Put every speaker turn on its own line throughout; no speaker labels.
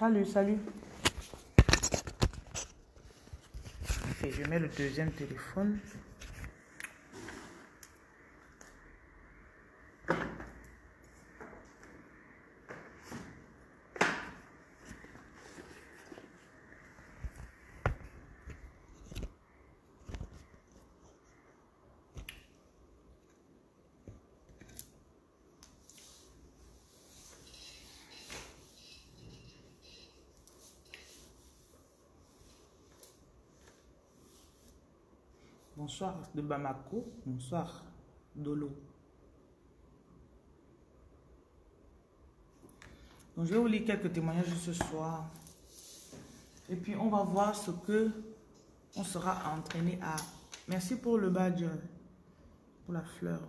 Salut, salut. Et je mets le deuxième téléphone. Bonsoir de Bamako. Bonsoir Dolo. Donc, je vais vous lire quelques témoignages ce soir. Et puis, on va voir ce que on sera entraîné à. Merci pour le badge, pour la fleur.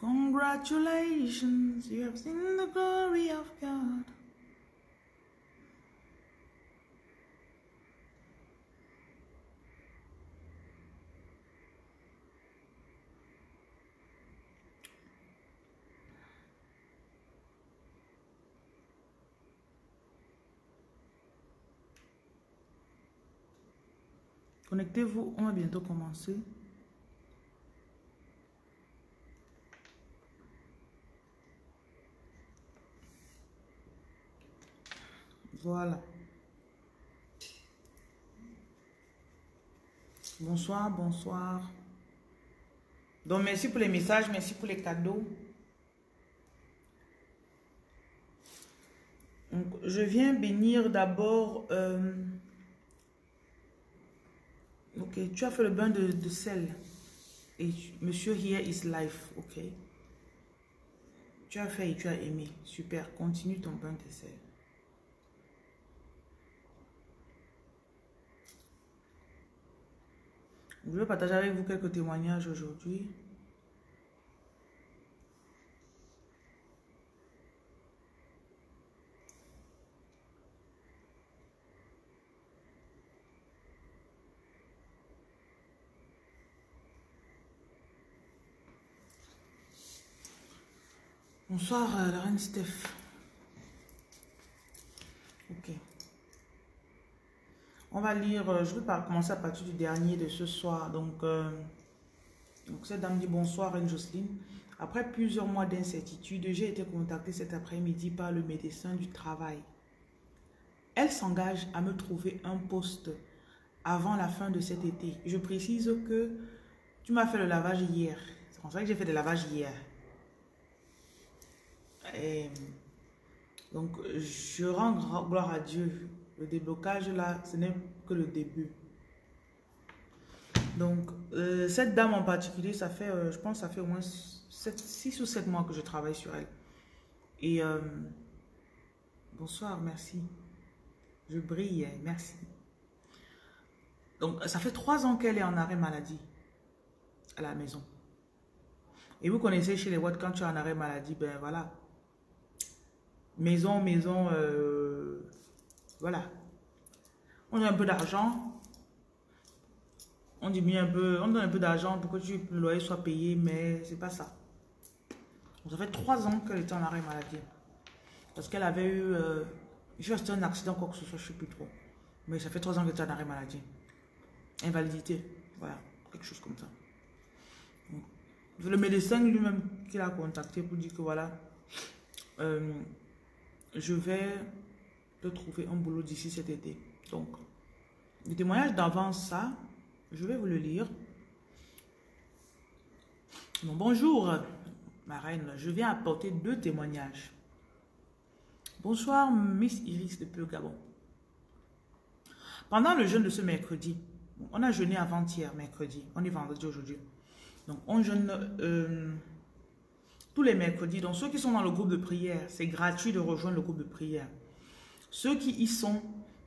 Congratulations, you have seen the glory of God. Connectez-vous, on va bientôt commencer. Voilà. Bonsoir, bonsoir. Donc, merci pour les messages, merci pour les cadeaux. Donc, je viens bénir d'abord... euh, Ok, tu as fait le bain de, de sel. Et monsieur, here is life, ok. Tu as fait et tu as aimé. Super, continue ton bain de sel. Je vais partager avec vous quelques témoignages aujourd'hui. Bonsoir, euh, la reine Steph. Ok. On va lire, euh, je vais pas commencer à partir du dernier de ce soir. Donc, euh, donc cette dame dit bonsoir, reine Jocelyne. Après plusieurs mois d'incertitude, j'ai été contactée cet après-midi par le médecin du travail. Elle s'engage à me trouver un poste avant la fin de cet été. Je précise que tu m'as fait le lavage hier. C'est pour ça que j'ai fait le lavage hier. Et donc, je rends gloire à Dieu. Le déblocage, là, ce n'est que le début. Donc, euh, cette dame en particulier, ça fait, euh, je pense, ça fait au moins 6 ou 7 mois que je travaille sur elle. Et euh, bonsoir, merci. Je brille, merci. Donc, ça fait 3 ans qu'elle est en arrêt maladie à la maison. Et vous connaissez chez les Watts, quand tu es en arrêt maladie, ben voilà, maison, maison, euh, voilà. On a un peu d'argent. On diminue un peu, on donne un peu d'argent pour que tu- le loyer soit payé, mais c'est pas ça. Ça fait trois ans qu'elle était en arrêt maladie. Parce qu'elle avait eu, euh, juste un accident, quoi que ce soit, je sais plus trop. Mais ça fait trois ans qu'elle était en arrêt maladie. Invalidité, voilà, quelque chose comme ça. Le médecin lui-même qui l'a contacté pour dire que voilà, euh, je vais te trouver un boulot d'ici cet été. Donc, le témoignage d'avant ça, je vais vous le lire. Bon, bonjour, ma reine. Je viens apporter deux témoignages. Bonsoir, Miss Iris de Peu Gabon. Pendant le jeûne de ce mercredi, on a jeûné avant-hier, mercredi. On est vendredi aujourd'hui. Donc, on jeûne euh, tous les mercredis. Donc, ceux qui sont dans le groupe de prière, c'est gratuit de rejoindre le groupe de prière. Ceux qui y sont,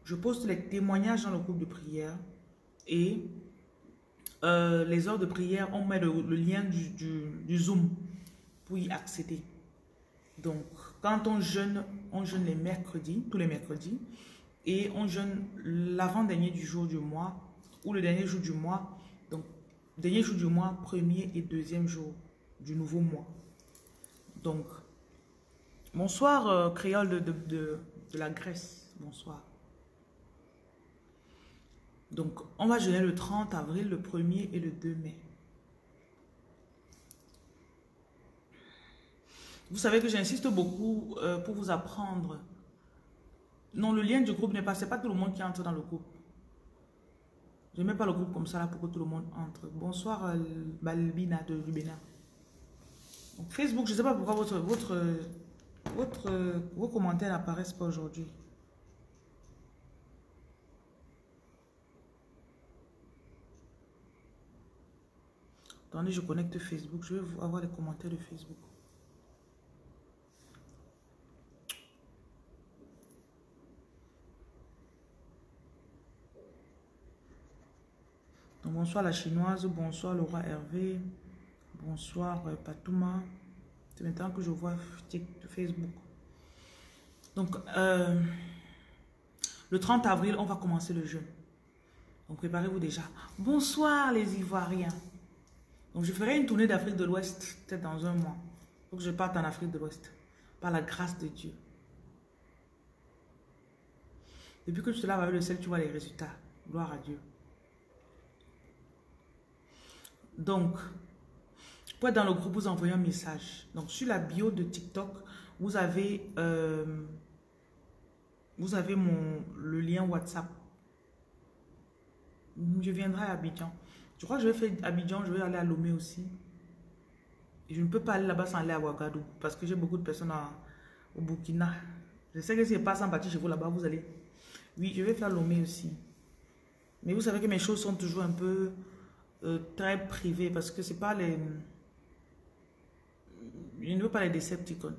je poste les témoignages dans le groupe de prière et euh, les heures de prière, on met le, lien du Zoom pour y accéder. Donc, quand on jeûne, on jeûne les mercredis, tous les mercredis, et on jeûne l'avant-dernier du jour du mois ou le dernier jour du mois. Donc, dernier jour du mois, premier et deuxième jour du nouveau mois. Donc, bonsoir euh, créole de, la Grèce. Bonsoir. Donc, on va jeûner le 30 avril, le 1er et le 2 mai. Vous savez que j'insiste beaucoup euh, pour vous apprendre. Non, le lien du groupe n'est pas, c'est pas tout le monde qui entre dans le groupe. Je ne mets pas le groupe comme ça là pour que tout le monde entre. Bonsoir euh, Balbina de Lubena. Facebook, je ne sais pas pourquoi votre, votre, votre, vos commentaires n'apparaissent pas aujourd'hui. Attendez, je connecte Facebook. Je vais avoir les commentaires de Facebook. Bonsoir la chinoise, bonsoir Laura Hervé, bonsoir euh, Patouma. C'est maintenant que je vois Facebook. Donc, euh, le 30 avril, on va commencer le jeûne. Donc, préparez-vous déjà. Bonsoir les Ivoiriens. Donc, je ferai une tournée d'Afrique de l'Ouest, peut-être dans un mois. Donc, je parte en Afrique de l'Ouest, par la grâce de Dieu. Depuis que tu te laves avec le sel, tu vois les résultats. Gloire à Dieu. Donc, pour être dans le groupe, vous envoyez un message. Donc, sur la bio de TikTok, vous avez, euh, vous avez mon, le lien WhatsApp. Je viendrai à Abidjan. Je crois que je vais faire Abidjan, je vais aller à Lomé aussi. Je ne peux pas aller là-bas sans aller à Ouagadou parce que j'ai beaucoup de personnes au Burkina. Je sais que si je passe en partie chez vous là-bas, vous allez. Oui, je vais faire Lomé aussi. Mais vous savez que mes choses sont toujours un peu euh, très privées parce que c'est pas les. Je ne veux pas les Decepticons.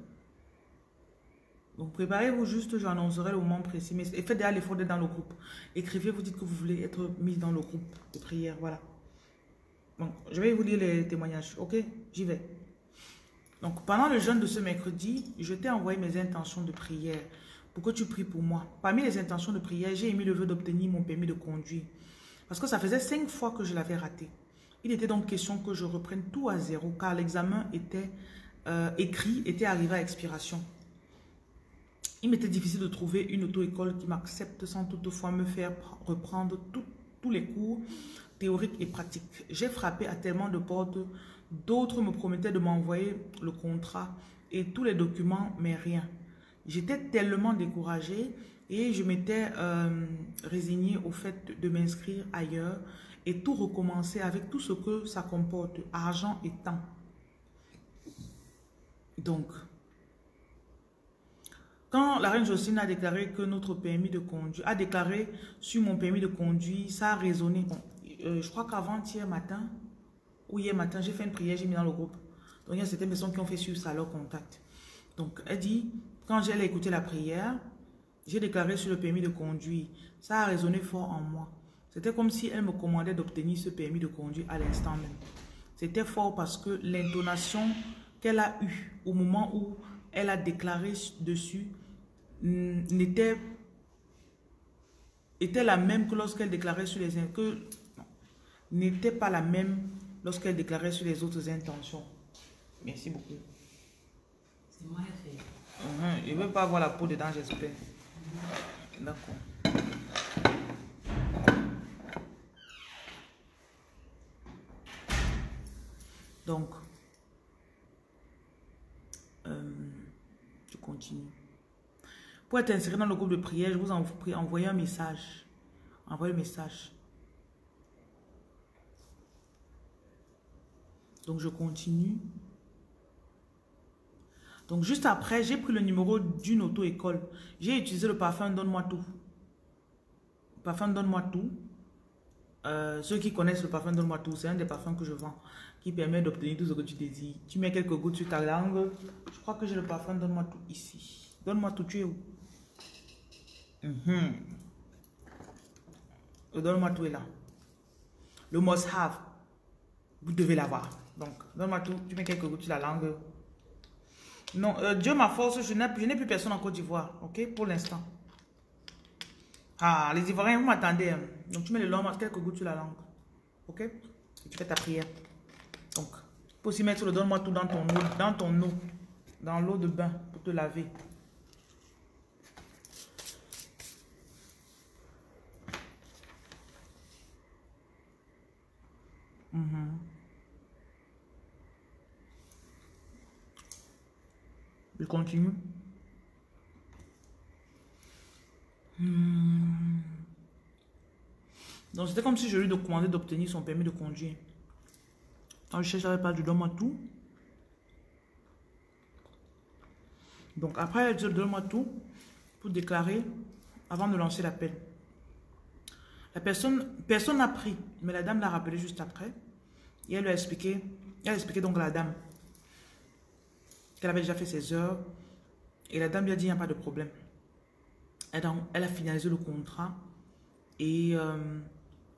Donc préparez-vous juste, j'annoncerai le moment précis. Mais faites déjà l'effort d'être dans le groupe. Écrivez, vous dites que vous voulez être mis dans le groupe de prière. Voilà. Donc, je vais vous lire les témoignages. Ok, j'y vais. Donc, pendant le jeûne de ce mercredi, je t'ai envoyé mes intentions de prière pour que tu pries pour moi. Parmi les intentions de prière, j'ai émis le vœu d'obtenir mon permis de conduire. Parce que ça faisait cinq fois que je l'avais raté. Il était donc question que je reprenne tout à zéro, car l'examen était euh, écrit, était arrivé à expiration. Il m'était difficile de trouver une auto-école qui m'accepte sans toutefois me faire reprendre tous les cours théorique et pratique. J'ai frappé à tellement de portes, d'autres me promettaient de m'envoyer le contrat et tous les documents, mais rien. J'étais tellement découragée et je m'étais euh, résignée au fait de m'inscrire ailleurs et tout recommencer avec tout ce que ça comporte, argent et temps. Donc, quand la reine Jocelyne a déclaré que notre permis de conduire, a déclaré sur mon permis de conduire, ça a résonné. Euh, je crois qu'avant-hier matin, ou hier matin, j'ai fait une prière, j'ai mis dans le groupe. Donc, il y a certaines personnes qui ont fait suivre ça à leur contact. Donc, elle dit, quand j'ai écouté la prière, j'ai déclaré sur le permis de conduire. Ça a résonné fort en moi. C'était comme si elle me commandait d'obtenir ce permis de conduire à l'instant même. C'était fort parce que l'intonation qu'elle a eue au moment où elle a déclaré dessus n'était était la même que lorsqu'elle déclarait sur les que n'était pas la même lorsqu'elle déclarait sur les autres intentions. Merci beaucoup. C'est moi qui uh Je ne veux pas avoir la peau dedans, j'espère. D'accord. Donc, euh, Pour être inséré dans le groupe de prière, je vous envoie un message. Envoyez un message. Donc, je continue. Donc, juste après, j'ai pris le numéro d'une auto-école. J'ai utilisé le parfum Donne-moi tout. parfum Donne-moi tout. Euh, ceux qui connaissent le parfum Donne-moi tout, c'est un des parfums que je vends qui permet d'obtenir tout ce que tu désires. Tu mets quelques gouttes sur ta langue. Je crois que j'ai le parfum Donne-moi tout ici. Donne-moi tout, tu es où? Mhm. Donne-moi tout est là. Le must have, vous devez l'avoir. Donc, donne-moi tout, tu mets quelques gouttes sur la langue. Non, euh, Dieu ma force, je n'ai plus personne en Côte d'Ivoire, ok, pour l'instant. Ah, les Ivoiriens, vous m'attendez. Hein. Donc, tu mets le long, quelques gouttes sur la langue, ok? Et tu fais ta prière. Peux aussi mettre donne-moi tout dans ton eau, dans ton eau, dans l'eau de bain pour te laver. Mhm. Je continue. Hmm. Donc c'était comme si je lui demandais d'obtenir son permis de conduire. Je cherchais pas du donne-moi tout. Donc après, elle dit donne-moi tout pour déclarer avant de lancer l'appel. La personne, personne n'a pris, mais la dame l'a rappelé juste après. Et elle lui a expliqué, elle a expliqué donc à la dame qu'elle avait déjà fait ses heures. Et la dame lui a dit, il n'y a pas de problème. Elle a, elle a finalisé le contrat. Et euh,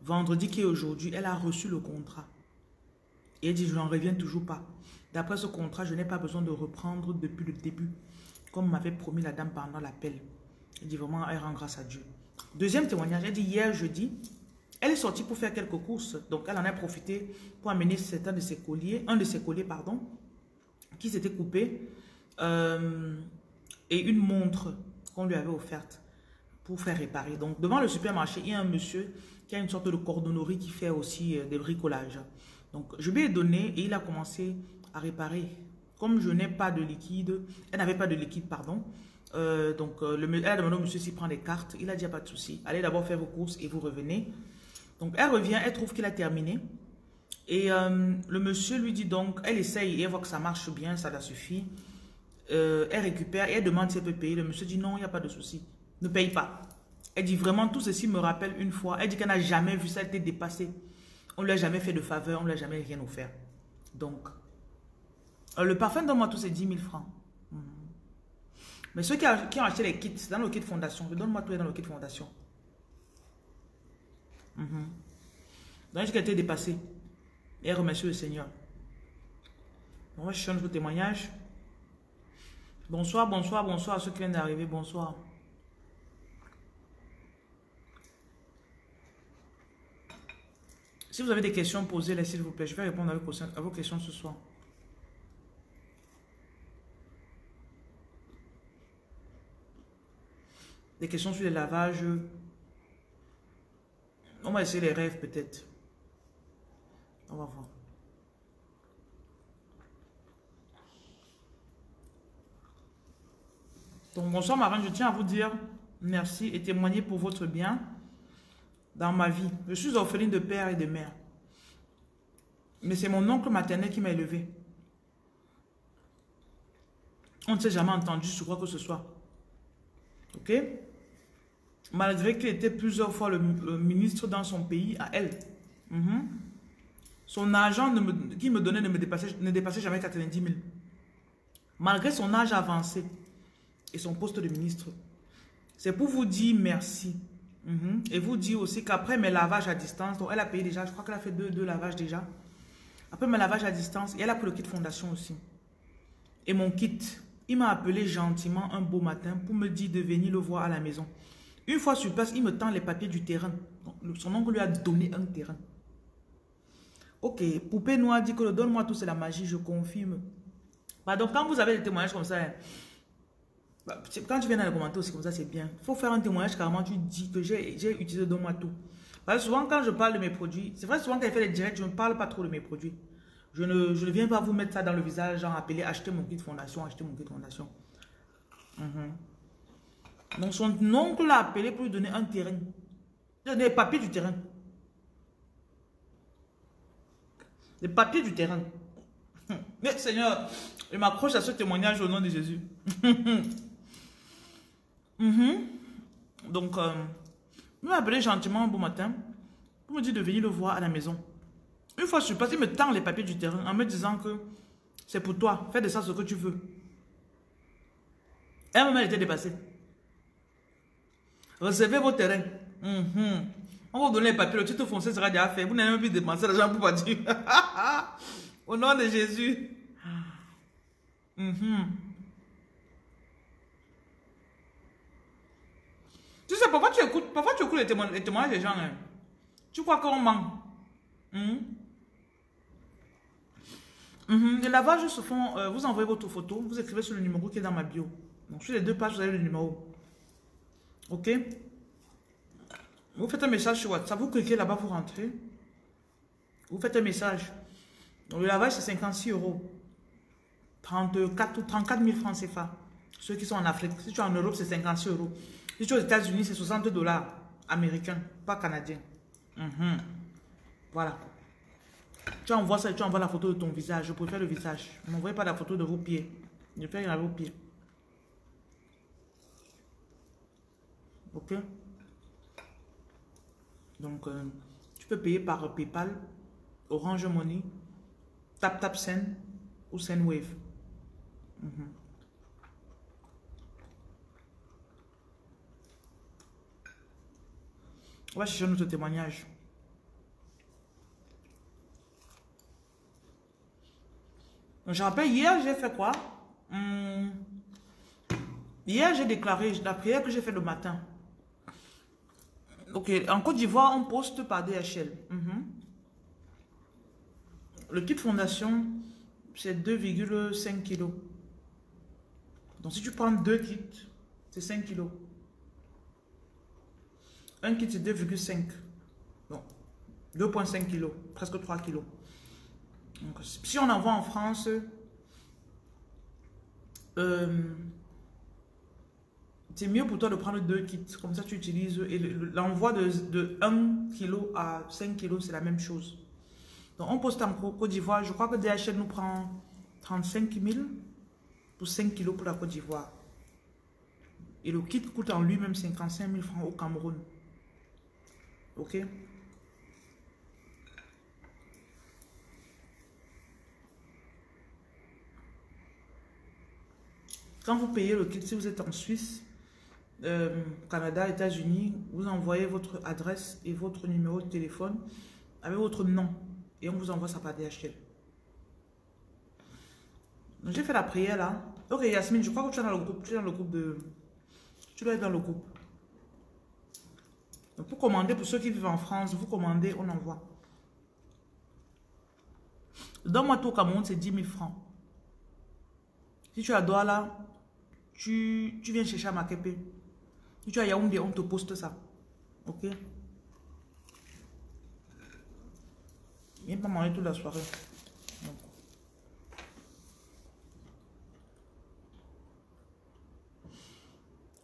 vendredi qui est aujourd'hui, elle a reçu le contrat. Et elle dit, je n'en reviens toujours pas. D'après ce contrat, je n'ai pas besoin de reprendre depuis le début, comme m'avait promis la dame pendant l'appel. Elle dit vraiment, elle rend grâce à Dieu. Deuxième témoignage, elle dit hier jeudi, elle est sortie pour faire quelques courses. Donc, elle en a profité pour amener certains de ses colliers, un de ses colliers, pardon, qui s'était coupé, euh, et une montre qu'on lui avait offerte pour faire réparer. Donc, devant le supermarché, il y a un monsieur qui a une sorte de cordonnerie qui fait aussi euh, des bricolages. Donc, je lui ai donné et il a commencé à réparer. Comme je n'ai pas de liquide, elle n'avait pas de liquide, pardon. Euh, donc, le, elle a demandé au monsieur s'il prend des cartes. Il a dit, pas de souci. Allez d'abord faire vos courses et vous revenez. Donc, elle revient, elle trouve qu'il a terminé. Et le monsieur lui dit donc, elle essaye et elle voit que ça marche bien, ça la suffit. elle récupère et elle demande si elle peut payer. Le monsieur dit non, il n'y a pas de souci. Ne paye pas. Elle dit vraiment, tout ceci me rappelle une fois. Elle dit qu'elle n'a jamais vu ça, elle était. On ne lui a jamais fait de faveur, on ne lui a jamais rien offert. Donc, le parfum, donne-moi tous ces 10 000 francs. Mais ceux qui, ont acheté les kits, dans le kit fondation, donne-moi tout dans le kit fondation. Mm -hmm. Donc, qu'elle était dépassée. Et remercie le Seigneur. On va chercher notre témoignage. Bonsoir, bonsoir, bonsoir à ceux qui viennent d'arriver. Bonsoir. Si vous avez des questions, posez-les s'il vous plaît. Je vais répondre à vos questions ce soir. Des questions sur les lavages. On va essayer les rêves peut-être. On va voir. Donc, bonsoir Marine, je tiens à vous dire merci et témoigner pour votre bien dans ma vie. Je suis orpheline de père et de mère. Mais c'est mon oncle maternel qui m'a élevé. On ne s'est jamais entendu sur quoi que ce soit. Ok? Malgré qu'il était plusieurs fois le, ministre dans son pays, à elle. Mhm. Son argent qu'il me donnait ne, me dépassait, ne dépassait jamais 90 000. Malgré son âge avancé et son poste de ministre. C'est pour vous dire merci. Mhm. Et vous dire aussi qu'après mes lavages à distance, donc elle a payé déjà, je crois qu'elle a fait deux, deux lavages déjà. Après mes lavages à distance, et elle a pris le kit fondation aussi. Et mon kit, il m'a appelé gentiment un beau matin pour me dire de venir le voir à la maison. Une fois sur place, il me tend les papiers du terrain. son oncle lui a donné un terrain. Ok, Poupée Noire dit que le donne-moi tout, c'est la magie, je confirme. Bah, donc, quand vous avez des témoignages comme ça, hein, quand tu viens dans les commentaires aussi comme ça, c'est bien. Il faut faire un témoignage carrément, tu dis que j'ai utilisé donne-moi tout. Parce que souvent, quand je parle de mes produits, c'est vrai, souvent quand je fais les directs, je ne parle pas trop de mes produits. Je ne, viens pas vous mettre ça dans le visage, genre appeler acheter mon kit fondation, acheter mon kit fondation. Mhm. Donc, son oncle l'a appelé pour lui donner un terrain. Des papiers du terrain. les papiers du terrain. Mais Seigneur, je m'accroche à ce témoignage au nom de Jésus. Mhm. Donc, euh, il m'a appelé gentiment un bon matin pour me dire de venir le voir à la maison. Une fois sur place, il me tend les papiers du terrain en me disant que c'est pour toi, fais de ça ce que tu veux. Elle-même, elle était dépassée. Recevez vos terrains. Mhm. On va vous donner les papiers, le titre foncier sera déjà fait. Vous n'allez même plus dépenser l'argent pour partir. Au nom de Jésus. Mhm. Tu sais, parfois tu écoutes, parfois tu écoutes les, témoignages, des gens. Hein. Tu crois qu'on ment. Mhm. Mhm, Les lavages se font, euh, vous envoyez votre photo, vous écrivez sur le numéro qui est dans ma bio. Donc sur les deux pages, vous avez le numéro. Ok? Vous faites un message sur WhatsApp, vous cliquez là-bas pour rentrer. Vous faites un message. Le lavage, c'est 56 euros. 34 ou 34 000 francs CFA. Ceux qui sont en Afrique. Si tu es en Europe, c'est 56 euros. Si tu es aux États-Unis, c'est 60 dollars américains, pas canadiens. Mhm. Voilà. Tu envoies ça, tu envoies la photo de ton visage. Je préfère le visage. Ne m'envoyez pas la photo de vos pieds. Je préfère regarder vos pieds. Ok? Donc, euh, tu peux payer par PayPal, Orange Money, Tap Tap Send ou Sendwave. Mhm. On va chercher notre témoignage. Je rappelle, hier, j'ai fait quoi? Hmm. Hier, j'ai déclaré la prière que j'ai fait le matin. Ok, en Côte d'Ivoire, on poste par DHL. Mhm. Le kit fondation, c'est 2,5 kg. Donc, si tu prends deux kits, c'est 5 kg. Un kit, c'est 2,5. Donc, 2,5 kg, presque 3 kg. Si on envoie en France, euh, c'est mieux pour toi de prendre deux kits. Comme ça, tu utilises. Et l'envoi de, de 1 kg à 5 kg, c'est la même chose. Donc, on poste en Côte d'Ivoire. Je crois que DHL nous prend 35 000 pour 5 kg pour la Côte d'Ivoire. Et le kit coûte en lui-même 55 000 francs au Cameroun. Ok? Quand vous payez le kit, si vous êtes en Suisse, euh, Canada, États-Unis, vous envoyez votre adresse et votre numéro de téléphone avec votre nom et on vous envoie ça par DHL. J'ai fait la prière là. Ok, Yasmine, je crois que tu es dans le groupe. Tu es dans le groupe de. Tu dois être dans le groupe. Donc pour commander, pour ceux qui vivent en France, vous commandez, on envoie. Donne-moi tout au Cameroun, c'est 10 000 francs. Si tu as Douala, tu, tu viens chercher à Makepe. Si tu as Yaoundé, on te poste ça. Ok? Viens pas manger toute la soirée.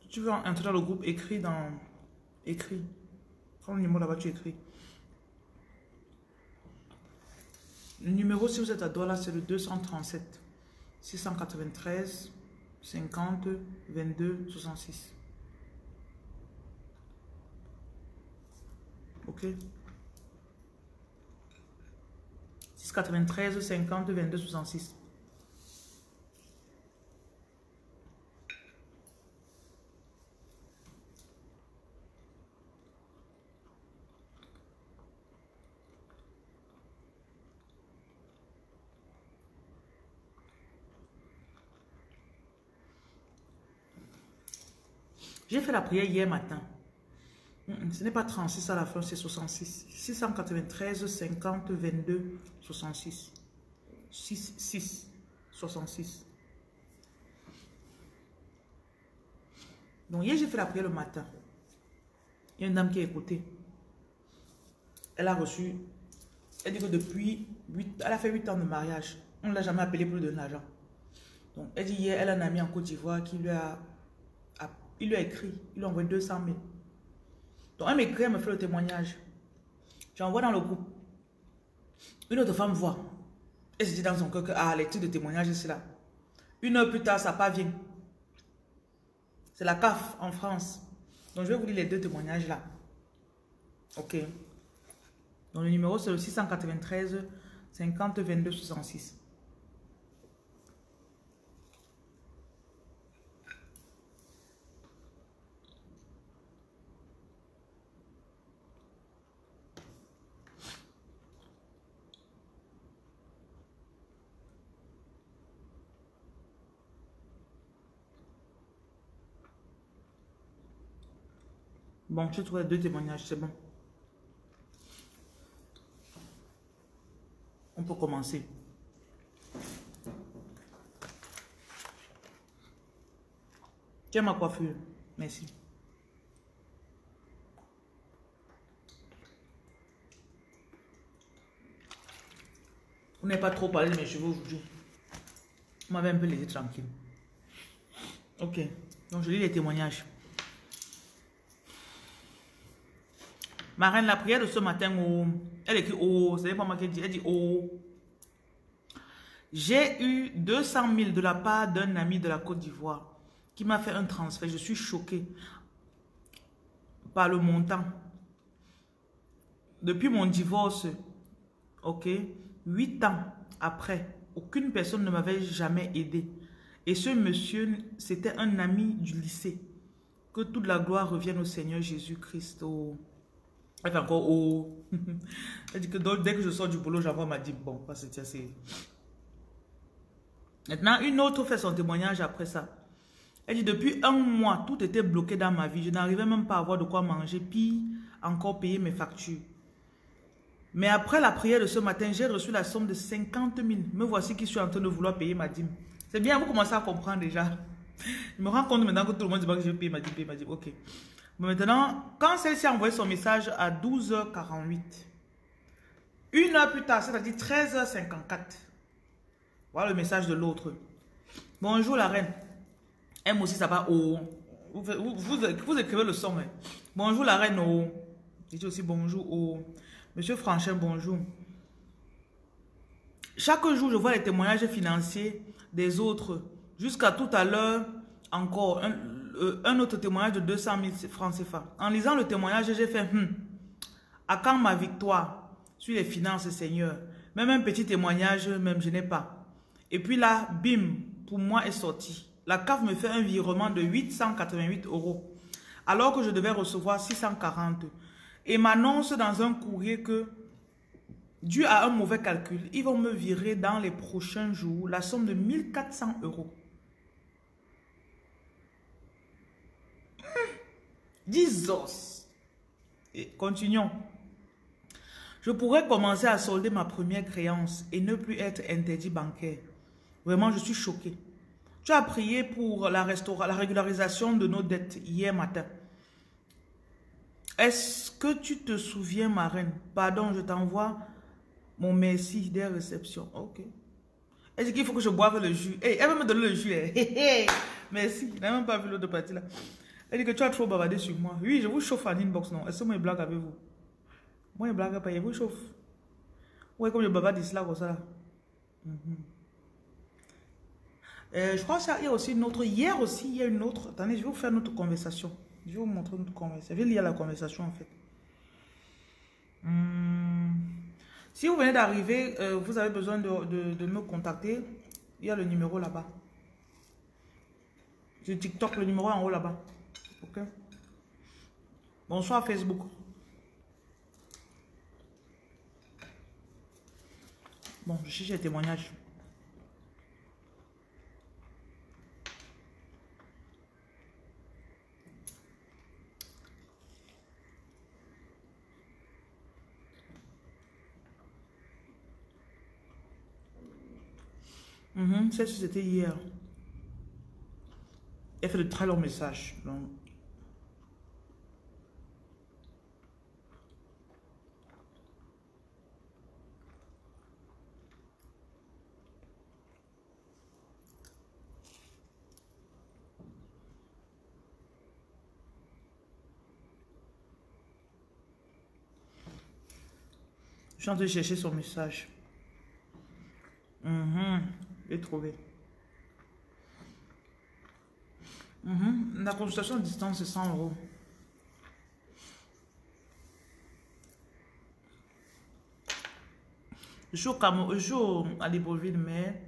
Tu veux entrer dans le groupe, écris dans... Écris. Prends le numéro là-bas, tu écris. Le numéro, si vous êtes à Douala, c'est le 237 693 50 22 66. Ok? 693 50 22 66. J'ai fait la prière hier matin. Ce n'est pas 36 à la fin, c'est 66. 693, 50, 22, 66. 6, 6, 66. Donc hier, j'ai fait la prière le matin. Il y a une dame qui a écouté. Elle a reçu, elle dit que depuis 8, elle a fait 8 ans de mariage. On ne l'a jamais appelé pour lui donner l'argent. Donc elle dit hier, elle a un ami en Côte d'Ivoire qui lui a, a- il lui a écrit, il lui a envoyé 200 000. Donc elle m'écrit, elle me fait le témoignage. J'envoie dans le groupe. Une autre femme voit. Elle se dit dans son cœur que, ah, les titres de témoignage, c'est là. Une heure plus tard, ça part vient. C'est la CAF en France. Donc je vais vous lire les deux témoignages là. Ok. Donc le numéro c'est le 693 50 22 66. Bon, tu trouves deux témoignages, c'est bon. On peut commencer. Tiens ma coiffure Merci. On n'est pas trop parlé de mes cheveux aujourd'hui. On m'avez un peu laissé tranquille. Ok. Donc, je lis les témoignages. Ma reine, la prière de ce matin, oh, elle écrit Oh, c'est pas moi qui dit, elle dit Oh. J'ai eu 200 000 de la part d'un ami de la Côte d'Ivoire qui m'a fait un transfert. Je suis choquée par le montant. Depuis mon divorce, ok, 8 ans après, aucune personne ne m'avait jamais aidé. Et ce monsieur, c'était un ami du lycée. Que toute la gloire revienne au Seigneur Jésus-Christ. Au... Enfin, encore au... Elle dit que dès que je sors du boulot, j'envoie ma dit Bon, c'est assez... Maintenant, une autre fait son témoignage après ça. Elle dit, depuis un mois, tout était bloqué dans ma vie. Je n'arrivais même pas à avoir de quoi manger, puis encore payer mes factures. Mais après la prière de ce matin, j'ai reçu la somme de 50 000. Me voici qui suis en train de vouloir payer ma dîme. C'est bien, vous commencez à comprendre déjà. Je me rends compte maintenant que tout le monde dit que je vais payer ma dîme, payer ma dîme. Ok. Maintenant, quand celle-ci a envoyé son message à 12h48, une heure plus tard, c'est-à-dire 13h54, voilà le message de l'autre. Bonjour la reine. M aussi, ça va au... Vous, vous, écrivez le son. Hein. Bonjour la reine au... Dites aussi bonjour au... Monsieur Franchin, bonjour. Chaque jour, je vois les témoignages financiers des autres. Jusqu'à tout à l'heure, encore euh, autre témoignage de 200 000 francs CFA. En lisant le témoignage, j'ai fait, hmm, à quand ma victoire sur les finances, Seigneur? Même un petit témoignage, même je n'ai pas. Et puis là, bim, pour moi est sorti. La CAF me fait un virement de 888 euros, alors que je devais recevoir 640. Et m'annonce dans un courrier que, dû à un mauvais calcul, ils vont me virer dans les prochains jours la somme de 1400 euros. 10 os. Et continuons. Je pourrais commencer à solder ma première créance et ne plus être interdit bancaire. Vraiment, je suis choquée. Tu as prié pour la, la régularisation de nos dettes hier matin. Est-ce que tu te souviens, ma reine? Pardon, je t'envoie mon merci des réceptions. Ok. Dit qu'il faut que je boive le jus. Hey, elle va me donner le jus. Hey, merci. Elle n'a même pas vu l'autre partie là. Elle dit que tu as trop bavardé sur moi. Oui, je vous chauffe en inbox, non. Est-ce que moi, je blague avec vous? Moi, je blague pas, je vous chauffe. Ouais, comme je bavarde là, comme ça là. Mhm. Euh, je crois qu'il y a aussi une autre. Hier aussi, il y a une autre. Attendez, je vais vous faire notre conversation. Je vais vous montrer notre conversation. Je vais lire la conversation en fait. Hmm. Si vous venez d'arriver, euh, vous avez besoin de, me contacter. Il y a le numéro là-bas. Je TikTok, le numéro en haut là-bas. Ok. Bonsoir Facebook. Bon, je cherche les témoignages. Mm c'était hier. Elle fait de très longs messages. Donc. De chercher son message. Mm et trouvé. Mhm. La consultation à distance, c'est 100 euros. Je suis, au je à Libreville, mais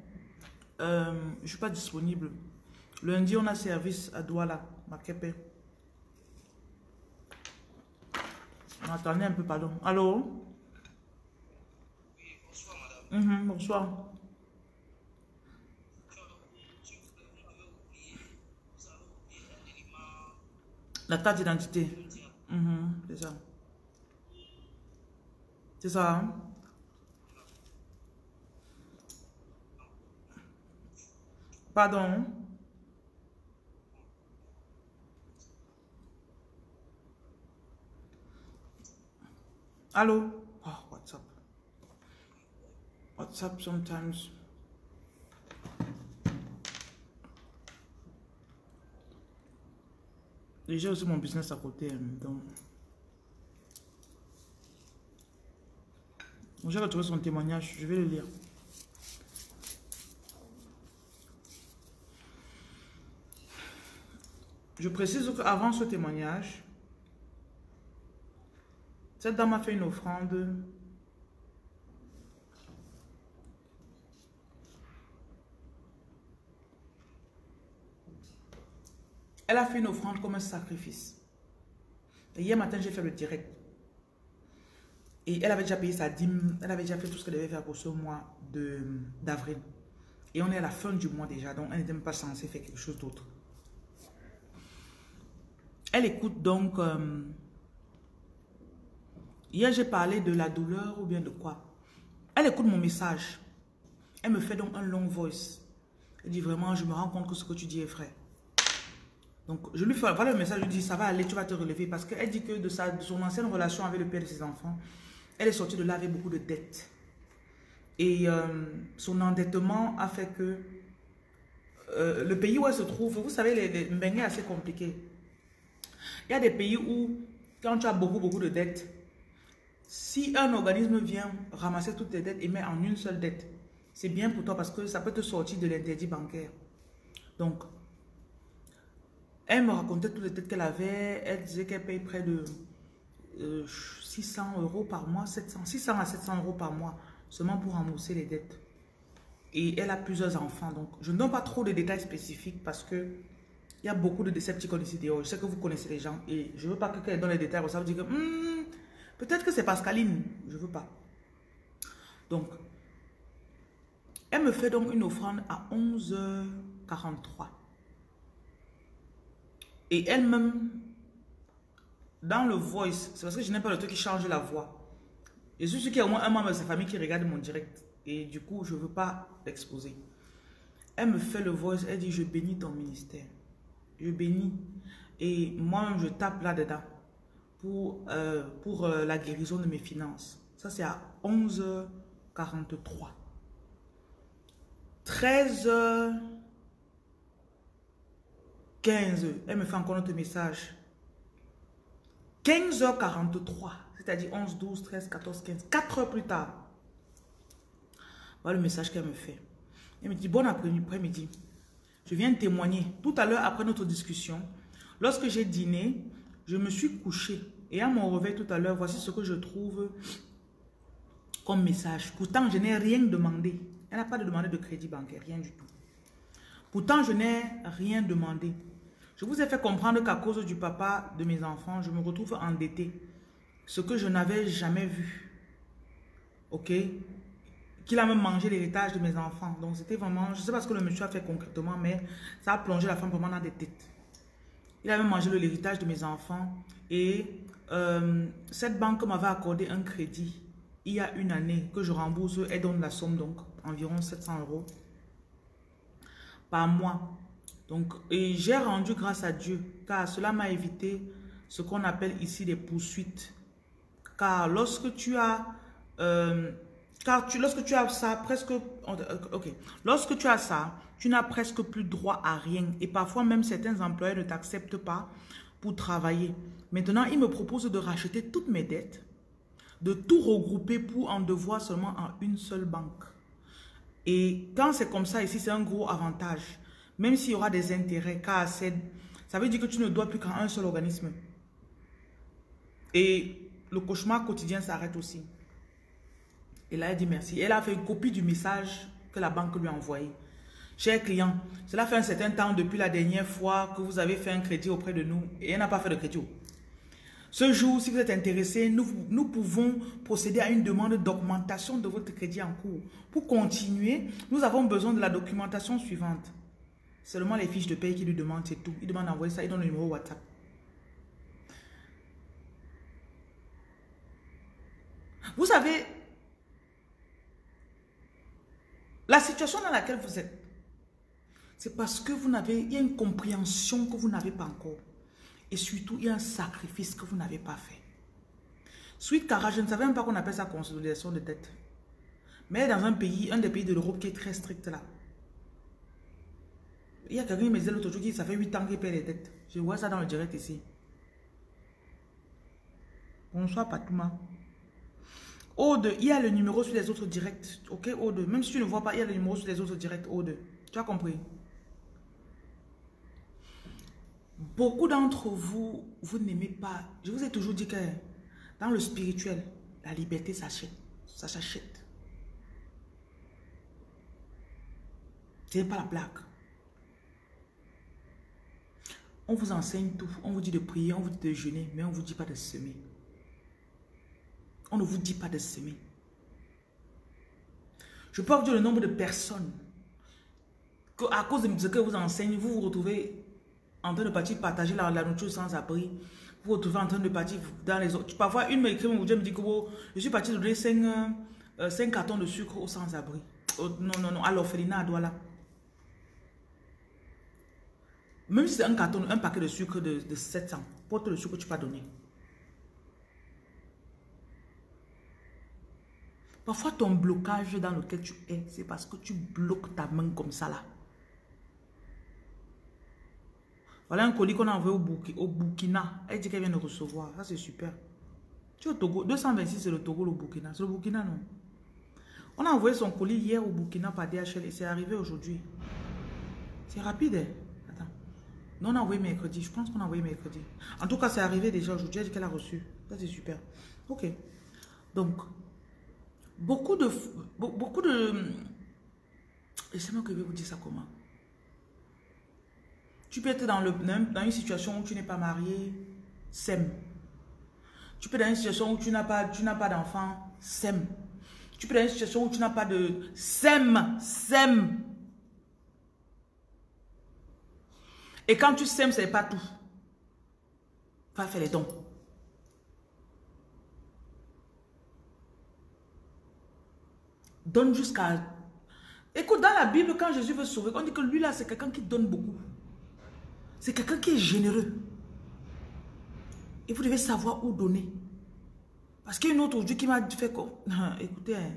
euh, je ne suis pas disponible. Lundi, on a service à Douala, Makepe. Attendez un peu, pardon. Allô? Mmh, bonsoir. La carte d'identité. Mhm, c'est ça. C'est ça. Hein. Pardon. Allô? WhatsApp sometimes? J'ai aussi mon business à côté, hein, donc. J'ai retrouvé son témoignage, je vais le lire. Je précise qu'avant ce témoignage, cette dame a fait une offrande Elle a fait une offrande comme un sacrifice. hier matin, j'ai fait le direct. Et elle avait déjà payé sa dîme, elle avait déjà fait tout ce qu'elle devait faire pour ce mois d'avril. Et on est à la fin du mois déjà, donc elle n'était même pas censée faire quelque chose d'autre. Elle écoute donc... Euh, hier, j'ai parlé de la douleur ou bien de quoi. Elle écoute mon message. Elle me fait donc un long voice. Elle dit vraiment, je me rends compte que ce que tu dis est vrai. Donc, je lui fais voilà le message, je lui dis, ça va aller, tu vas te relever. Parce qu'elle dit que de, sa, de son ancienne relation avec le père de ses enfants, elle est sortie de là avec beaucoup de dettes. Et euh, son endettement a fait que euh, le pays où elle se trouve, vous savez, les, les est assez compliqué. Il y a des pays où, quand tu as beaucoup, beaucoup de dettes, si un organisme vient ramasser toutes tes dettes et met en une seule dette, c'est bien pour toi parce que ça peut te sortir de l'interdit bancaire. Donc, elle me racontait toutes les dettes qu'elle avait. Elle disait qu'elle paye près de 600 euh, euros par mois, 700, 600 à 700 euros par mois, seulement pour rembourser les dettes. Et elle a plusieurs enfants. Donc, je ne donne pas trop de détails spécifiques parce que il y a beaucoup de décepticons ici Je sais que vous connaissez les gens et je ne veux pas que quelqu'un donne les détails. Ça veut dire que hmm, peut-être que c'est Pascaline. Je ne veux pas. Donc, elle me fait donc une offrande à 11h43. Et elle-même, dans le voice, c'est parce que je n'ai pas le truc qui change la voix. Je suis sûr qu'il y a au moins un membre de sa famille qui regarde mon direct. Et du coup, je ne veux pas l'exposer. Elle me fait le voice, elle dit, je bénis ton ministère. Je bénis. Et moi-même, je tape là-dedans pour, euh, pour euh, la guérison de mes finances. Ça, c'est à 11h43. 13h... 15, elle me fait encore notre message. 15h43, c'est-à-dire 11, 12, 13, 14, 15, 4 heures plus tard. Voilà le message qu'elle me fait. Elle me dit, bon après-midi. Je viens de témoigner. Tout à l'heure, après notre discussion, lorsque j'ai dîné, je me suis couché. Et à mon réveil tout à l'heure, voici ce que je trouve comme message. Pourtant, je n'ai rien demandé. Elle n'a pas de demande de crédit bancaire, rien du tout. Pourtant, je n'ai rien demandé. Je vous ai fait comprendre qu'à cause du papa de mes enfants, je me retrouve endetté. Ce que je n'avais jamais vu. Ok? Qu'il a même mangé l'héritage de mes enfants. Donc c'était vraiment, je ne sais pas ce que le monsieur a fait concrètement, mais ça a plongé la femme vraiment dans des têtes. Il a même mangé l'héritage de mes enfants. Et euh, cette banque m'avait accordé un crédit il y a une année que je rembourse et donne la somme, donc environ 700 euros par mois. Donc, et j'ai rendu grâce à Dieu, car cela m'a évité ce qu'on appelle ici des poursuites. Car lorsque tu as, euh, car lorsque tu as ça, presque, ok, lorsque tu as ça, tu n'as presque plus droit à rien. Et parfois même certains employeurs ne t'acceptent pas pour travailler. Maintenant, ils me proposent de racheter toutes mes dettes, de tout regrouper pour en devoir seulement en une seule banque. Et quand c'est comme ça ici, c'est un gros avantage. Même s'il y aura des intérêts, car ça veut dire que tu ne dois plus qu'à un seul organisme. Et le cauchemar quotidien s'arrête aussi. Et là, elle dit merci. Elle a fait une copie du message que la banque lui a envoyé. Cher client, cela fait un certain temps depuis la dernière fois que vous avez fait un crédit auprès de nous et elle n'a pas fait de crédit. Ce jour, si vous êtes intéressé, nous, nous pouvons procéder à une demande d'augmentation de votre crédit en cours. Pour continuer, nous avons besoin de la documentation suivante. Seulement les fiches de paye qui lui demandent, c'est tout. Il demande d'envoyer ça, il donne le numéro WhatsApp. Vous savez, la situation dans laquelle vous êtes, c'est parce que vous n'avez, il y a une compréhension que vous n'avez pas encore. Et surtout, il y a un sacrifice que vous n'avez pas fait. Sweet Cara, je ne savais même pas qu'on appelle ça consolidation de dette. Mais dans un pays, un des pays de l'Europe qui est très strict là. Il y a quelqu'un qui me disait l'autre jour qui ça fait 8 ans qu'il paie les dettes. Je vois ça dans le direct ici. Bonsoir Patouma. Aude, il y a le numéro sur les autres directs. Ok, Aude. Même si tu ne vois pas, il y a le numéro sur les autres directs, Aude. Tu as compris? Beaucoup d'entre vous, vous n'aimez pas. Je vous ai toujours dit que dans le spirituel, la liberté s'achète. Ça s'achète. C'est pas la blague. On vous enseigne tout. On vous dit de prier, on vous dit de jeûner, mais on ne vous dit pas de semer. On ne vous dit pas de semer. Je peux vous dire le nombre de personnes que, à cause de ce que vous enseigne, vous vous retrouvez en train de partir partager la, nourriture sans abri. Vous vous retrouvez en train de partir dans les autres. Parfois, une m'écrit, me dit que je suis parti donner 5, euh, cartons de sucre aux sans-abri. non, non, non, à l'orphelinat à Douala. Même si c'est un carton, un paquet de sucre de, de 700, porte le sucre que tu peux donner. Parfois, ton blocage dans lequel tu es, c'est parce que tu bloques ta main comme ça là. Voilà un colis qu'on a envoyé au, Burkina. Elle dit qu'elle vient de recevoir. Ça, c'est super. Tu es au Togo. 226, c'est le Togo, le Burkina. C'est le Burkina, non? On a envoyé son colis hier au Burkina par DHL et c'est arrivé aujourd'hui. C'est rapide, hein? Non, on a envoyé mercredi. Je pense qu'on a envoyé mercredi. En tout cas, c'est arrivé déjà aujourd'hui. Elle dit qu'elle a reçu. Ça, c'est super. Ok. Donc, beaucoup de... Beaucoup de... Laissez-moi que je vais vous dire ça comment? Tu peux être dans, le, dans une situation où tu n'es pas marié, sème. Tu peux être dans une situation où tu n'as pas, pas d'enfant, sème. Tu peux être dans une situation où tu n'as pas de... Sème, sème. Et quand tu sèmes, ce n'est pas tout. Va faire les dons. Donne jusqu'à... Écoute, dans la Bible, quand Jésus veut sauver, on dit que lui là, c'est quelqu'un qui donne beaucoup. C'est quelqu'un qui est généreux. Et vous devez savoir où donner. Parce qu'il y a une autre aujourd'hui qui m'a fait. Écoutez, hein,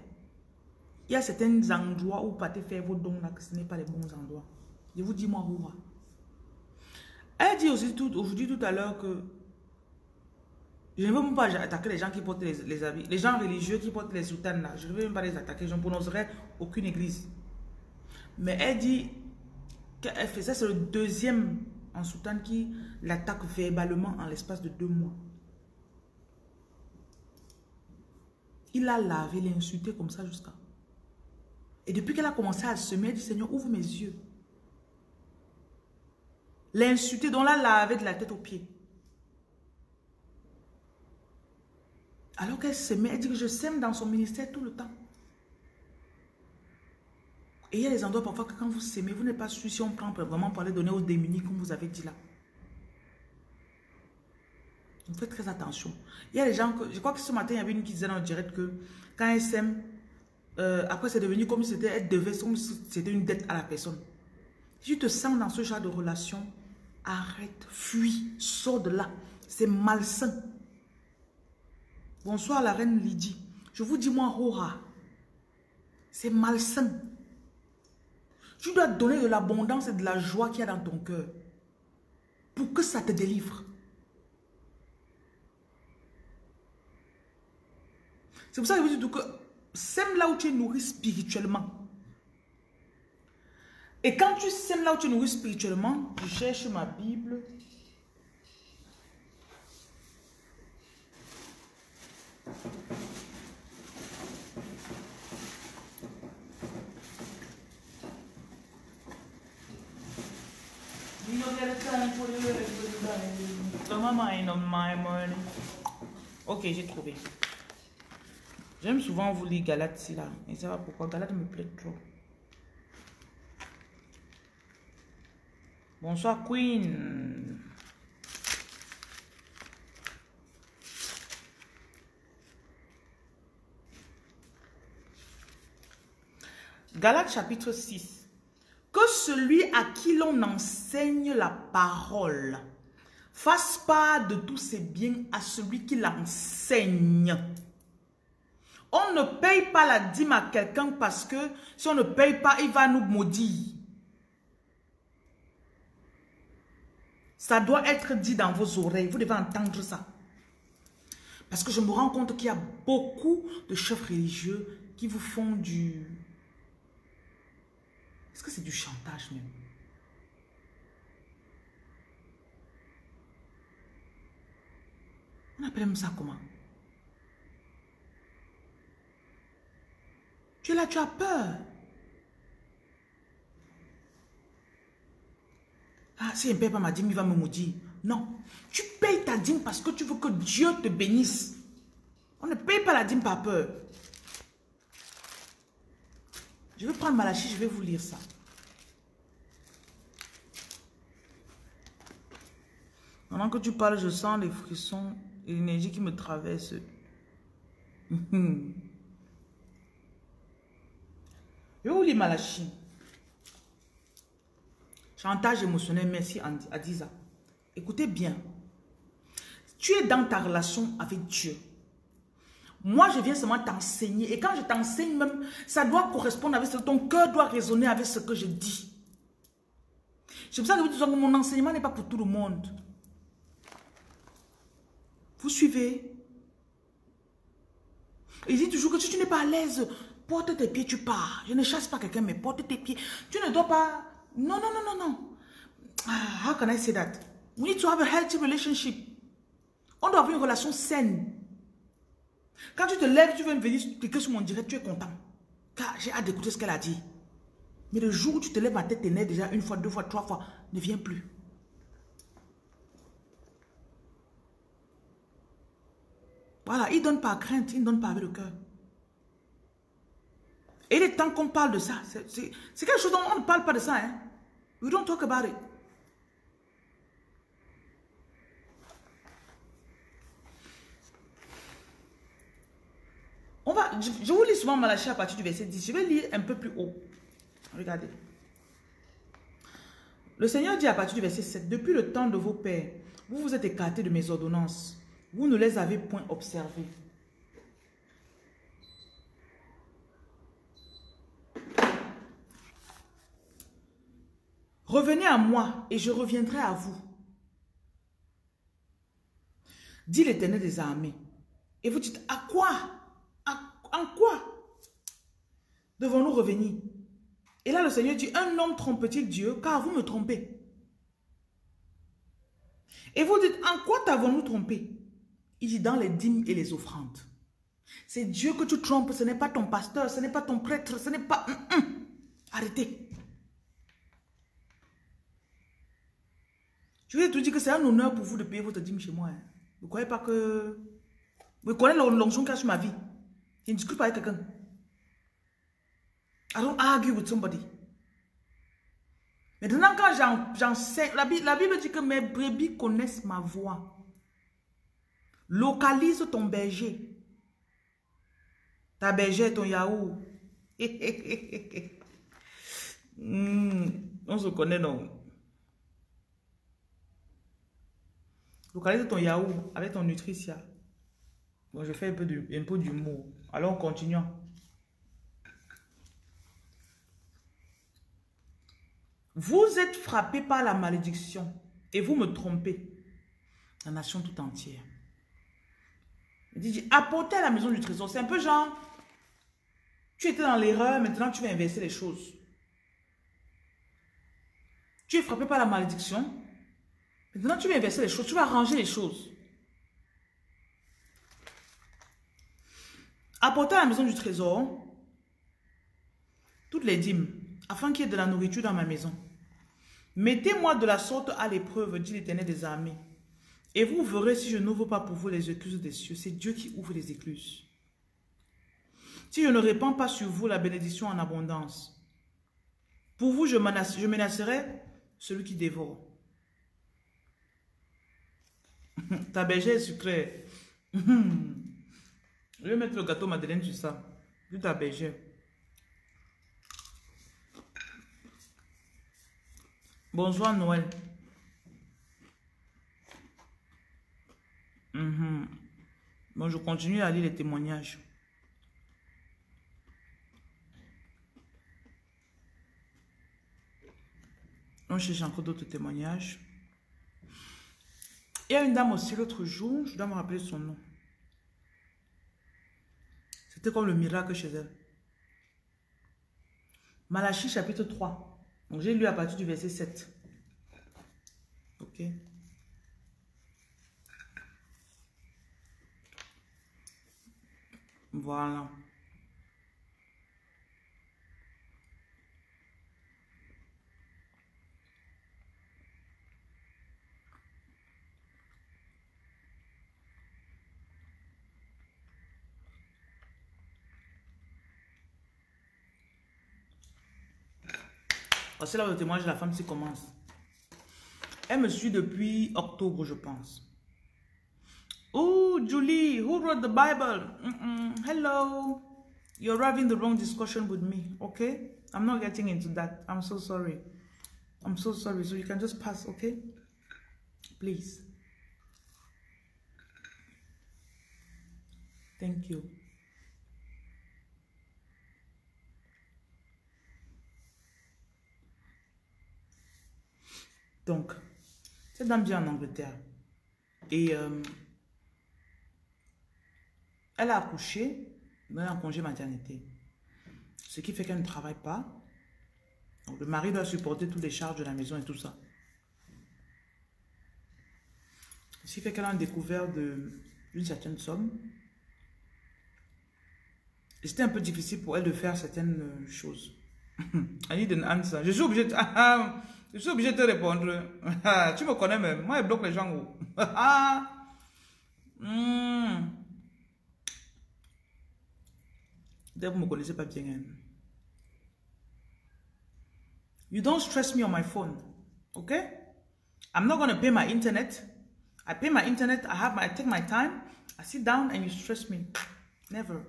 il y a certains endroits où vous partez faire vos dons là, que ce n'est pas les bons endroits. Je vous dis moi où. Elle dit aussi tout, aujourd'hui tout à l'heure que je ne veux même pas attaquer les gens qui portent les, habits. Les gens religieux qui portent les soutanes là. Je ne veux même pas les attaquer. Je ne prononcerai aucune église. Mais elle dit qu'elle fait ça, c'est le deuxième en soutane qui l'attaque verbalement en l'espace de deux mois. Il a lavé, il insulté comme ça jusqu'à... Et depuis qu'elle a commencé à semer, elle dit Seigneur, ouvre mes yeux. L'insulté, dont l'a lavé de la tête aux pieds. Alors qu'elle s'aimait, elle dit que je sème dans son ministère tout le temps. Et il y a des endroits parfois que quand vous s'aimez, vous n'êtes pas sûr si on prend vraiment pour aller donner aux démunis, comme vous avez dit là. Donc faites très attention. Il y a des gens que, je crois que ce matin, il y avait une qui disait dans direct que quand elle s'aime, euh, après c'est devenu comme si c'était une dette à la personne. Si tu te sens dans ce genre de relation, arrête, fuis, sors de là. C'est malsain. Bonsoir la reine Lydie. Je vous dis moi, Hora. C'est malsain. Tu dois donner de l'abondance et de la joie qu'il y a dans ton cœur. Pour que ça te délivre. C'est pour ça que je vous dis que sème là où tu es nourri spirituellement. Et quand tu sèmes là où tu es nourri spirituellement, je cherche ma Bible. Ok, j'ai trouvé. J'aime souvent vous lire Galate là. Et ça va pourquoi? Galate me plaît trop. Bonsoir Queen. Galate chapitre 6 que celui à qui l'on enseigne la parole fasse part de tous ses biens à celui qui l'enseigne. On ne paye pas la dîme à quelqu'un parce que si on ne paye pas, il va nous maudire. Ça doit être dit dans vos oreilles. Vous devez entendre ça. Parce que je me rends compte qu'il y a beaucoup de chefs religieux qui vous font du... Est-ce que c'est du chantage même? On appelle ça comment? Tu es là, tu as peur. Ah, si un père pas ma dîme, il va me maudire. Non. Tu payes ta dîme parce que tu veux que Dieu te bénisse. On ne paye pas la dîme par peur. Je vais prendre Malachi, je vais vous lire ça. Pendant que tu parles, je sens les frissons et l'énergie qui me traverse. je vais vous lire Malachi. Chantage émotionnel, merci Adiza. Écoutez bien. Tu es dans ta relation avec Dieu. Moi, je viens seulement t'enseigner. Et quand je t'enseigne même, ça doit correspondre avec ce que ton cœur doit résonner avec ce que je dis. C'est pour ça que que mon enseignement n'est pas pour tout le monde. Vous suivez? Il dit toujours que si tu n'es pas à l'aise, porte tes pieds, tu pars. Je ne chasse pas quelqu'un, mais porte tes pieds. Tu ne dois pas... Non, non, non, non, non. Ah, how can I say that? We need to have a healthy relationship. On doit avoir une relation saine. Quand tu te lèves, tu veux venir cliquer sur mon direct, tu es content. Car j'ai hâte d'écouter ce qu'elle a dit. Mais le jour où tu te lèves ma tête tes déjà une fois, deux fois, trois fois, ne viens plus. Voilà, il ne donne pas crainte, il ne donne pas avec le cœur. Et il est temps qu'on parle de ça. C'est quelque chose dont on ne parle pas de ça. Hein? We don't talk about it. On va, je, vous lis souvent Malachi à partir du verset 10. Je vais lire un peu plus haut. Regardez. Le Seigneur dit à partir du verset 7, Depuis le temps de vos pères, vous vous êtes écartés de mes ordonnances. Vous ne les avez point observées. Revenez à moi et je reviendrai à vous. Dit l'Éternel des armées. Et vous dites, à quoi? En quoi devons-nous revenir? Et là, le Seigneur dit, un homme trompe-t-il Dieu? Car vous me trompez. Et vous dites, en quoi t'avons-nous trompé? Il dit, dans les dîmes et les offrandes. C'est Dieu que tu trompes, ce n'est pas ton pasteur, ce n'est pas ton prêtre, ce n'est pas... Hum, hum. Arrêtez. Je vous ai tout dit que c'est un honneur pour vous de payer votre dîme chez moi. Hein? Vous ne croyez pas que... Vous connaissez l'onction qu'il y a sur ma vie. Je ne discute pas avec quelqu'un. I don't argue with somebody. Maintenant, quand j'enseigne, la, la Bible dit que mes brebis connaissent ma voix. Localise ton berger. Ta berger ton yaourt. Hmm, on se connaît, non? Localise ton yaourt avec ton nutricia. Bon, je fais un peu, du, un peu d'humour. Alors, continuons. Vous êtes frappé par la malédiction et vous me trompez. La nation tout entière. Il dit, apportez à la maison du trésor. C'est un peu genre, tu étais dans l'erreur, maintenant tu vas inverser les choses. Tu es frappé par la malédiction, Maintenant, tu vas inverser les choses, tu vas arranger les choses. Apportez à la maison du trésor toutes les dîmes, afin qu'il y ait de la nourriture dans ma maison. Mettez-moi de la sorte à l'épreuve, dit l'Éternel des armées. Et vous verrez si je n'ouvre pas pour vous les écluses des cieux. C'est Dieu qui ouvre les écluses. Si je ne répands pas sur vous la bénédiction en abondance, pour vous je menacerai celui qui dévore. Ta bergère est sucrée. Je vais mettre le gâteau madeleine sur ça. De ta bergère. Bonjour Noël. Mhm. Bon, je continue à lire les témoignages. On cherche encore d'autres témoignages. Il y a une dame aussi l'autre jour, je dois me rappeler son nom. C'était comme le miracle chez elle. Malachie chapitre 3. Donc j'ai lu à partir du verset 7. Ok. Voilà. C'est là le témoignage de la femme qui commence. Elle me suit depuis octobre, je pense. Oh, Julie, who wrote the Bible? Hello. You're having the wrong discussion with me, okay? I'm not getting into that. I'm so sorry. I'm so sorry. So you can just pass, okay? Please. Thank you. Donc, cette dame vient en Angleterre. Et euh, elle a accouché dans un congé maternité. Ce qui fait qu'elle ne travaille pas. Le mari doit supporter toutes les charges de la maison et tout ça. Ce qui fait qu'elle a un découvert d'une certaine somme. Et c'était un peu difficile pour elle de faire certaines choses. Need an answer. Je suis obligée de... Je suis obligé de te répondre. tu me connais même. Moi, je bloque les gens. mm. Vous ne me connaissez pas bien. Hein. You don't stress me on my phone. Okay? I'm not going to pay my internet. I pay my internet. I have my, I take my time. I sit down and you stress me. Never.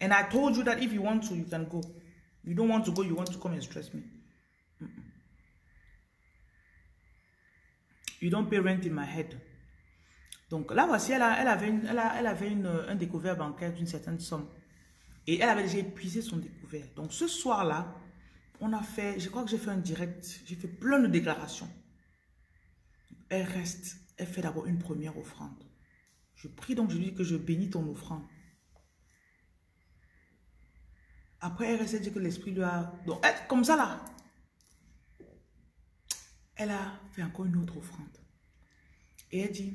And I told you that if you want to, you can go. You don't want to go, you want to come and stress me. You don't pay rent in my head. Donc là, voici, elle, avait, un découvert bancaire d'une certaine somme. Et elle avait déjà épuisé son découvert. Donc ce soir-là, on a fait, je crois que j'ai fait un direct, j'ai fait plein de déclarations. Elle reste, elle fait d'abord une première offrande. Je prie donc, je lui dis que je bénis ton offrande. Après, elle reste, dit que l'esprit lui a... Donc, elle, comme ça là, elle a fait encore une autre offrande. Et elle dit,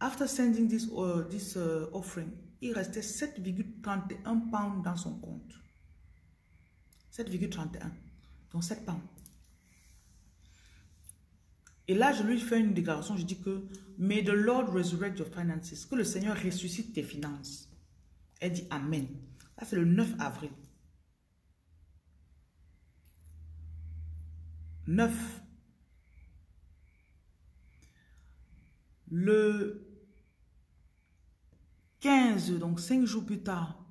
after sending this, uh, this uh, offering, il restait 7,31 pounds dans son compte. 7,31. Donc 7 pounds. Et là, je lui fais une déclaration. Je dis que May the Lord resurrect your finances. Que le Seigneur ressuscite tes finances. Elle dit Amen. Ça, c'est le 9 avril. 9 Le 15, donc 5 jours plus tard,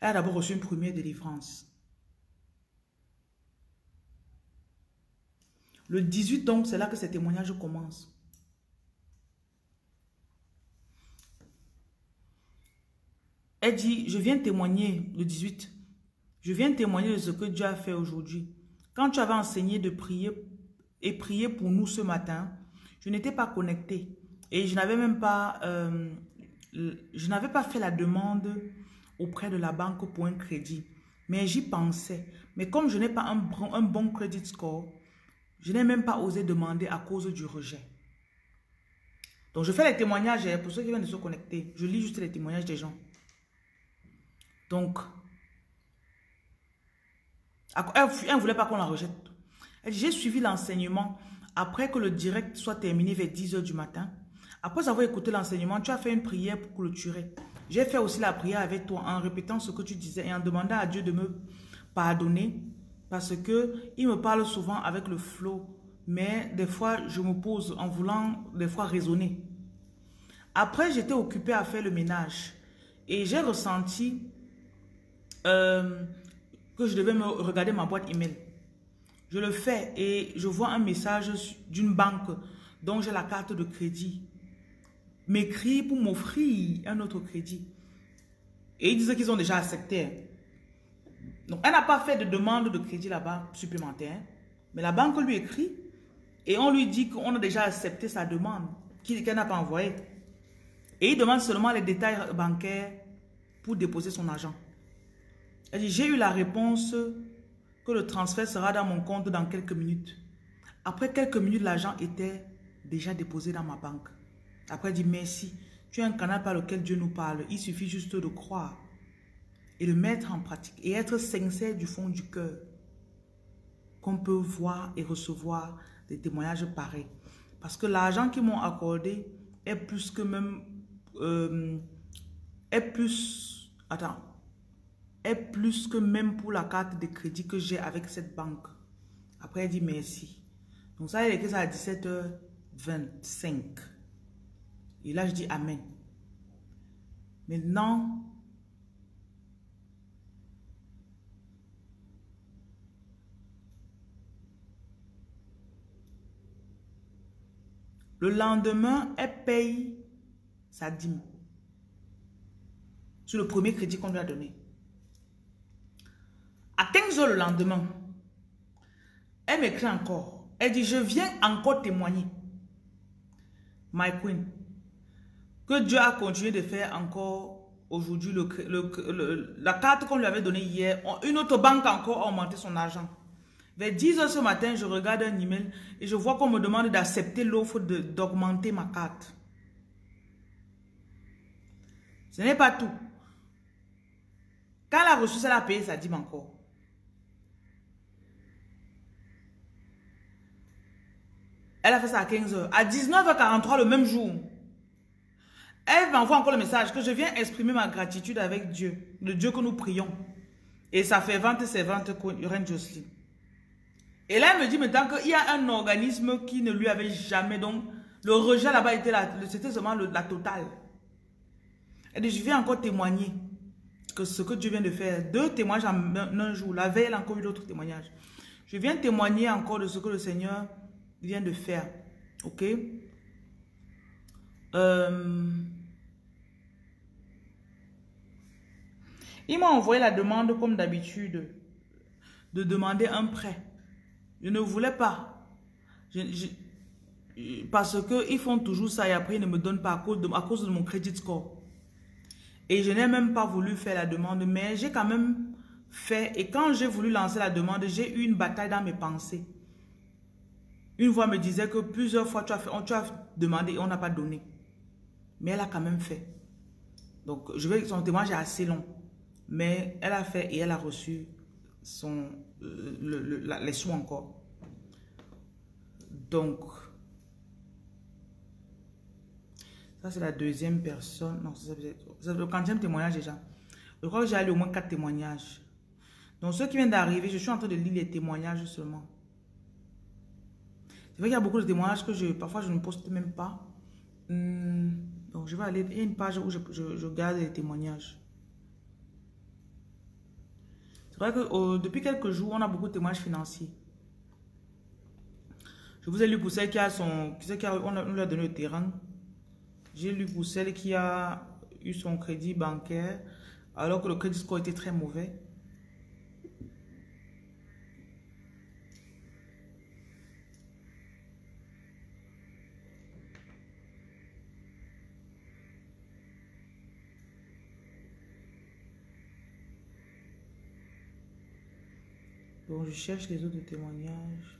elle a d'abord reçu une première délivrance. Le 18, donc, c'est là que ces témoignages commencent. Elle dit, je viens témoigner, le 18, je viens témoigner de ce que Dieu a fait aujourd'hui. Quand tu avais enseigné de prier et prier pour nous ce matin, je n'étais pas connectée et je n'avais même pas, euh, je n'avais pas fait la demande auprès de la banque pour un crédit. Mais j'y pensais. Mais comme je n'ai pas un, un bon credit score, je n'ai même pas osé demander à cause du rejet. Donc, je fais les témoignages hein, pour ceux qui viennent de se connecter. Je lis juste les témoignages des gens. Donc, elle ne voulait pas qu'on la rejette. J'ai suivi l'enseignement après que le direct soit terminé vers 10 h du matin. Après avoir écouté l'enseignement, tu as fait une prière pour clôturer. J'ai fait aussi la prière avec toi en répétant ce que tu disais et en demandant à Dieu de me pardonner parce que il me parle souvent avec le flot, mais des fois je me pose en voulant des fois raisonner. Après, j'étais occupée à faire le ménage et j'ai ressenti euh, que je devais me regarder ma boîte email. Je le fais et je vois un message d'une banque dont j'ai la carte de crédit m'écrit pour m'offrir un autre crédit. Et ils disent qu'ils ont déjà accepté. Donc, elle n'a pas fait de demande de crédit là-bas supplémentaire. Mais la banque lui écrit et on lui dit qu'on a déjà accepté sa demande qu'elle n'a pas envoyée. Et il demande seulement les détails bancaires pour déposer son argent. Elle dit, j'ai eu la réponse que le transfert sera dans mon compte dans quelques minutes. Après quelques minutes, l'argent était déjà déposé dans ma banque. Après, dit, merci. Tu es un canal par lequel Dieu nous parle. Il suffit juste de croire et de mettre en pratique et être sincère du fond du cœur qu'on peut voir et recevoir des témoignages pareils. Parce que l'argent qu'ils m'ont accordé est plus que même... Euh, est plus... Attends. Est plus que même pour la carte de crédit que j'ai avec cette banque. Après, elle dit merci. Donc ça, est que ça à 17h25. Et là, je dis Amen. Maintenant, le lendemain, elle paye sa dîme sur le premier crédit qu'on lui a donné. À 15 heures le lendemain, elle m'écrit encore. Elle dit, je viens encore témoigner. My queen, que Dieu a continué de faire encore aujourd'hui, la carte qu'on lui avait donnée hier, une autre banque encore a augmenté son argent. Vers 10 h ce matin, je regarde un email et je vois qu'on me demande d'accepter l'offre d'augmenter ma carte. Ce n'est pas tout. Quand elle a reçu, elle a payé ça dit encore. Elle a fait ça à 15 h À 19h43 le même jour, elle m'envoie encore le message que je viens exprimer ma gratitude avec Dieu, le Dieu que nous prions. Et sa fervente servante, Reine Jocelyne. Et là, elle me dit maintenant qu'il y a un organisme qui ne lui avait jamais, donc le rejet là-bas était c'était seulement la totale. Elle dit, je viens encore témoigner que ce que Dieu vient de faire, deux témoignages en un jour, la veille, elle a encore eu d'autres témoignages. Je viens témoigner encore de ce que le Seigneur vient de faire. Ok? Euh, Il m'a envoyé la demande comme d'habitude de demander un prêt. Je ne voulais pas. parce qu'ils font toujours ça et après ils ne me donnent pas à cause de, à cause de mon crédit score. Et je n'ai même pas voulu faire la demande, mais j'ai quand même fait. Et quand j'ai voulu lancer la demande, j'ai eu une bataille dans mes pensées. Une voix me disait que plusieurs fois tu as, demandé et on n'a pas donné. Mais elle a quand même fait. Donc, je vais, son témoignage est assez long. Mais elle a fait et elle a reçu son, le, les sous encore. Donc, ça c'est la deuxième personne. Non, c'est le quantième témoignage déjà. Je crois que j'ai au moins quatre témoignages. Donc, ceux qui viennent d'arriver, je suis en train de lire les témoignages seulement. Vrai qu'il y a beaucoup de témoignages que je, parfois je ne poste même pas. Hmm, donc, je vais aller. Il y a une page où je, garde les témoignages. C'est vrai que depuis quelques jours, on a beaucoup de témoignages financiers. Je vous ai lu pour celle qui a son... Qui a, on, lui a donné le terrain. J'ai lu pour celle qui a eu son crédit bancaire alors que le crédit score était très mauvais. Bon, je cherche les autres témoignages.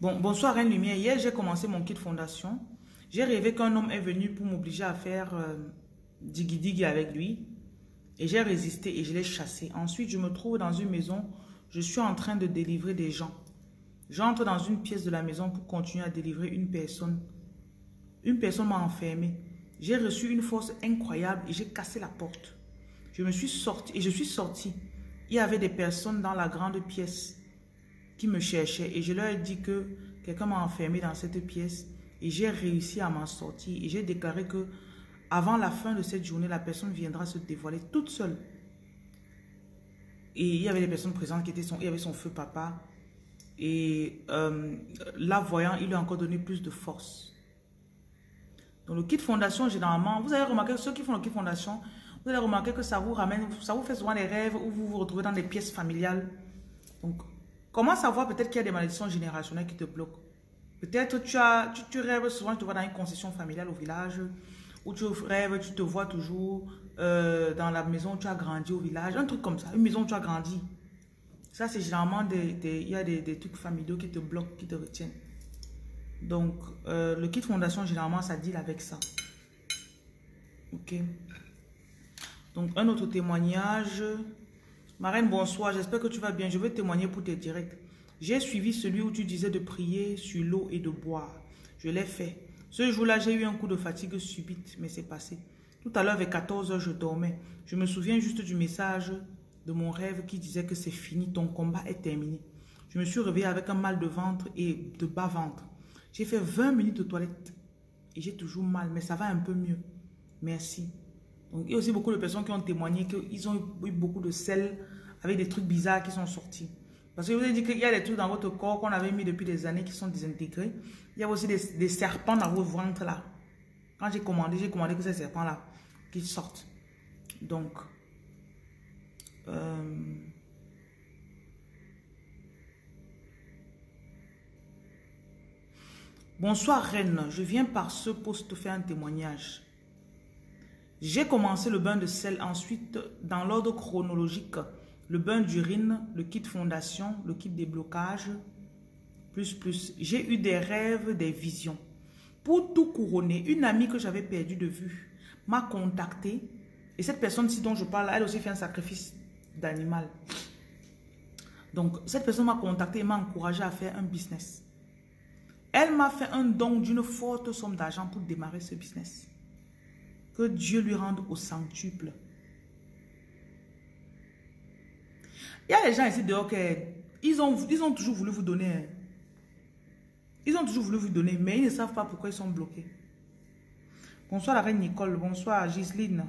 Bon, bonsoir Reine Lumière. Hier, j'ai commencé mon kit fondation. J'ai rêvé qu'un homme est venu pour m'obliger à faire euh, digi digi avec lui. Et j'ai résisté et je l'ai chassé. Ensuite, je me trouve dans une maison. Je suis en train de délivrer des gens. J'entre dans une pièce de la maison pour continuer à délivrer une personne. Une personne m'a enfermé. J'ai reçu une force incroyable et j'ai cassé la porte. Je me suis sorti et je suis sorti. Il y avait des personnes dans la grande pièce qui me cherchaient et je leur ai dit que quelqu'un m'a enfermé dans cette pièce et j'ai réussi à m'en sortir et j'ai déclaré que avant la fin de cette journée, la personne viendra se dévoiler toute seule. Et il y avait des personnes présentes qui étaient son, son feu papa, Et euh, là, voyant, il lui a encore donné plus de force. Donc, le kit fondation, généralement, vous avez remarqué, ceux qui font le kit fondation, vous allez remarquer que ça vous ramène, ça vous fait souvent des rêves où vous vous retrouvez dans des pièces familiales. Donc, comment savoir peut-être qu'il y a des malédictions générationnelles qui te bloquent? Peut-être tu, as, tu, rêves souvent, tu te vois dans une concession familiale au village, où tu rêves, tu te vois toujours euh, dans la maison où tu as grandi au village, un truc comme ça, une maison où tu as grandi. Ça, c'est généralement des, il y a des, des, trucs familiaux qui te bloquent, qui te retiennent. Donc, euh, le kit fondation, généralement, ça deal avec ça. Ok. Donc, un autre témoignage. Marraine, bonsoir. J'espère que tu vas bien. Je vais témoigner pour tes directs. J'ai suivi celui où tu disais de prier sur l'eau et de boire. Je l'ai fait. Ce jour-là, j'ai eu un coup de fatigue subite, mais c'est passé. Tout à l'heure, vers 14 h je dormais. Je me souviens juste du message de mon rêve qui disait que c'est fini, ton combat est terminé. Je me suis réveillée avec un mal de ventre et de bas-ventre. J'ai fait 20 minutes de toilette et j'ai toujours mal, mais ça va un peu mieux. Merci. Donc, il y a aussi beaucoup de personnes qui ont témoigné qu'ils ont eu beaucoup de sel avec des trucs bizarres qui sont sortis. Parce que je vous ai dit qu'il y a des trucs dans votre corps qu'on avait mis depuis des années qui sont désintégrés. Il y a aussi des, serpents dans votre ventre là. Quand j'ai commandé, j'ai commandé que ces serpents-là qui sortent. Donc, euh, Bonsoir Reine, je viens par ce poste faire un témoignage. J'ai commencé le bain de sel, ensuite dans l'ordre chronologique, le bain d'urine, le kit fondation, le kit déblocage, plus plus. J'ai eu des rêves, des visions. Pour tout couronner, une amie que j'avais perdue de vue m'a contacté et cette personne-ci dont je parle, elle aussi fait un sacrifice d'animal. Donc, cette personne m'a contacté et m'a encouragé à faire un business. Elle m'a fait un don d'une forte somme d'argent pour démarrer ce business. Que Dieu lui rende au centuple. Il y a des gens ici dehors qui ils ont, ils ont toujours voulu vous donner. Hein. Ils ont toujours voulu vous donner, mais ils ne savent pas pourquoi ils sont bloqués. Bonsoir la reine Nicole, bonsoir Giseline.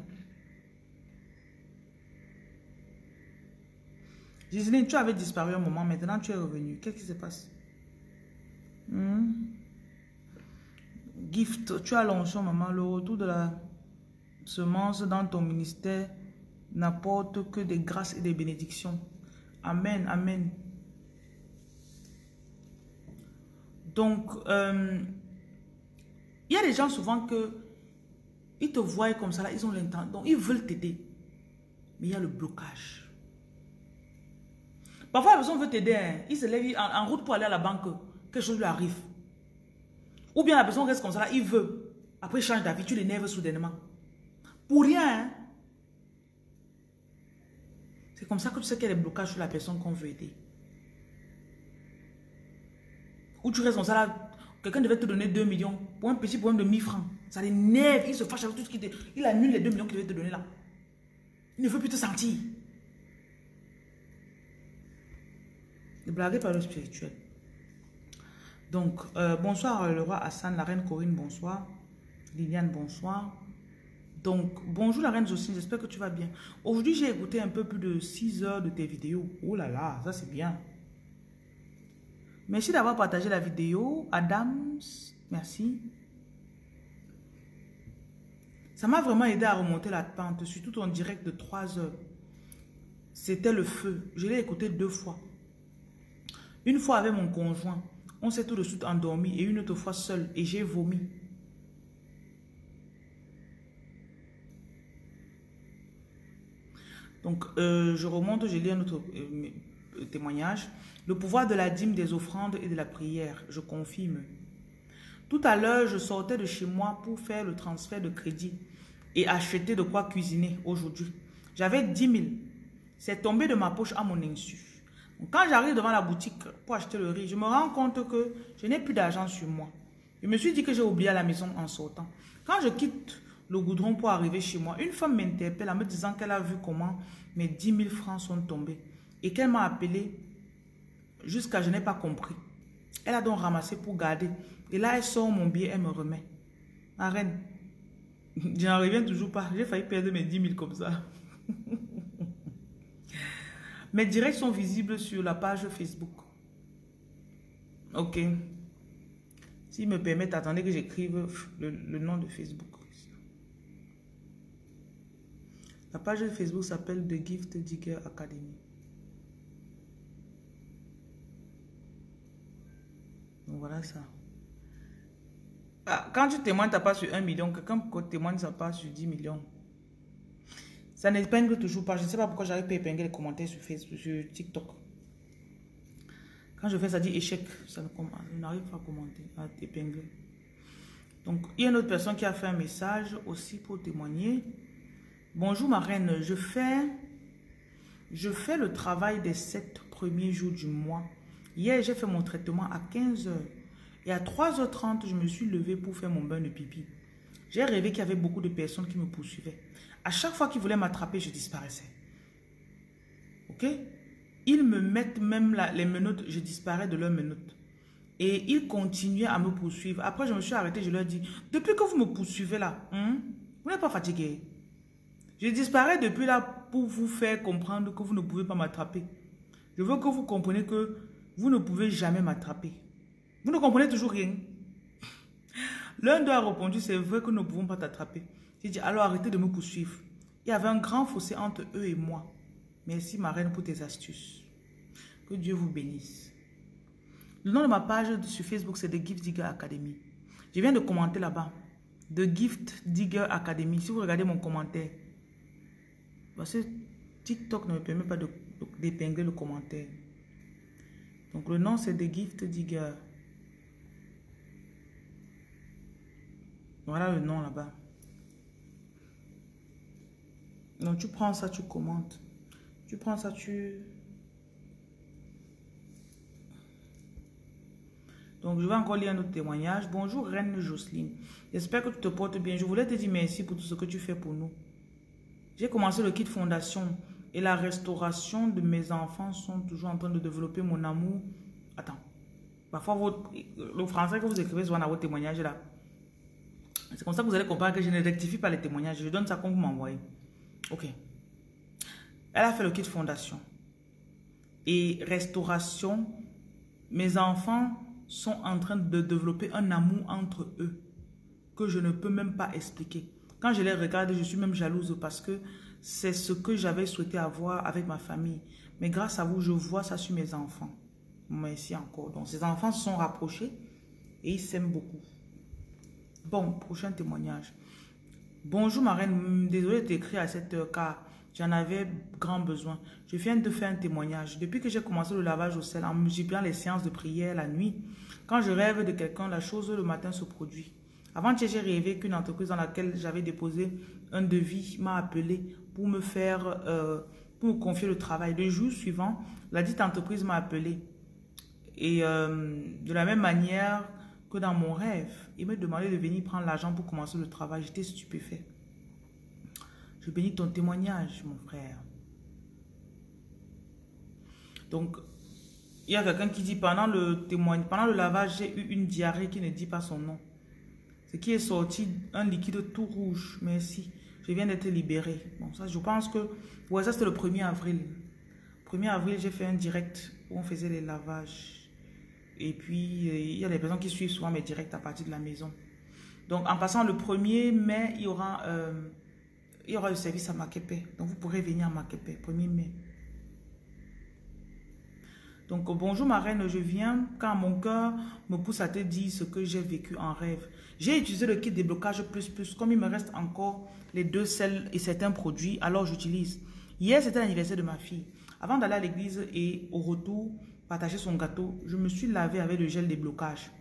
Giseline, tu avais disparu un moment, maintenant tu es revenu. Qu'est-ce qui se passe? Hmm? Gift, tu as l'onction, maman. Le retour de la semence dans ton ministère n'apporte que des grâces et des bénédictions. Amen, amen. Donc, euh, il y a des gens souvent que ils te voient comme ça, là, ils ont l'intention, donc ils veulent t'aider. Mais il y a le blocage. Parfois, la personne veut t'aider, hein. il se lève en route pour aller à la banque quelque chose lui arrive. Ou bien la personne reste comme ça, là, il veut. Après, il change d'avis, tu l'énerves soudainement. Pour rien. Hein. C'est comme ça que tu sais qu'il y a des blocages sur la personne qu'on veut aider. Ou tu restes comme ça, là, quelqu'un devait te donner 2 millions pour un petit problème de 1000 francs. Ça l'énerve, il se fâche avec tout ce qu'il te... Il annule les 2 millions qu'il devait te donner là. Il ne veut plus te sentir. Ne blaguez pas le spirituel. Donc, euh, bonsoir le roi Hassan, la reine Corinne, bonsoir. Liliane, bonsoir. Donc, bonjour la reine Jocelyne, j'espère que tu vas bien. Aujourd'hui, j'ai écouté un peu plus de 6 heures de tes vidéos. Oh là là, ça c'est bien. Merci d'avoir partagé la vidéo. Adams, merci. Ça m'a vraiment aidé à remonter la pente, surtout en direct de 3 heures. C'était le feu. Je l'ai écouté deux fois. Une fois avec mon conjoint. On s'est tout de suite endormi et une autre fois seul et j'ai vomi. Donc, euh, je remonte, je lis un autre euh, témoignage. Le pouvoir de la dîme, des offrandes et de la prière, je confirme. Tout à l'heure, je sortais de chez moi pour faire le transfert de crédit et acheter de quoi cuisiner aujourd'hui. J'avais 10 000. C'est tombé de ma poche à mon insu. Quand j'arrive devant la boutique pour acheter le riz, je me rends compte que je n'ai plus d'argent sur moi. Je me suis dit que j'ai oublié à la maison en sortant. Quand je quitte le goudron pour arriver chez moi, une femme m'interpelle en me disant qu'elle a vu comment mes 10 000 francs sont tombés et qu'elle m'a appelé jusqu'à je n'ai pas compris. Elle a donc ramassé pour garder. Et là, elle sort mon billet, elle me remet. Ma reine, je n'en reviens toujours pas. J'ai failli perdre mes 10 000 comme ça. Mes directs sont visibles sur la page Facebook. Ok. S'il me permet, attendez que j'écrive le, le, nom de Facebook. La page de Facebook s'appelle The Gift Digger Academy. Donc voilà ça. Ah, quand tu témoignes, tu n'as pas sur 1 million. Quelqu'un témoigne, ça passe sur 10 millions. Ça n'épingle toujours pas. Je ne sais pas pourquoi j'arrive pas à épingler les commentaires sur Facebook, sur TikTok. Quand je fais ça, dit échec. Ça n'arrive pas à commenter, à épingler. Donc, il y a une autre personne qui a fait un message aussi pour témoigner. Bonjour ma reine, je fais, je fais le travail des sept premiers jours du mois. Hier, j'ai fait mon traitement à 15h. Et à 3h30, je me suis levée pour faire mon bain de pipi. J'ai rêvé qu'il y avait beaucoup de personnes qui me poursuivaient. À chaque fois qu'ils voulaient m'attraper, je disparaissais. Ok? Ils me mettent même les menottes, je disparais de leurs menottes. Et ils continuaient à me poursuivre. Après, je me suis arrêtée, je leur dis, depuis que vous me poursuivez là, hein, vous n'êtes pas fatigué. Je disparais depuis là pour vous faire comprendre que vous ne pouvez pas m'attraper. Je veux que vous compreniez que vous ne pouvez jamais m'attraper. Vous ne comprenez toujours rien. L'un d'eux a répondu, c'est vrai que nous ne pouvons pas t'attraper. J'ai dit, alors arrêtez de me poursuivre. Il y avait un grand fossé entre eux et moi. Merci ma reine pour tes astuces. Que Dieu vous bénisse. Le nom de ma page sur Facebook, c'est The Gift Digger Academy. Je viens de commenter là-bas. The Gift Digger Academy. Si vous regardez mon commentaire, parce TikTok ne me permet pas d'épingler le commentaire. Donc le nom, c'est The Gift Digger. Voilà le nom là-bas. Donc tu prends ça, tu commentes. Tu prends ça, tu... Donc je vais encore lire un autre témoignage. Bonjour Reine Jocelyne. J'espère que tu te portes bien. Je voulais te dire merci pour tout ce que tu fais pour nous. J'ai commencé le kit fondation et la restauration de mes enfants sont toujours en train de développer mon amour. Attends. Parfois, votre, le français que vous écrivez souvent dans vos témoignages là, c'est comme ça que vous allez comprendre que je ne rectifie pas les témoignages. Je donne ça comme vous m'envoyez. Ok. Elle a fait le kit fondation. Et restauration. Mes enfants sont en train de développer un amour entre eux que je ne peux même pas expliquer. Quand je les regarde, je suis même jalouse parce que c'est ce que j'avais souhaité avoir avec ma famille. Mais grâce à vous, je vois ça sur mes enfants. Merci encore. Donc, ces enfants sont rapprochés et ils s'aiment beaucoup. Bon, prochain témoignage. Bonjour ma reine, désolé de t'écrire à cette heure car j'en avais grand besoin. Je viens de faire un témoignage. Depuis que j'ai commencé le lavage au sel en multipliant les séances de prière la nuit, quand je rêve de quelqu'un, la chose le matin se produit. Avant j'ai rêvé qu'une entreprise dans laquelle j'avais déposé un devis m'a appelé pour me faire, euh, pour me confier le travail. Le jour suivant, la dite entreprise m'a appelé. Et euh, de la même manière, dans mon rêve, il me demandait de venir prendre l'argent pour commencer le travail. J'étais stupéfait. Je bénis ton témoignage, mon frère. Donc, il y a quelqu'un qui dit pendant le témoignage, pendant le lavage, j'ai eu une diarrhée qui ne dit pas son nom. Ce qui est sorti, un liquide tout rouge. Merci. Je viens d'être libéré. Bon, ça, je pense que... Ouais, ça, c'était le 1er avril. 1er avril, j'ai fait un direct où on faisait les lavages. Et puis, euh, il y a des personnes qui suivent souvent mes directs à partir de la maison. Donc, en passant le 1er mai, il y aura, euh, il y aura le service à Makepe. Donc, vous pourrez venir à Makepe, 1er mai. Donc, bonjour ma reine, je viens quand mon cœur me pousse à te dire ce que j'ai vécu en rêve. J'ai utilisé le kit déblocage plus plus. Comme il me reste encore les deux sels et certains produits, alors j'utilise. Hier, c'était l'anniversaire de ma fille. Avant d'aller à l'église et au retour, partager son gâteau, je me suis lavé avec le gel déblocage.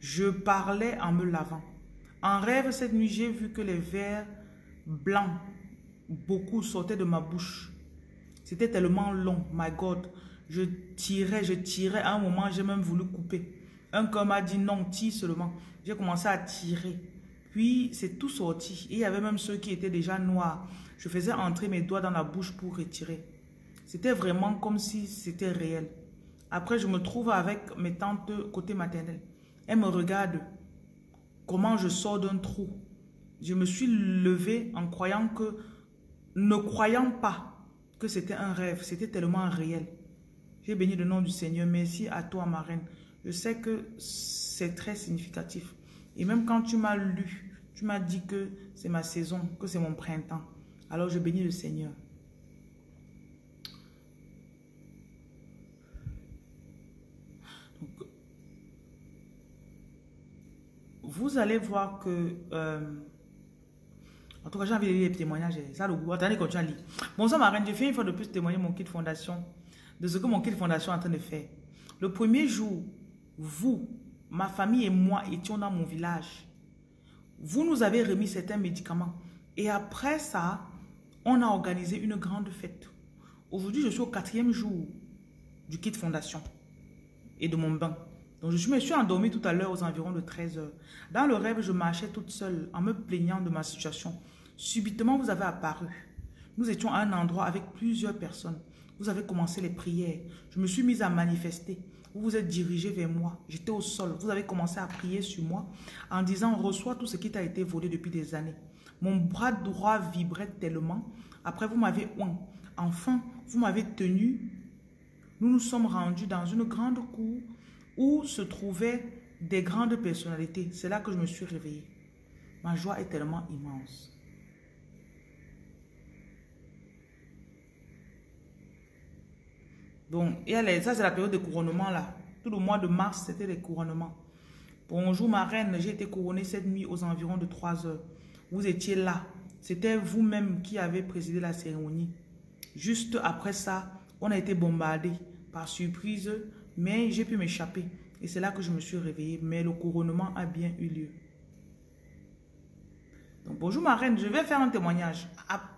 Je parlais en me lavant. En rêve, cette nuit, j'ai vu que les verres blancs, beaucoup sortaient de ma bouche. C'était tellement long, my God. Je tirais, je tirais. À un moment, j'ai même voulu couper. Un cœur m'a dit non, tire seulement. J'ai commencé à tirer. Puis, c'est tout sorti. Et il y avait même ceux qui étaient déjà noirs. Je faisais entrer mes doigts dans la bouche pour retirer. C'était vraiment comme si c'était réel. Après, je me trouve avec mes tantes côté maternel. Elles me regardent comment je sors d'un trou? Je me suis levée en croyant que, ne croyant pas que c'était un rêve, c'était tellement réel. J'ai béni le nom du Seigneur. Merci à toi, ma reine. Je sais que c'est très significatif. Et même quand tu m'as lu, tu m'as dit que c'est ma saison, que c'est mon printemps. Alors je bénis le Seigneur. Vous allez voir que... Euh, en tout cas, j'ai envie de lire les témoignages. Ça, le goût. Attendez, continue à lire. Bonsoir, ma reine. Je fais une fois de plus témoigner mon kit fondation de ce que mon kit fondation est en train de faire. Le premier jour, vous, ma famille et moi étions dans mon village. Vous nous avez remis certains médicaments. Et après ça, on a organisé une grande fête. Aujourd'hui, je suis au quatrième jour du kit fondation et de mon bain. Je me suis endormie tout à l'heure aux environs de 13 heures. Dans le rêve, je marchais toute seule en me plaignant de ma situation. Subitement, vous avez apparu. Nous étions à un endroit avec plusieurs personnes. Vous avez commencé les prières. Je me suis mise à manifester. Vous vous êtes dirigé vers moi. J'étais au sol. Vous avez commencé à prier sur moi en disant, reçois tout ce qui t'a été volé depuis des années. Mon bras droit vibrait tellement. Après, vous m'avez oint. Enfin, vous m'avez tenu. Nous nous sommes rendus dans une grande cour où se trouvaient des grandes personnalités. C'est là que je me suis réveillée. Ma joie est tellement immense. Donc, et ça c'est la période de couronnement là. Tout le mois de mars, c'était les couronnements. Bonjour ma reine, j'ai été couronnée cette nuit aux environs de 3 heures. Vous étiez là. C'était vous-même qui avez présidé la cérémonie. Juste après ça, on a été bombardé par surprise mais j'ai pu m'échapper. Et c'est là que je me suis réveillée. Mais le couronnement a bien eu lieu. Donc, bonjour ma reine, je vais faire un témoignage.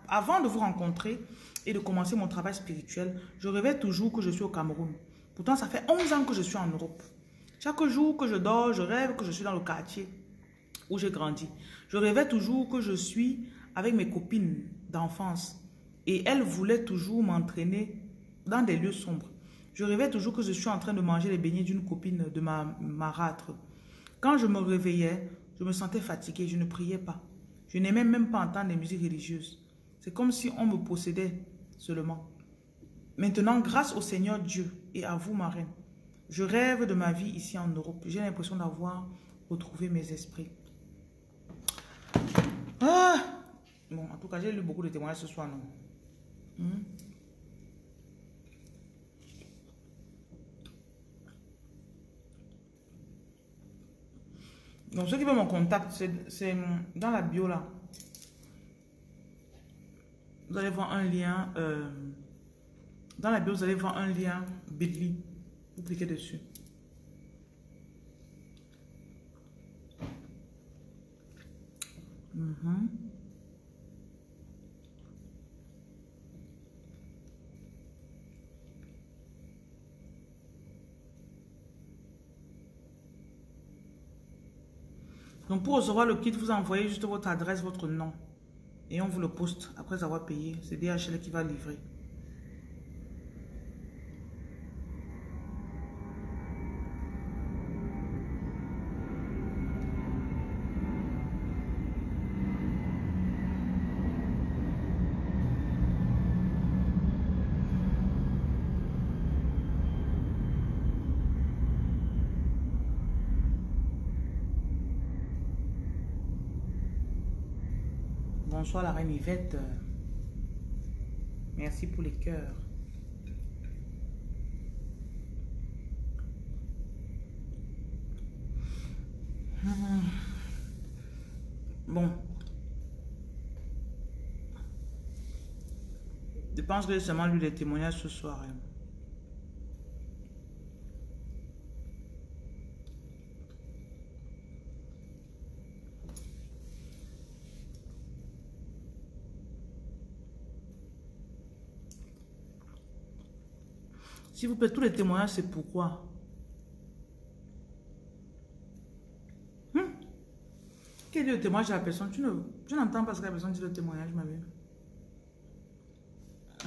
Avant de vous rencontrer et de commencer mon travail spirituel, je rêvais toujours que je suis au Cameroun. Pourtant, ça fait 11 ans que je suis en Europe. Chaque jour que je dors, je rêve que je suis dans le quartier où j'ai grandi. Je rêvais toujours que je suis avec mes copines d'enfance. Et elles voulaient toujours m'entraîner dans des lieux sombres. Je rêvais toujours que je suis en train de manger les beignets d'une copine de ma marâtre. Quand je me réveillais, je me sentais fatiguée, je ne priais pas. Je n'aimais même pas entendre les musiques religieuses. C'est comme si on me possédait seulement. Maintenant, grâce au Seigneur Dieu et à vous, ma reine, je rêve de ma vie ici en Europe. J'ai l'impression d'avoir retrouvé mes esprits. Ah! Bon, en tout cas, j'ai lu beaucoup de témoignages ce soir, non? Hmm? Donc, ceux qui veulent mon contact, c'est dans la bio là. Vous allez voir un lien. Euh, dans la bio, vous allez voir un lien Bitly. Vous cliquez dessus. Mhm. Donc pour recevoir le kit, vous envoyez juste votre adresse, votre nom. Et on vous le poste après avoir payé. C'est DHL qui va livrer. Bonsoir la reine Yvette. Merci pour les cœurs. Bon. Je pense que j'ai seulement lu les témoignages ce soir. S'il vous plaît, tous les témoignages, c'est pourquoi? Hmm? Quel est le témoignage de la personne? Tu n'entends pas ce que la personne dit le témoignage, ma belle.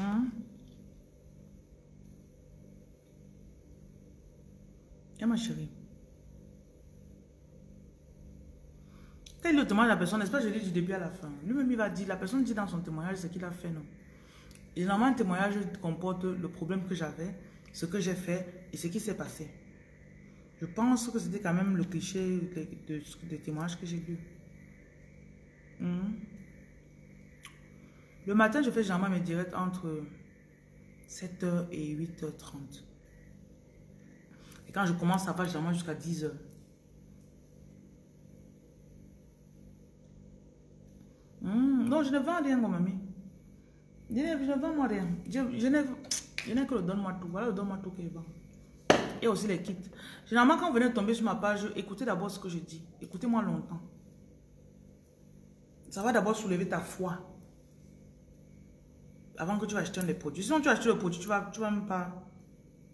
Hein? Et ma chérie. Quel est le témoignage de la personne N'est-ce pas Je dis du début à la fin. Lui-même, il va dire, la personne dit dans son témoignage ce qu'il a fait, non? Et normalement, un témoignage comporte le problème que j'avais, ce que j'ai fait et ce qui s'est passé. Je pense que c'était quand même le cliché des de, témoignages que j'ai lu. Hmm. Le matin, je fais généralement mes directs entre 7h et 8h30. Et quand je commence, ça va généralement jusqu'à 10h. Hmm. Non, je ne vends rien, mon mamie. Je ne, je ne vends moi rien. N'ai que le donne-moi tout. Voilà le donne-moi tout que je vends. Et aussi les kits. Généralement, quand vous venez tomber sur ma page, écoutez d'abord ce que je dis. Écoutez-moi longtemps. Ça va d'abord soulever ta foi. Avant que tu vas acheter les produits. Sinon, tu vas acheter le produit, tu vas, tu vas même pas...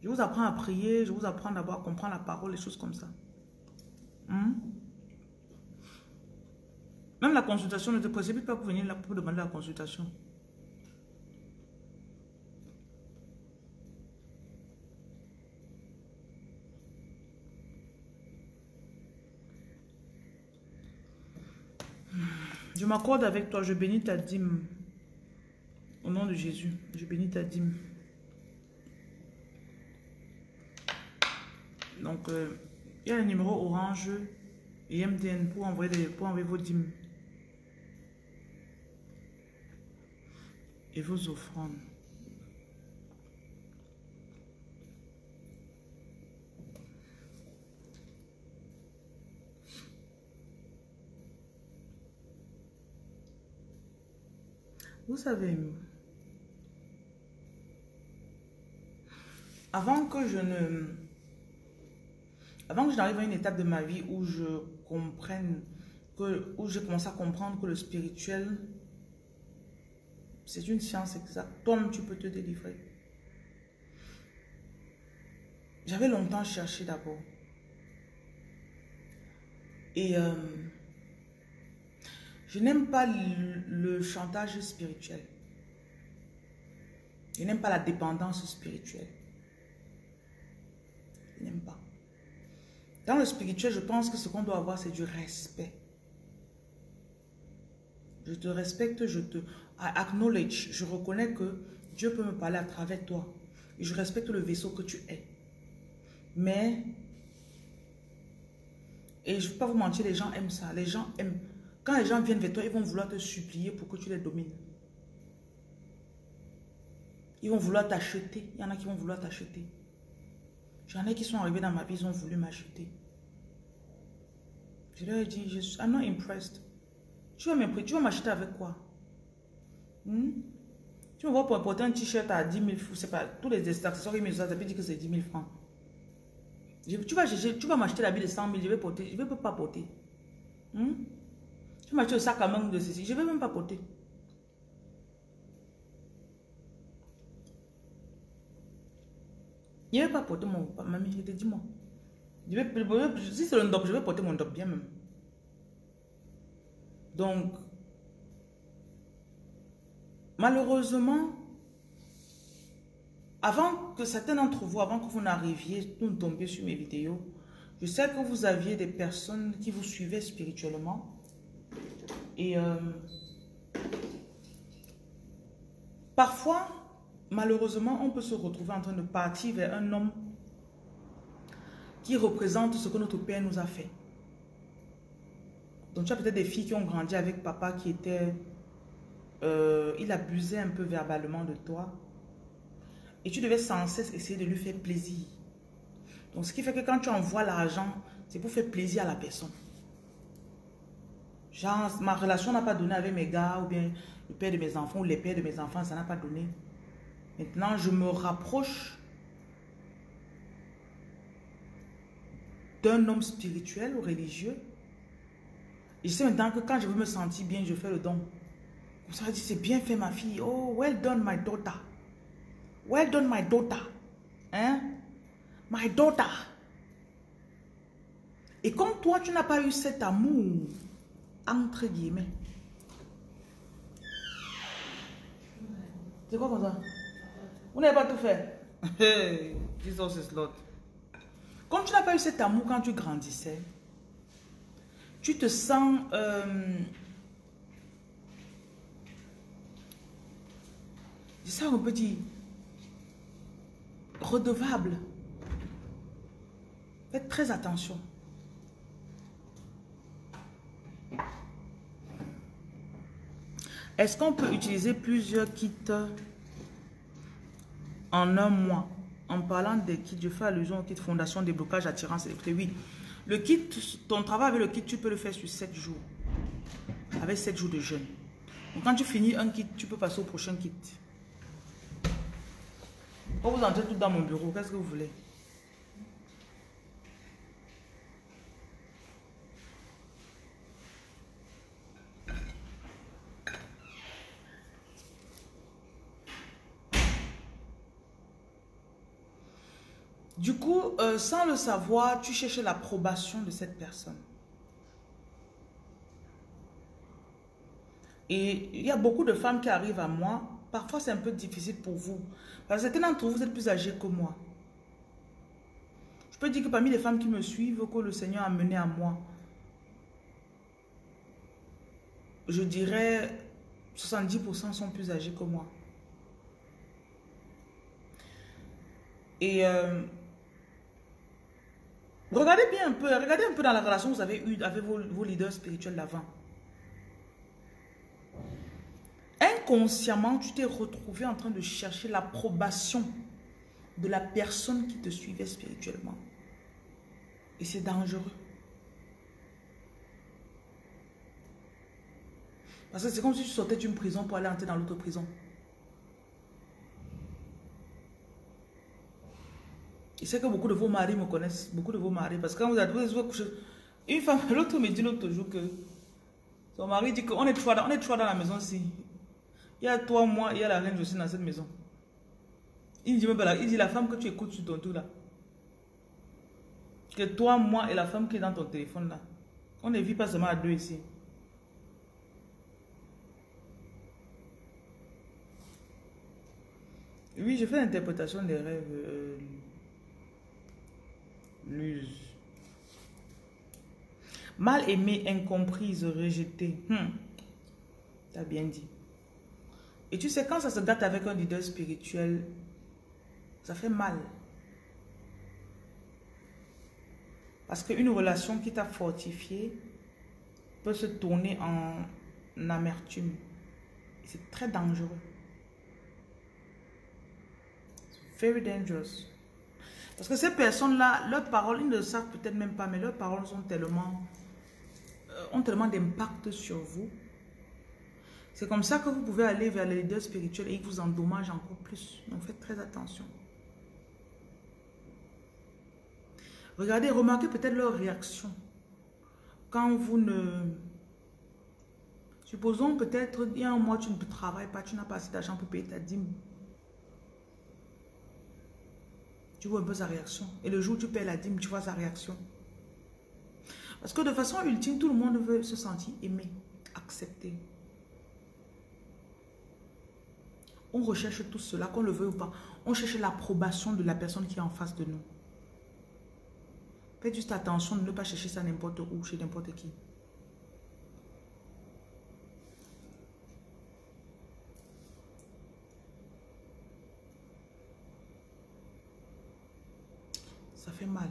Je vous apprends à prier, je vous apprends d'abord à comprendre la parole, les choses comme ça. Hmm? Même la consultation, ne te précipite pas pour venir là pour demander la consultation. Je m'accorde avec toi, je bénis ta dîme. Au nom de Jésus, je bénis ta dîme. Donc, euh, il y a le numéro orange et MTN pour envoyer vos dîmes. Et vos offrandes. Vous savez, avant que je ne... Avant que je n'arrive à une étape de ma vie où je comprenne, que, où je commence à comprendre que le spirituel, c'est une science exacte. Toi, tu peux te délivrer. J'avais longtemps cherché d'abord. Et... Euh, je n'aime pas le, chantage spirituel. Je n'aime pas la dépendance spirituelle. Je n'aime pas. Dans le spirituel, je pense que ce qu'on doit avoir, c'est du respect. Je te respecte, je te acknowledge, je reconnais que Dieu peut me parler à travers toi. Je respecte le vaisseau que tu es. Mais, et je ne vais pas vous mentir, les gens aiment ça. Les gens aiment quand les gens viennent vers toi, ils vont vouloir te supplier pour que tu les domines. Ils vont vouloir t'acheter. Il y en a qui vont vouloir t'acheter. J'en ai qui sont arrivés dans ma vie, ils ont voulu m'acheter. Je leur ai dit, je suis, I'm not impressed. Tu vas m'acheter avec quoi? Hmm? Tu me vois pour porter un t-shirt à 10 000 francs, pas, tous les accessoires ils me ça veut dire que c'est 10 000 francs. tu vas, tu vas m'acheter de 100 000, je vais porter, je vais pas porter. Hmm? Tu m'as le sac à main de ceci. Je ne vais même pas porter. Je ne vais pas porter mon... Mamie, je te dis moi. Je vais, si c'est le doc, je vais porter mon doc bien même. Donc, malheureusement, avant que certains d'entre vous, avant que vous n'arriviez, nous tombiez sur mes vidéos, je sais que vous aviez des personnes qui vous suivaient spirituellement et euh, parfois, malheureusement, on peut se retrouver en train de partir vers un homme qui représente ce que notre père nous a fait. Donc tu as peut-être des filles qui ont grandi avec papa qui était... Euh, il abusait un peu verbalement de toi. Et tu devais sans cesse essayer de lui faire plaisir. Donc ce qui fait que quand tu envoies l'argent, c'est pour faire plaisir à la personne. Genre, ma relation n'a pas donné avec mes gars ou bien le père de mes enfants ou les pères de mes enfants, ça n'a pas donné. Maintenant, je me rapproche d'un homme spirituel ou religieux. Et je sais maintenant que quand je veux me sentir bien, je fais le don. Comme ça, je dis, c'est bien fait ma fille. Oh, well done my daughter. Well done my daughter. Hein? My daughter. Et comme toi, tu n'as pas eu cet amour entre guillemets. C'est quoi comme ça? Vous n'avez pas tout fait. Hey, Jesus is Lord. Comme tu n'as pas eu cet amour quand tu grandissais, tu te sens... Euh, c'est ça on peut dire redevable. Faites très attention. Est-ce qu'on peut utiliser plusieurs kits en un mois En parlant des kits, je fais allusion au kit Fondation Déblocage Attirance Électrique. Oui, le kit, ton travail avec le kit, tu peux le faire sur 7 jours. Avec 7 jours de jeûne. Donc quand tu finis un kit, tu peux passer au prochain kit. Quand vous entrez tout dans mon bureau, qu'est-ce que vous voulez? Du coup, euh, sans le savoir, tu cherches l'approbation de cette personne. Et il y a beaucoup de femmes qui arrivent à moi. Parfois, c'est un peu difficile pour vous. Parce que certains d'entre vous, vous êtes plus âgés que moi. Je peux dire que parmi les femmes qui me suivent, que le Seigneur a mené à moi, je dirais 70% sont plus âgés que moi. Et euh, regardez bien un peu, regardez un peu dans la relation que vous avez eue avec vos, vos leaders spirituels d'avant. Inconsciemment, tu t'es retrouvé en train de chercher l'approbation de la personne qui te suivait spirituellement. Et c'est dangereux. Parce que c'est comme si tu sortais d'une prison pour aller entrer dans l'autre prison. Et c'est que beaucoup de vos maris me connaissent, beaucoup de vos maris, parce que quand vous êtes couché, une femme, l'autre me dit l'autre jour que son mari dit qu'on est trois, est trois dans la maison ici. Il y a toi, moi, il y a la reine aussi dans cette maison. Il dit, il dit la femme que tu écoutes sur ton tour là. Que toi, moi et la femme qui est dans ton téléphone là. On ne vit pas seulement à deux ici. Oui, je fais l'interprétation des rêves. Euh, Mal aimé, incomprise, rejeté. Hmm. Tu as bien dit. Et tu sais, quand ça se gâte avec un leader spirituel, ça fait mal. Parce qu'une relation qui t'a fortifié peut se tourner en amertume. C'est très dangereux. Very dangerous. Parce que ces personnes-là, leurs paroles, ils ne le savent peut-être même pas, mais leurs paroles tellement, euh, ont tellement d'impact sur vous c'est comme ça que vous pouvez aller vers les leaders spirituels et ils vous endommagent encore plus. Donc faites très attention. Regardez, remarquez peut-être leur réaction. Quand vous ne... Supposons peut-être, il y a un mois, tu ne travailles pas, tu n'as pas assez d'argent pour payer ta dîme. Tu vois un peu sa réaction. Et le jour où tu payes la dîme, tu vois sa réaction. Parce que de façon ultime, tout le monde veut se sentir aimé, accepté. On recherche tout cela, qu'on le veuille ou pas. On cherche l'approbation de la personne qui est en face de nous. Faites juste attention de ne pas chercher ça n'importe où, chez n'importe qui. Fait mal.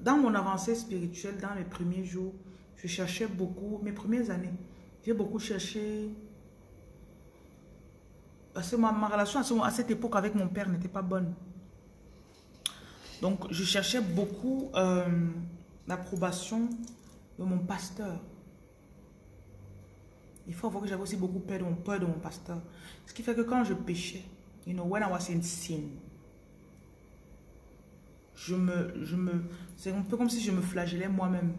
Dans mon avancée spirituelle, dans les premiers jours, je cherchais beaucoup, mes premières années, j'ai beaucoup cherché parce que ma, relation à, cette époque avec mon père n'était pas bonne. Donc, je cherchais beaucoup euh, l'approbation de mon pasteur. Il faut voir que j'avais aussi beaucoup peur de, mon, mon pasteur. Ce qui fait que quand je péchais, you know, when I was in sin, je me, je me, c'est un peu comme si je me flagellais moi-même.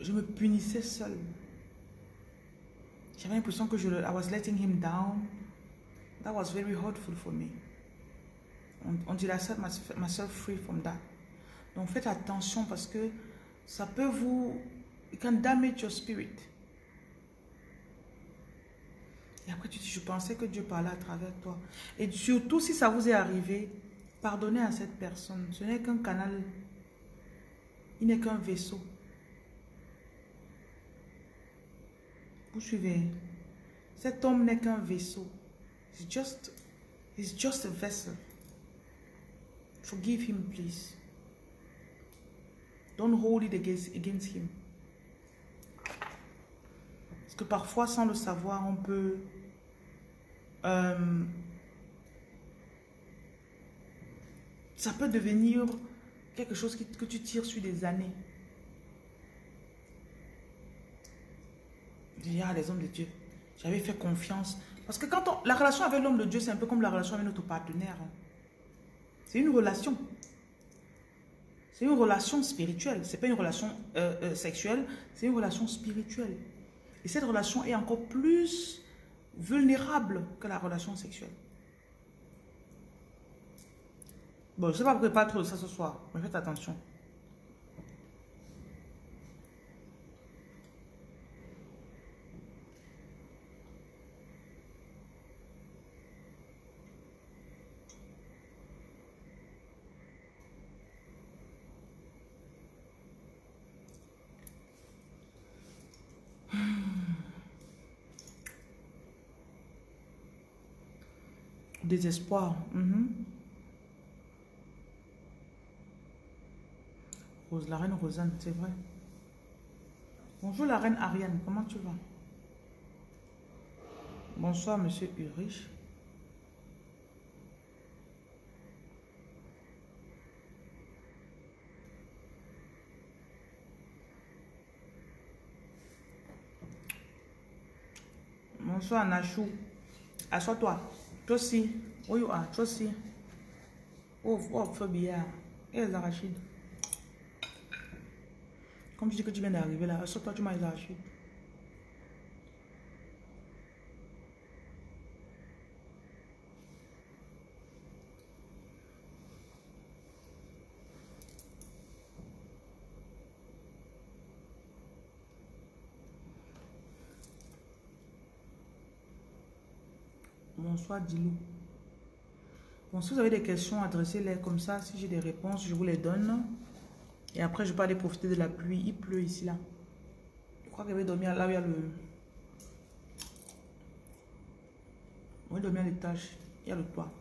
Je me punissais seul. J'avais l'impression que je, I was letting him down. That was very hurtful for me. Until I set myself free from that. Donc faites attention parce que ça peut vous, it can damage your spirit. Et après tu dis, je pensais que Dieu parlait à travers toi. Et surtout si ça vous est arrivé, pardonnez à cette personne. Ce n'est qu'un canal, il n'est qu'un vaisseau. Vous suivez Cet homme n'est qu'un vaisseau. C'est juste He's just a vessel. Forgive him, please. Don't hold it against, against him. Parce que parfois, sans le savoir, on peut... Euh, ça peut devenir quelque chose que tu tires sur des années. Il y a les hommes de Dieu. J'avais fait confiance. Parce que quand on, la relation avec l'homme de Dieu, c'est un peu comme la relation avec notre partenaire. Hein. C'est une relation. C'est une relation spirituelle. Ce n'est pas une relation euh, euh, sexuelle, c'est une relation spirituelle. Et cette relation est encore plus vulnérable que la relation sexuelle. Bon, je ne sais pas pourquoi pas trop ça ce soir, mais faites attention. Mhm. Rose, la reine Rosanne, c'est vrai. Bonjour la reine Ariane, comment tu vas? Bonsoir monsieur Ulrich. Bonsoir Nachou. Assois-toi. Josie, where you are? Josie. Oh, oh, Fabia. Hey, Zarachid. Comme je dis que tu viens d'arriver là, assure-toi, tu m'as Zarachid. Bonsoir Dilou. Bon, si vous avez des questions, adressez-les comme ça. Si j'ai des réponses, je vous les donne. Et après, je vais aller profiter de la pluie. Il pleut ici, là. Je crois qu'il va dormir là où il y a le... On va dormir à l'étage. Il y a le toit.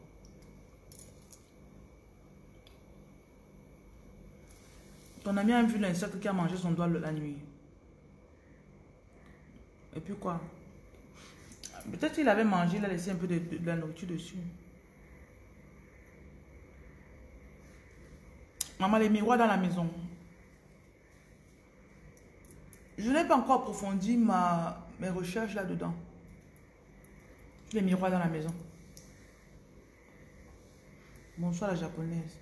Ton ami a vu l'insecte qui a mangé son doigt la nuit. Et puis quoi? Peut-être qu'il avait mangé, il a laissé un peu de, la nourriture dessus. Maman, les miroirs dans la maison. Je n'ai pas encore approfondi ma, mes recherches là-dedans. Les miroirs dans la maison. Bonsoir la japonaise.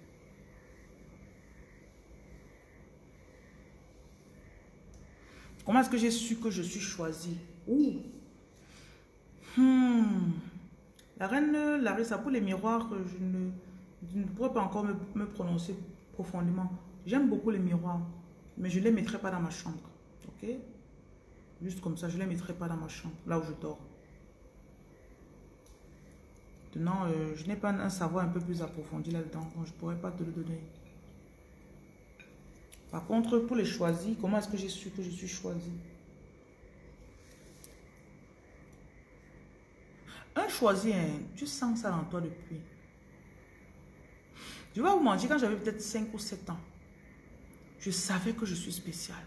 Comment est-ce que j'ai su que je suis choisie? Ouh Hmm. La reine Larissa, pour les miroirs, je ne, pourrais pas encore me, prononcer profondément. J'aime beaucoup les miroirs, mais je ne les mettrai pas dans ma chambre. Ok? Juste comme ça, je ne les mettrai pas dans ma chambre, là où je dors. Maintenant, euh, je n'ai pas un savoir un peu plus approfondi là-dedans, donc je ne pourrais pas te le donner. Par contre, pour les choisis, comment est-ce que j'ai su que je suis choisie? Un choisi, hein, tu sens ça dans toi depuis. Je vais vous mentir, quand j'avais peut-être 5 ou 7 ans, je savais que je suis spécial.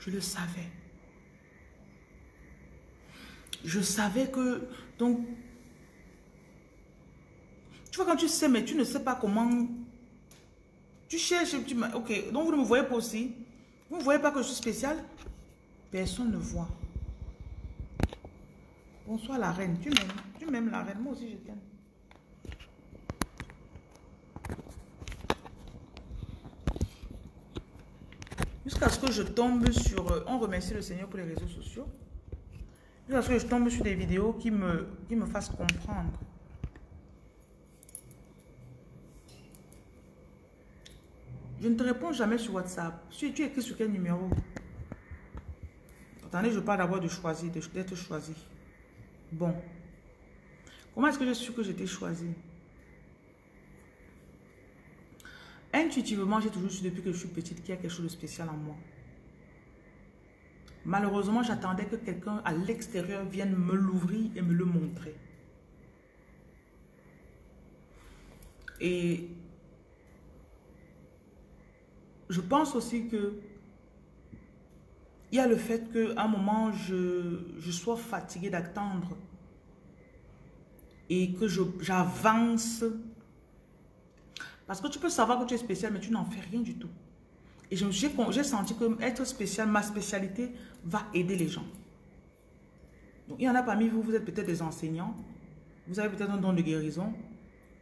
Je le savais. Je savais que... Donc, tu vois, quand tu sais, mais tu ne sais pas comment... Tu cherches, tu ok, donc vous ne me voyez pas aussi. Vous ne voyez pas que je suis spécial Personne ne voit. Bonsoir la reine. Tu m'aimes Tu m'aimes la reine Moi aussi je t'aime. Jusqu'à ce que je tombe sur... Euh, on remercie le Seigneur pour les réseaux sociaux. Jusqu'à ce que je tombe sur des vidéos qui me, qui fassent comprendre. Je ne te réponds jamais sur WhatsApp. Tu, tu écris sur quel numéro Attendez, je parle d'abord de choisir, d'être choisi. Bon. Comment est-ce que je suis que j'étais choisie? Intuitivement, j'ai toujours su depuis que je suis petite qu'il y a quelque chose de spécial en moi. Malheureusement, j'attendais que quelqu'un à l'extérieur vienne me l'ouvrir et me le montrer. Et je pense aussi que il y a le fait qu'à un moment, je, sois fatiguée d'attendre et que j'avance. Parce que tu peux savoir que tu es spécial, mais tu n'en fais rien du tout. Et j'ai senti que être spécial, ma spécialité, va aider les gens. Donc, il y en a parmi vous, vous êtes peut-être des enseignants, vous avez peut-être un don de guérison.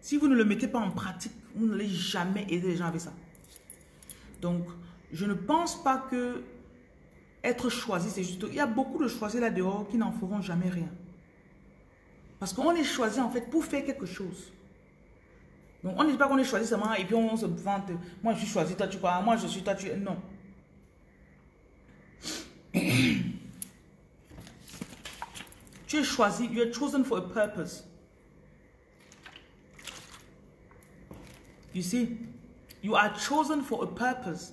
Si vous ne le mettez pas en pratique, vous n'allez jamais aider les gens avec ça. Donc, je ne pense pas que être choisi, c'est juste... Il y a beaucoup de choisis là dehors qui n'en feront jamais rien. Parce qu'on est choisi en fait pour faire quelque chose. Donc, on ne dit pas qu'on est choisi seulement et puis on se vante. Moi, je suis choisi, toi, tu crois. Moi, je suis, toi, tu... Non. tu es choisi. You are chosen for a purpose. You see? You are chosen for a purpose.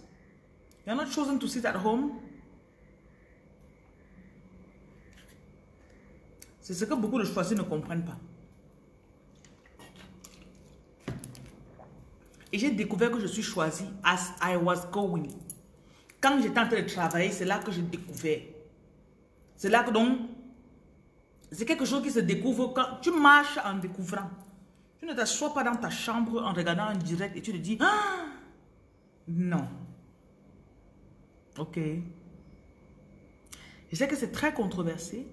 You're not chosen to sit at home. C'est ce que beaucoup de choisis ne comprennent pas. Et j'ai découvert que je suis choisie as I was going. Quand j'étais en train de travailler, c'est là que j'ai découvert. C'est là que donc, c'est quelque chose qui se découvre quand tu marches en découvrant. Tu ne t'assois pas dans ta chambre en regardant un direct et tu te dis, ah, non. Ok. Je sais que c'est très controversé.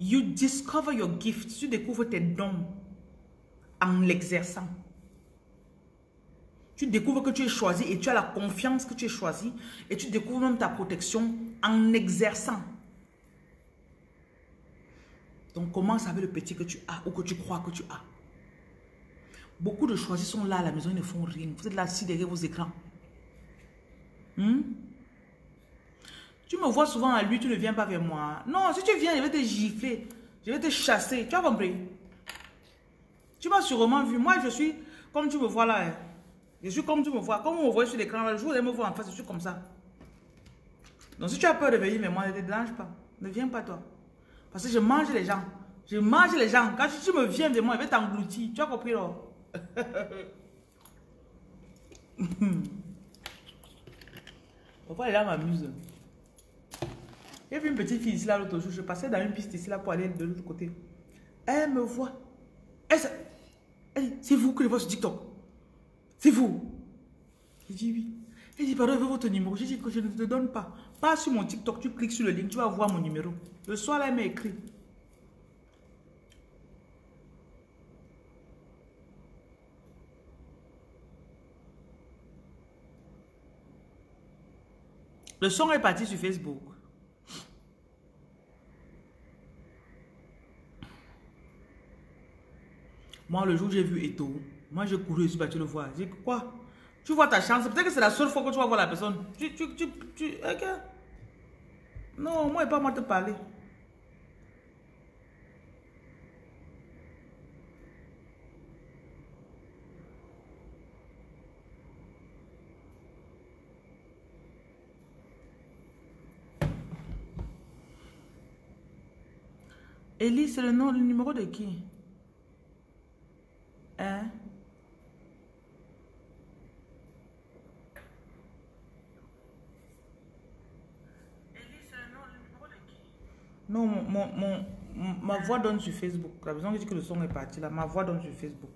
You discover your gift. Tu découvres tes dons en l'exerçant. Tu découvres que tu es choisi et tu as la confiance que tu es choisi et tu découvres même ta protection en exerçant. Donc commence avec le petit que tu as ou que tu crois que tu as? Beaucoup de choisis sont là à la maison, ils ne font rien. Vous êtes là assis derrière vos écrans. Hmm? Tu me vois souvent à lui, tu ne viens pas vers moi. Non, si tu viens, je vais te gifler. Je vais te chasser. Tu as compris? Tu m'as sûrement vu. Moi, je suis comme tu me vois là. Hein. Je suis comme tu me vois. Comme on me voit sur l'écran, le jour où me voir en face, je suis comme ça. Donc si tu as peur de venir vers moi, ne te dérange pas. Ne viens pas toi. Parce que je mange les gens. Je mange les gens. Quand tu me viens vers moi, je vais t'engloutir. Tu as compris là? Pourquoi les gens m'amusent? J'ai vu une petite fille ici là l'autre jour. Je passais dans une piste ici là pour aller de l'autre côté. Elle me voit. Elle, c'est vous que je vois sur TikTok. C'est vous. Je dis oui. Elle dit, pardon, je veux votre numéro. J'ai dit que je ne te donne pas. Pas sur mon TikTok, tu cliques sur le lien, tu vas voir mon numéro. Le soir, là, elle m'a écrit. Le son est parti sur Facebook. Moi, le jour où j'ai vu Eto, moi, j'ai couru et suis tu le vois. J'ai dit, quoi? Tu vois ta chance. Peut-être que c'est la seule fois que tu vas voir la personne. Tu, tu, tu, tu, ok? Non, moi, il pas moi te parler. Ellie, c'est le nom, le numéro de qui Hein? Non, mon, ma voix donne sur Facebook. La personne qui dit que le son est parti là, ma voix donne sur Facebook.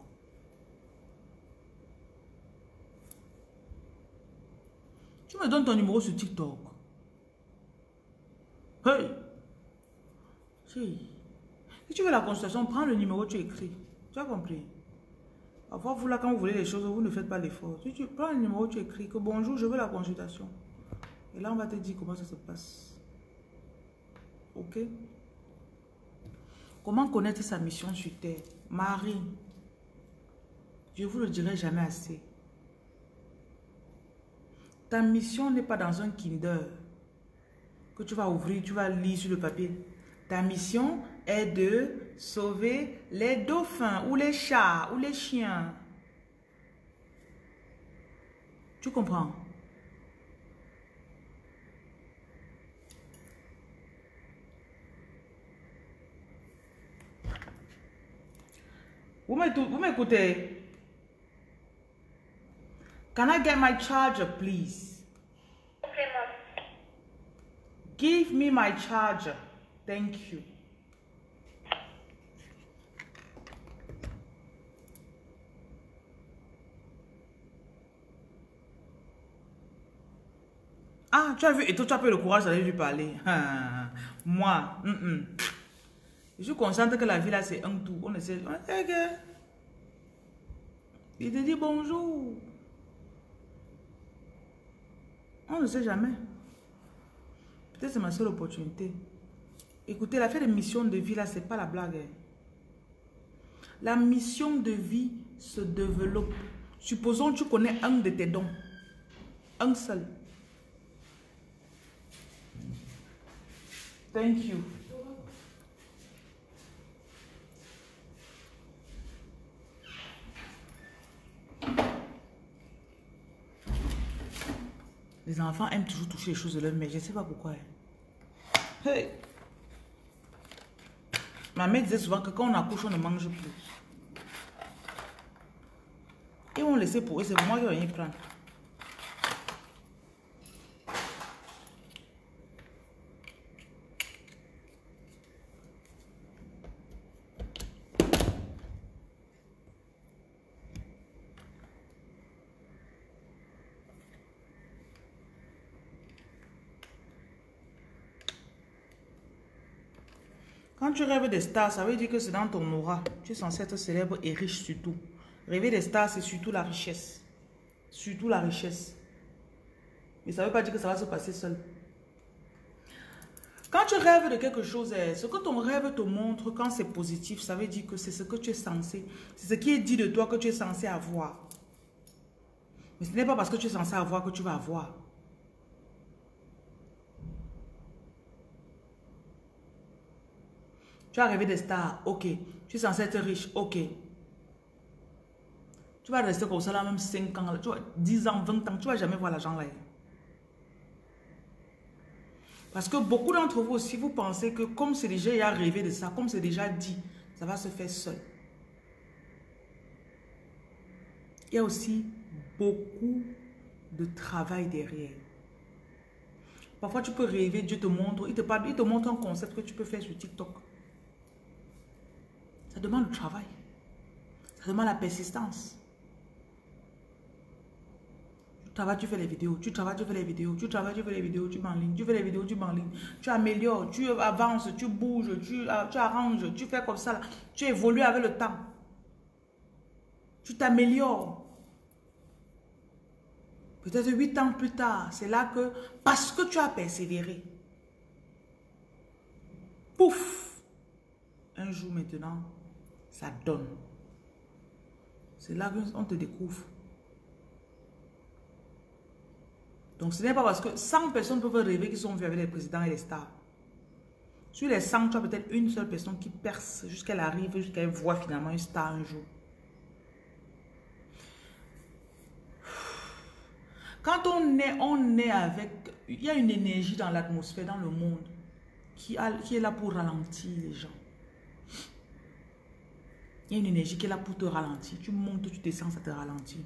Tu me donnes ton numéro sur TikTok. Hey! Si. Si tu veux la consultation, prends le numéro, tu écris. Tu as compris? Parfois, vous là, quand vous voulez les choses, vous ne faites pas l'effort. Si tu prends le numéro, tu écris que bonjour, je veux la consultation. Et là, on va te dire comment ça se passe. Ok? Comment connaître sa mission sur Terre? Marie, je vous le dirai jamais assez. Ta mission n'est pas dans un Kinder que tu vas ouvrir, tu vas lire sur le papier. Ta mission est de sauver les dauphins ou les chats ou les chiens. Tu comprends? Vous m'écoutez? Can I get my charger, please?
Okay, mom.
Give me my charger. Thank you. Ah, tu as vu, et toi, tu as peu le courage d'aller lui parler. Moi, mm -mm. Je suis consciente que la vie là, c'est un tout. On essaie. Eh, Il te dit bonjour. On ne sait jamais. Peut-être c'est ma seule opportunité. Écoutez, l'affaire de mission de vie là, c'est pas la blague. Hein. La mission de vie se développe. Supposons que tu connais un de tes dons. Un seul. Thank you. Les enfants aiment toujours toucher les choses de leur mère. Je ne sais pas pourquoi. Hein. Hey. Ma mère disait souvent que quand on accouche, on ne mange plus. Ils vont laisser pour eux. C'est moi qui vais y prendre. Quand tu rêves des stars, ça veut dire que c'est dans ton aura. Tu es censé être célèbre et riche surtout. Rêver des stars, c'est surtout la richesse. Surtout la richesse. Mais ça ne veut pas dire que ça va se passer seul. Quand tu rêves de quelque chose, eh, ce que ton rêve te montre quand c'est positif, ça veut dire que c'est ce que tu es censé, c'est ce qui est dit de toi que tu es censé avoir. Mais ce n'est pas parce que tu es censé avoir que tu vas avoir. Tu as rêvé des stars, ok. Tu es censé être riche, ok. Tu vas rester comme ça là même 5 ans, tu vois, 10 ans, 20 ans, tu vas jamais voir l'argent là. Parce que beaucoup d'entre vous aussi, vous pensez que comme c'est déjà rêvé de ça, comme c'est déjà dit, ça va se faire seul. Il y a aussi beaucoup de travail derrière. Parfois, tu peux rêver, Dieu te montre, il te, parle, il te montre un concept que tu peux faire sur TikTok. Ça demande le travail. Ça demande la persistance. Tu travailles, tu fais les vidéos, tu travailles, tu fais les vidéos, tu travailles, tu fais les vidéos, tu mets en ligne, tu fais les vidéos, tu mets en ligne, tu améliores, tu avances, tu bouges, tu, ah, tu arranges, tu fais comme ça, tu évolues avec le temps. Tu t'améliores. Peut-être huit ans plus tard, c'est là que, parce que tu as persévéré, pouf, un jour maintenant, ça donne. C'est là qu'on te découvre. Donc ce n'est pas parce que 100 personnes peuvent rêver qu'ils sont vues avec les présidents et les stars. Sur les 100, tu as peut-être une seule personne qui perce jusqu'à qu'elle jusqu'à qu'elle voit finalement une star un jour. Quand on est, on est avec... Il y a une énergie dans l'atmosphère, dans le monde, qui est là pour ralentir les gens. Il y a une énergie qui est là pour te ralentir. Tu montes, tu descends, ça te ralentit.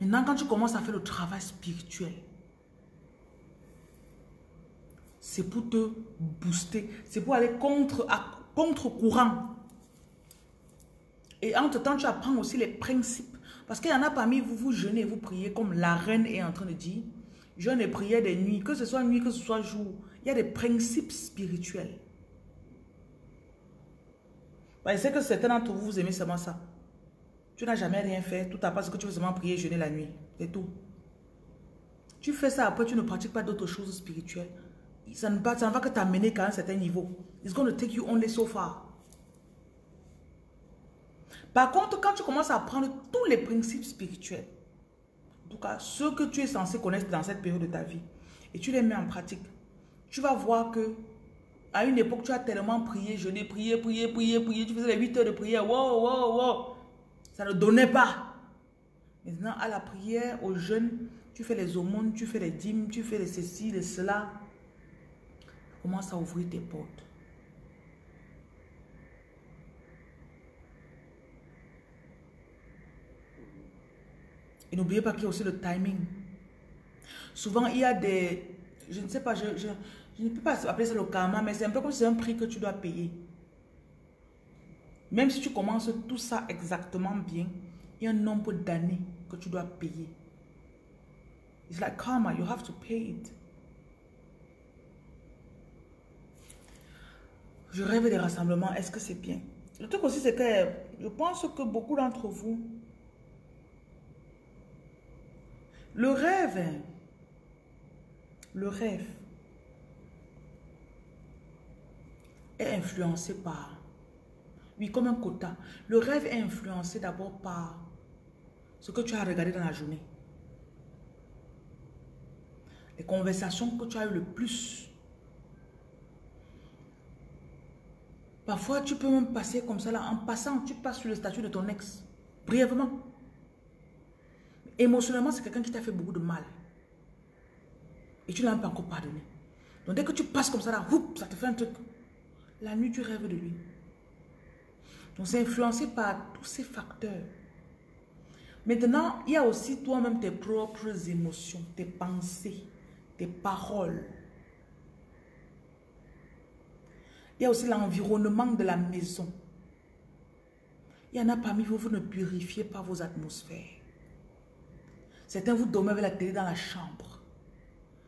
Maintenant, quand tu commences à faire le travail spirituel, c'est pour te booster. C'est pour aller contre contre courant. Et entre-temps, tu apprends aussi les principes. Parce qu'il y en a parmi vous, vous jeûnez, vous priez, comme la reine est en train de dire. Jeûne et prière des nuits, que ce soit nuit, que ce soit jour. Il y a des principes spirituels. Bah, je sais que certains d'entre vous, vous aimez seulement ça. Tu n'as jamais rien fait, tout à part ce que tu veux seulement prier, jeûner la nuit. C'est tout. Tu fais ça, après tu ne pratiques pas d'autres choses spirituelles. Ça ne, va, que t'amener qu'à un certain niveau. It's going to take you only so far. Par contre, quand tu commences à apprendre tous les principes spirituels, en tout cas ceux que tu es censé connaître dans cette période de ta vie, et tu les mets en pratique, tu vas voir que à une époque, tu as tellement prié, jeûné, prié, prié, prié, prié. Tu faisais les 8 heures de prière. Wow, wow, wow. Ça ne donnait pas. Maintenant, à la prière, au jeûne, tu fais les aumônes, tu fais les dîmes, tu fais les ceci, les cela. Commence à ouvrir tes portes. Et n'oubliez pas qu'il y a aussi le timing. Souvent, il y a des... Je ne sais pas, je, je ne peux pas appeler ça le karma, mais c'est un peu comme si c'est un prix que tu dois payer. Même si tu commences tout ça exactement bien, il y a un nombre d'années que tu dois payer. It's like karma, you have to pay it. Je rêve des rassemblements, est-ce que c'est bien? Le truc aussi, c'est que je pense que beaucoup d'entre vous, le rêve, le rêve est influencé par, oui, comme un quota. Le rêve est influencé d'abord par ce que tu as regardé dans la journée. Les conversations que tu as eues le plus. Parfois, tu peux même passer comme ça là. En passant, tu passes sur le statut de ton ex. Brièvement. Émotionnellement, c'est quelqu'un qui t'a fait beaucoup de mal. Et tu ne l'as pas encore pardonné. Donc dès que tu passes comme ça là, ça te fait un truc. La nuit, tu rêves de lui. Donc c'est influencé par tous ces facteurs. Maintenant, il y a aussi toi-même tes propres émotions, tes pensées, tes paroles. Il y a aussi l'environnement de la maison. Il y en a parmi vous, vous ne purifiez pas vos atmosphères. Certains, vous dormez avec la télé dans la chambre.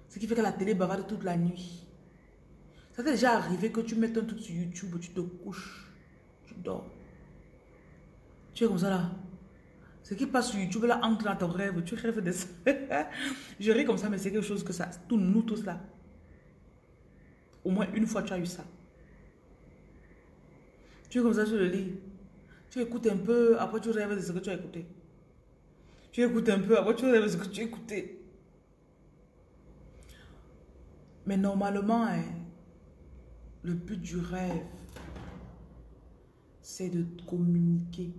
Ce qui fait que la télé bavarde toute la nuit. Ça t'est déjà arrivé que tu mettes un truc sur YouTube, tu te couches, tu dors. Tu es comme ça là. Ce qui passe sur YouTube là entre dans ton rêve, tu rêves de ça. Je ris comme ça, mais c'est quelque chose que ça, tous nous tous là. Au moins une fois tu as eu ça. Tu es comme ça sur le lit. Tu écoutes un peu, après tu rêves de ce que tu as écouté. Tu écoutes un peu, après tu rêves de ce que tu as écouté. Mais normalement, hein, le but du rêve, c'est de communiquer.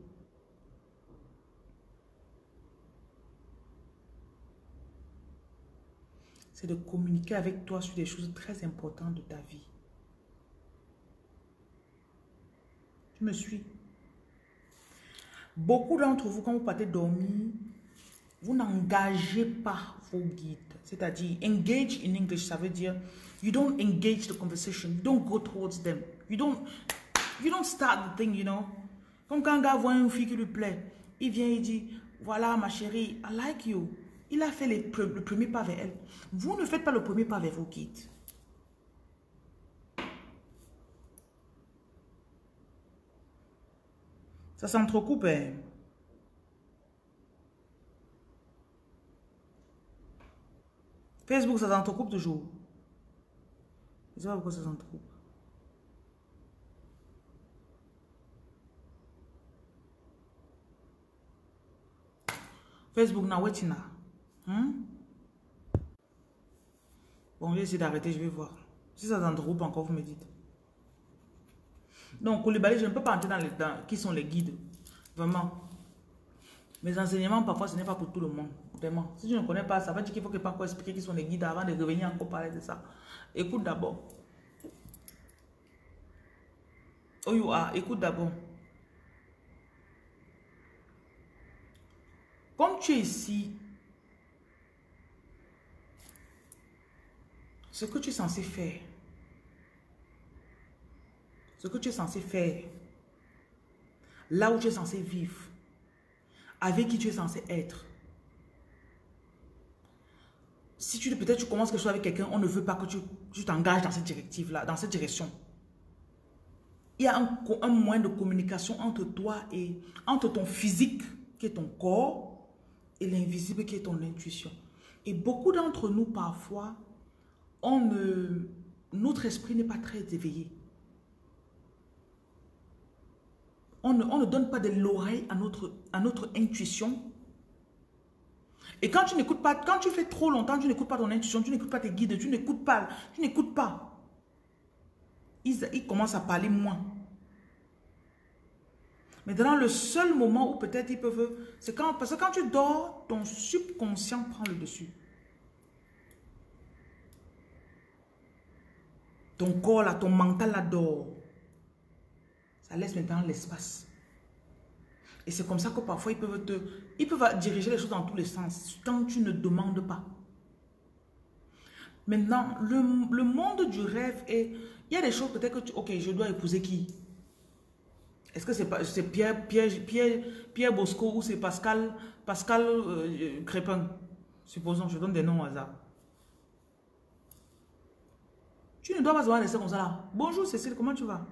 C'est de communiquer avec toi sur des choses très importantes de ta vie. Tu me suis Beaucoup d'entre vous, quand vous partez dormir, vous n'engagez pas vos guides. C'est-à-dire, engage in English, ça veut dire, you don't engage the conversation, you don't go towards them. You don't, you don't start the thing, you know. Comme quand un gars voit une fille qui lui plaît, il vient, il dit, voilà ma chérie, I like you. Il a fait le premier pas vers elle. Vous ne faites pas le premier pas vers vos guides. Ça s'entrecoupe. Hein? Facebook, ça s'entrecoupe toujours. Je ne sais pas pourquoi ça s'entrecoupe. Facebook, na? Wetina. Hein? Bon, je vais essayer d'arrêter, je vais voir. Si ça s'entrecoupe encore, vous me dites. Donc, Koulibaly, je ne peux pas entrer dans les dans, qui sont les guides. Vraiment. Mes enseignements, parfois, ce n'est pas pour tout le monde. Si tu ne connais pas, ça veut dire qu'il faut que pas encore expliquer qui sont les guides avant de revenir encore parler de ça. Écoute d'abord. Oh, you are. Écoute d'abord. Comme tu es ici, ce que tu es censé faire, ce que tu es censé faire, là où tu es censé vivre, avec qui tu es censé être. Si tu peut-être tu commences quelque chose avec quelqu'un, on ne veut pas que tu t'engages dans cette directive-là, dans cette direction. Il y a un, un moyen de communication entre toi et entre ton physique, qui est ton corps, et l'invisible qui est ton intuition. Et beaucoup d'entre nous, parfois, on notre esprit n'est pas très éveillé. On ne, on ne donne pas de l'oreille à notre, à notre intuition. Et quand tu n'écoutes pas, quand tu fais trop longtemps, tu n'écoutes pas ton intuition, tu n'écoutes pas tes guides, tu n'écoutes pas, tu n'écoutes pas. Ils, commencent à parler moins. Mais dans le seul moment où peut-être ils peuvent... C'est quand... Parce que quand tu dors, ton subconscient prend le dessus. Ton corps là, ton mental là dort. Ça laisse maintenant l'espace. Et c'est comme ça que parfois ils peuvent te... Ils peuvent diriger les choses dans tous les sens tant tu ne demandes pas. Maintenant, le, monde du rêve est... Il y a des choses peut-être que tu... Ok, je dois épouser qui? Est-ce que c'est Pierre, Pierre, Pierre, Pierre Bosco ou c'est Pascal, Pascal euh, Crépin? Supposons, je donne des noms au hasard. Tu ne dois pas laisser comme ça là. Bonjour Cécile, comment tu vas?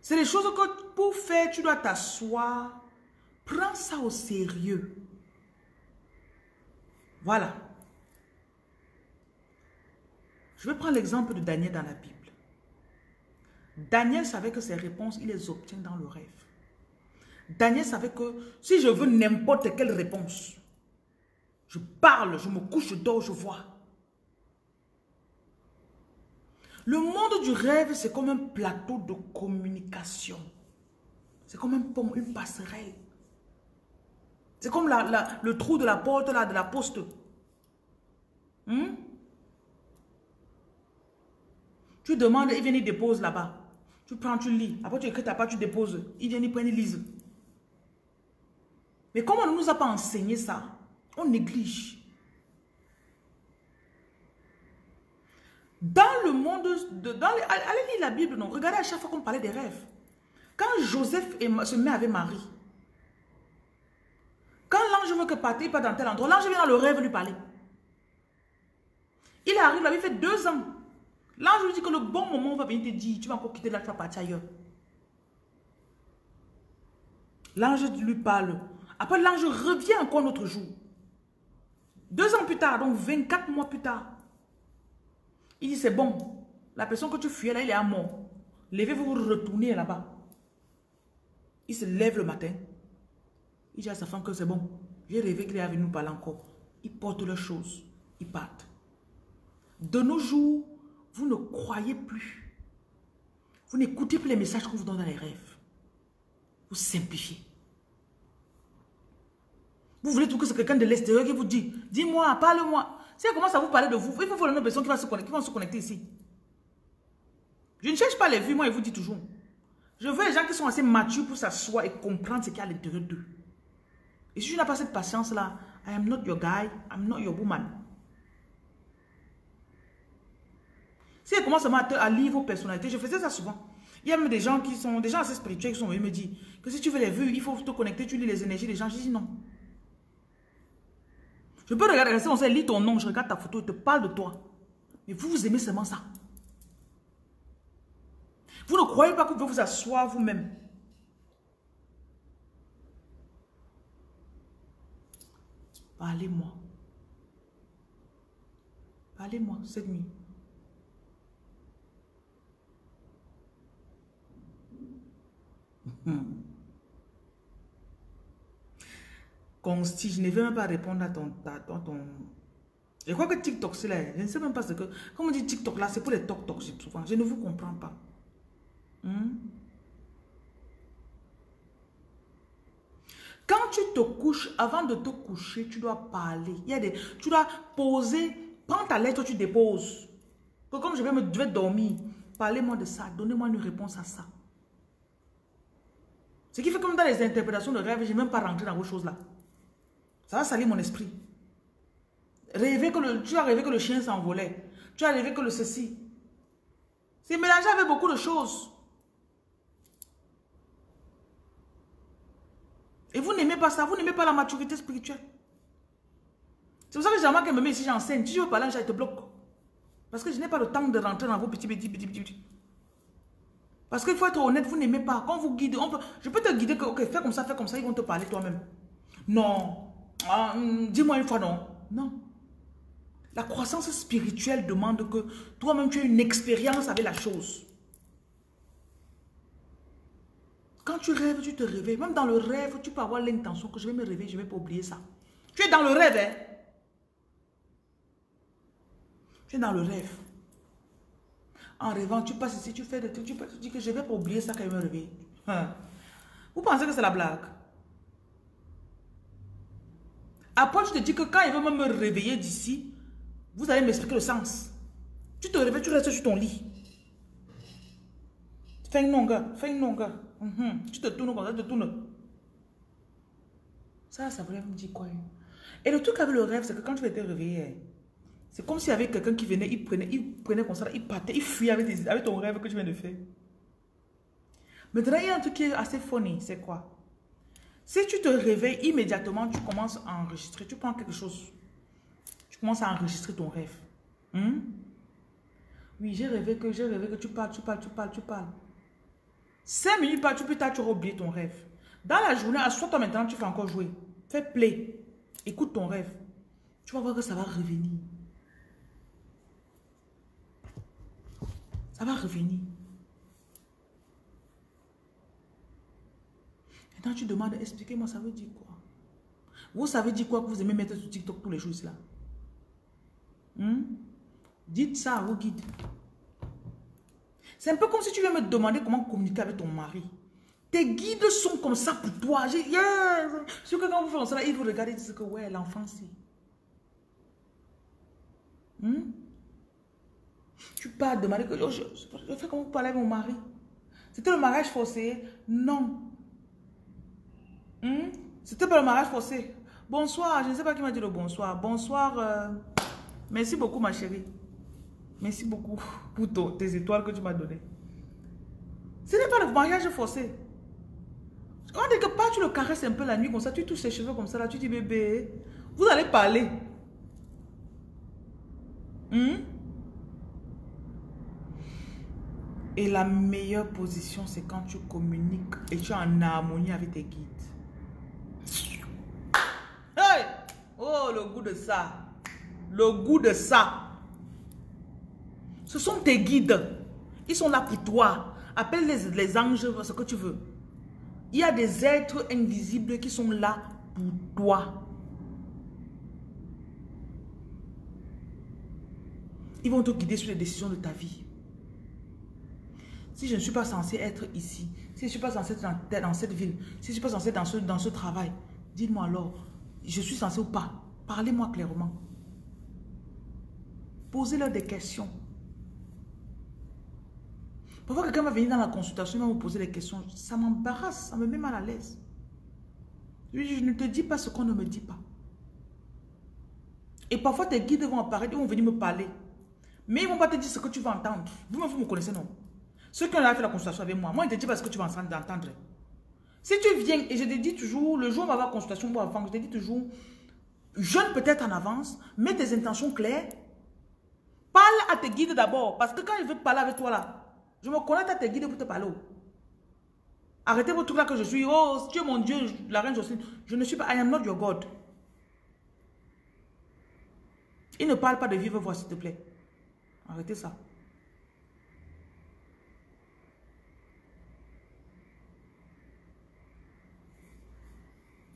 C'est les choses que pour faire, tu dois t'asseoir. Prends ça au sérieux. Voilà. Je vais prendre l'exemple de Daniel dans la Bible. Daniel savait que ses réponses, il les obtient dans le rêve. Daniel savait que si je veux n'importe quelle réponse, je parle, je me couche, je dors, je vois. Le monde du rêve, c'est comme un plateau de communication. C'est comme un, une passerelle. C'est comme le trou de la porte là, de la poste. Hmm? Tu demandes, il vient, il dépose là-bas. Tu prends, tu lis. Après, tu écris ta part, tu déposes. Il vient, il prend, il lise. Mais comme on ne nous a pas enseigné ça, on néglige. Dans le monde, de, dans allez lire la Bible, non? Regardez à chaque fois qu'on parlait des rêves. Quand Joseph se met avec Marie, quand l'ange veut que partir pas dans tel endroit, l'ange vient dans le rêve lui parler. Il arrive là, il fait deux ans. L'ange lui dit que le bon moment va venir te dire, tu vas encore quitter là, tu vas partir ailleurs. L'ange lui parle. Après, l'ange revient encore un autre jour. Deux ans plus tard, donc 24 mois plus tard. Il dit, c'est bon. La personne que tu fuyais là, il est à mort. Levez-vous, vous retournez là-bas. Il se lève le matin. Il dit à sa femme que c'est bon. J'ai rêvé qu'il est venu nous parler encore. Il porte leurs choses. Il partent. De nos jours, vous ne croyez plus. Vous n'écoutez plus les messages qu'on vous donne dans les rêves. Vous simplifiez. Vous voulez tout que c'est quelqu'un de l'extérieur qui vous dit, dis-moi, parle-moi. Si elle commence à vous parler de vous, il faut voir une personne qui va se connecter, qui vont se connecter ici. Je ne cherche pas les vues, moi, je vous dis toujours. Je veux les gens qui sont assez matures pour s'asseoir et comprendre ce qu'il y a à l'intérieur d'eux. Et si je n'ai pas cette patience-là, I am not your guy, I'm not your woman. Si elle commence à, lire vos personnalités, je faisais ça souvent. Il y a même des gens qui sont des gens assez spirituels qui sont venus me dire que si tu veux les vues, il faut te connecter, tu lis les énergies des gens. Je dis non. Je peux regarder, on sait, lis ton nom, je regarde ta photo, je te parle de toi. Mais vous, vous aimez seulement ça. Vous ne croyez pas que vous pouvez vous asseoir vous-même. Parlez-moi. Parlez-moi cette nuit. Consti, je ne vais même pas répondre à ton, à ton, Je crois que TikTok, c'est là. Je ne sais même pas ce que... Comme on dit TikTok là, c'est pour les TokTok souvent. Je ne vous comprends pas. Hmm? Quand tu te couches, avant de te coucher, tu dois parler. Il y a des, tu dois poser, prends ta lettre, tu déposes. Comme je vais me devais dormir, parlez-moi de ça, donnez-moi une réponse à ça. Ce qui fait comme dans les interprétations de rêve, je n'ai même pas rentré dans vos choses là. Ça va salir mon esprit. Rêver que le, tu as rêvé que le chien s'envolait. Tu as rêvé que le ceci. C'est mélangé avec beaucoup de choses. Et vous n'aimez pas ça, vous n'aimez pas la maturité spirituelle. C'est pour ça que j'ai qu'elle me met ici, j'enseigne. Si je veux parler, je te bloque. Parce que je n'ai pas le temps de rentrer dans vos petits, petits, petits, petits. Parce qu'il faut être honnête, vous n'aimez pas. Quand vous guidez, on peut, je peux te guider que, ok, fais comme ça, fais comme ça, ils vont te parler toi-même. Non. Ah, hmm, dis-moi une fois non. Non. La croissance spirituelle demande que toi-même tu aies une expérience avec la chose. Quand tu rêves, tu te réveilles. Même dans le rêve, tu peux avoir l'intention que je vais me réveiller, je ne vais pas oublier ça. Tu es dans le rêve, hein? Tu es dans le rêve. En rêvant, tu passes ici, tu fais des trucs, tu, dis que je ne vais pas oublier ça quand je me réveille. Hein? Vous pensez que c'est la blague? Après, je te dis que quand il veut me réveiller d'ici, vous allez m'expliquer le sens. Tu te réveilles, tu restes sur ton lit. Fais une longueur, fais une longueur. Tu te tournes comme ça, tu te tournes. Ça, ça voulait me dire quoi hein? Et le truc avec le rêve, c'est que quand tu étais réveillé, hein, c'est comme s'il y avait quelqu'un qui venait, il prenait, il prenait comme ça, il partait, il fuyait avec, ton rêve que tu viens de faire. Maintenant, il y a un truc qui est assez funny, c'est quoi? Si tu te réveilles, immédiatement, tu commences à enregistrer, tu prends quelque chose, tu commences à enregistrer ton rêve. Hmm? Oui, j'ai rêvé que, j'ai rêvé que tu parles, tu parles, tu parles, tu parles. Cinq minutes par plus tard, tu auras oublié ton rêve. Dans la journée, assois-toi maintenant, tu fais encore jouer. Fais play. Écoute ton rêve. Tu vas voir que ça va revenir. Ça va revenir. Maintenant, tu demandes, expliquez-moi, ça veut dire quoi? Vous savez dire quoi que vous aimez mettre sur TikTok tous les jours, là? Hmm? Dites ça à vos guides. C'est un peu comme si tu viens me demander comment communiquer avec ton mari. Tes guides sont comme ça pour toi. J'ai- Yeah. Sur que quand vous faites ça, ils vous regardent et disent que ouais, l'enfant, c'est. Hmm? Tu pars demander que oh, je, je fais comment vous parlez avec mon mari? C'était le mariage forcé? Non. Hmm? C'était pas le mariage forcé. Bonsoir, je ne sais pas qui m'a dit le bonsoir. Bonsoir. euh, Merci beaucoup, ma chérie. Merci beaucoup pour tes étoiles que tu m'as données. Ce n'est pas le mariage forcé. Quand quelque part tu le caresses un peu la nuit comme ça, tu touches ses cheveux comme ça, là, tu dis bébé, vous allez parler. Hmm? Et la meilleure position, c'est quand tu communiques et tu es en harmonie avec tes guides. Hey! Oh, le goût de ça. Le goût de ça. Ce sont tes guides. Ils sont là pour toi. Appelle les, les anges, ce que tu veux. Il y a des êtres invisibles qui sont là pour toi. Ils vont te guider sur les décisions de ta vie. Si je ne suis pas censé être ici, si je ne suis pas censé être dans, cette ville, si je ne suis pas censé être dans ce, travail, dites-moi alors, je suis censé ou pas? Parlez-moi clairement. Posez-leur des questions. Parfois, quelqu'un va venir dans la consultation, il va me poser des questions. Ça m'embarrasse, ça me met mal à l'aise. Je ne te dis pas ce qu'on ne me dit pas. Et parfois, tes guides vont apparaître, ils vont venir me parler. Mais ils ne vont pas te dire ce que tu vas entendre. Vous-même, vous me connaissez, non? Ceux qui ont fait la consultation avec moi, moi, ils ne te disent pas ce que tu vas entendre. Si tu viens, et je te dis toujours, le jour où on va avoir consultation pour enfants, je te dis toujours, jeûne peut-être en avance, mets tes intentions claires, parle à tes guides d'abord, parce que quand ils veulent parler avec toi là, je me connecte à tes guides pour te parler. Arrêtez votre truc là que je suis, oh, es mon Dieu, la reine Jocelyne. Je ne suis pas, I am not your God. Il ne parle pas de vive voix, s'il te plaît. Arrêtez ça.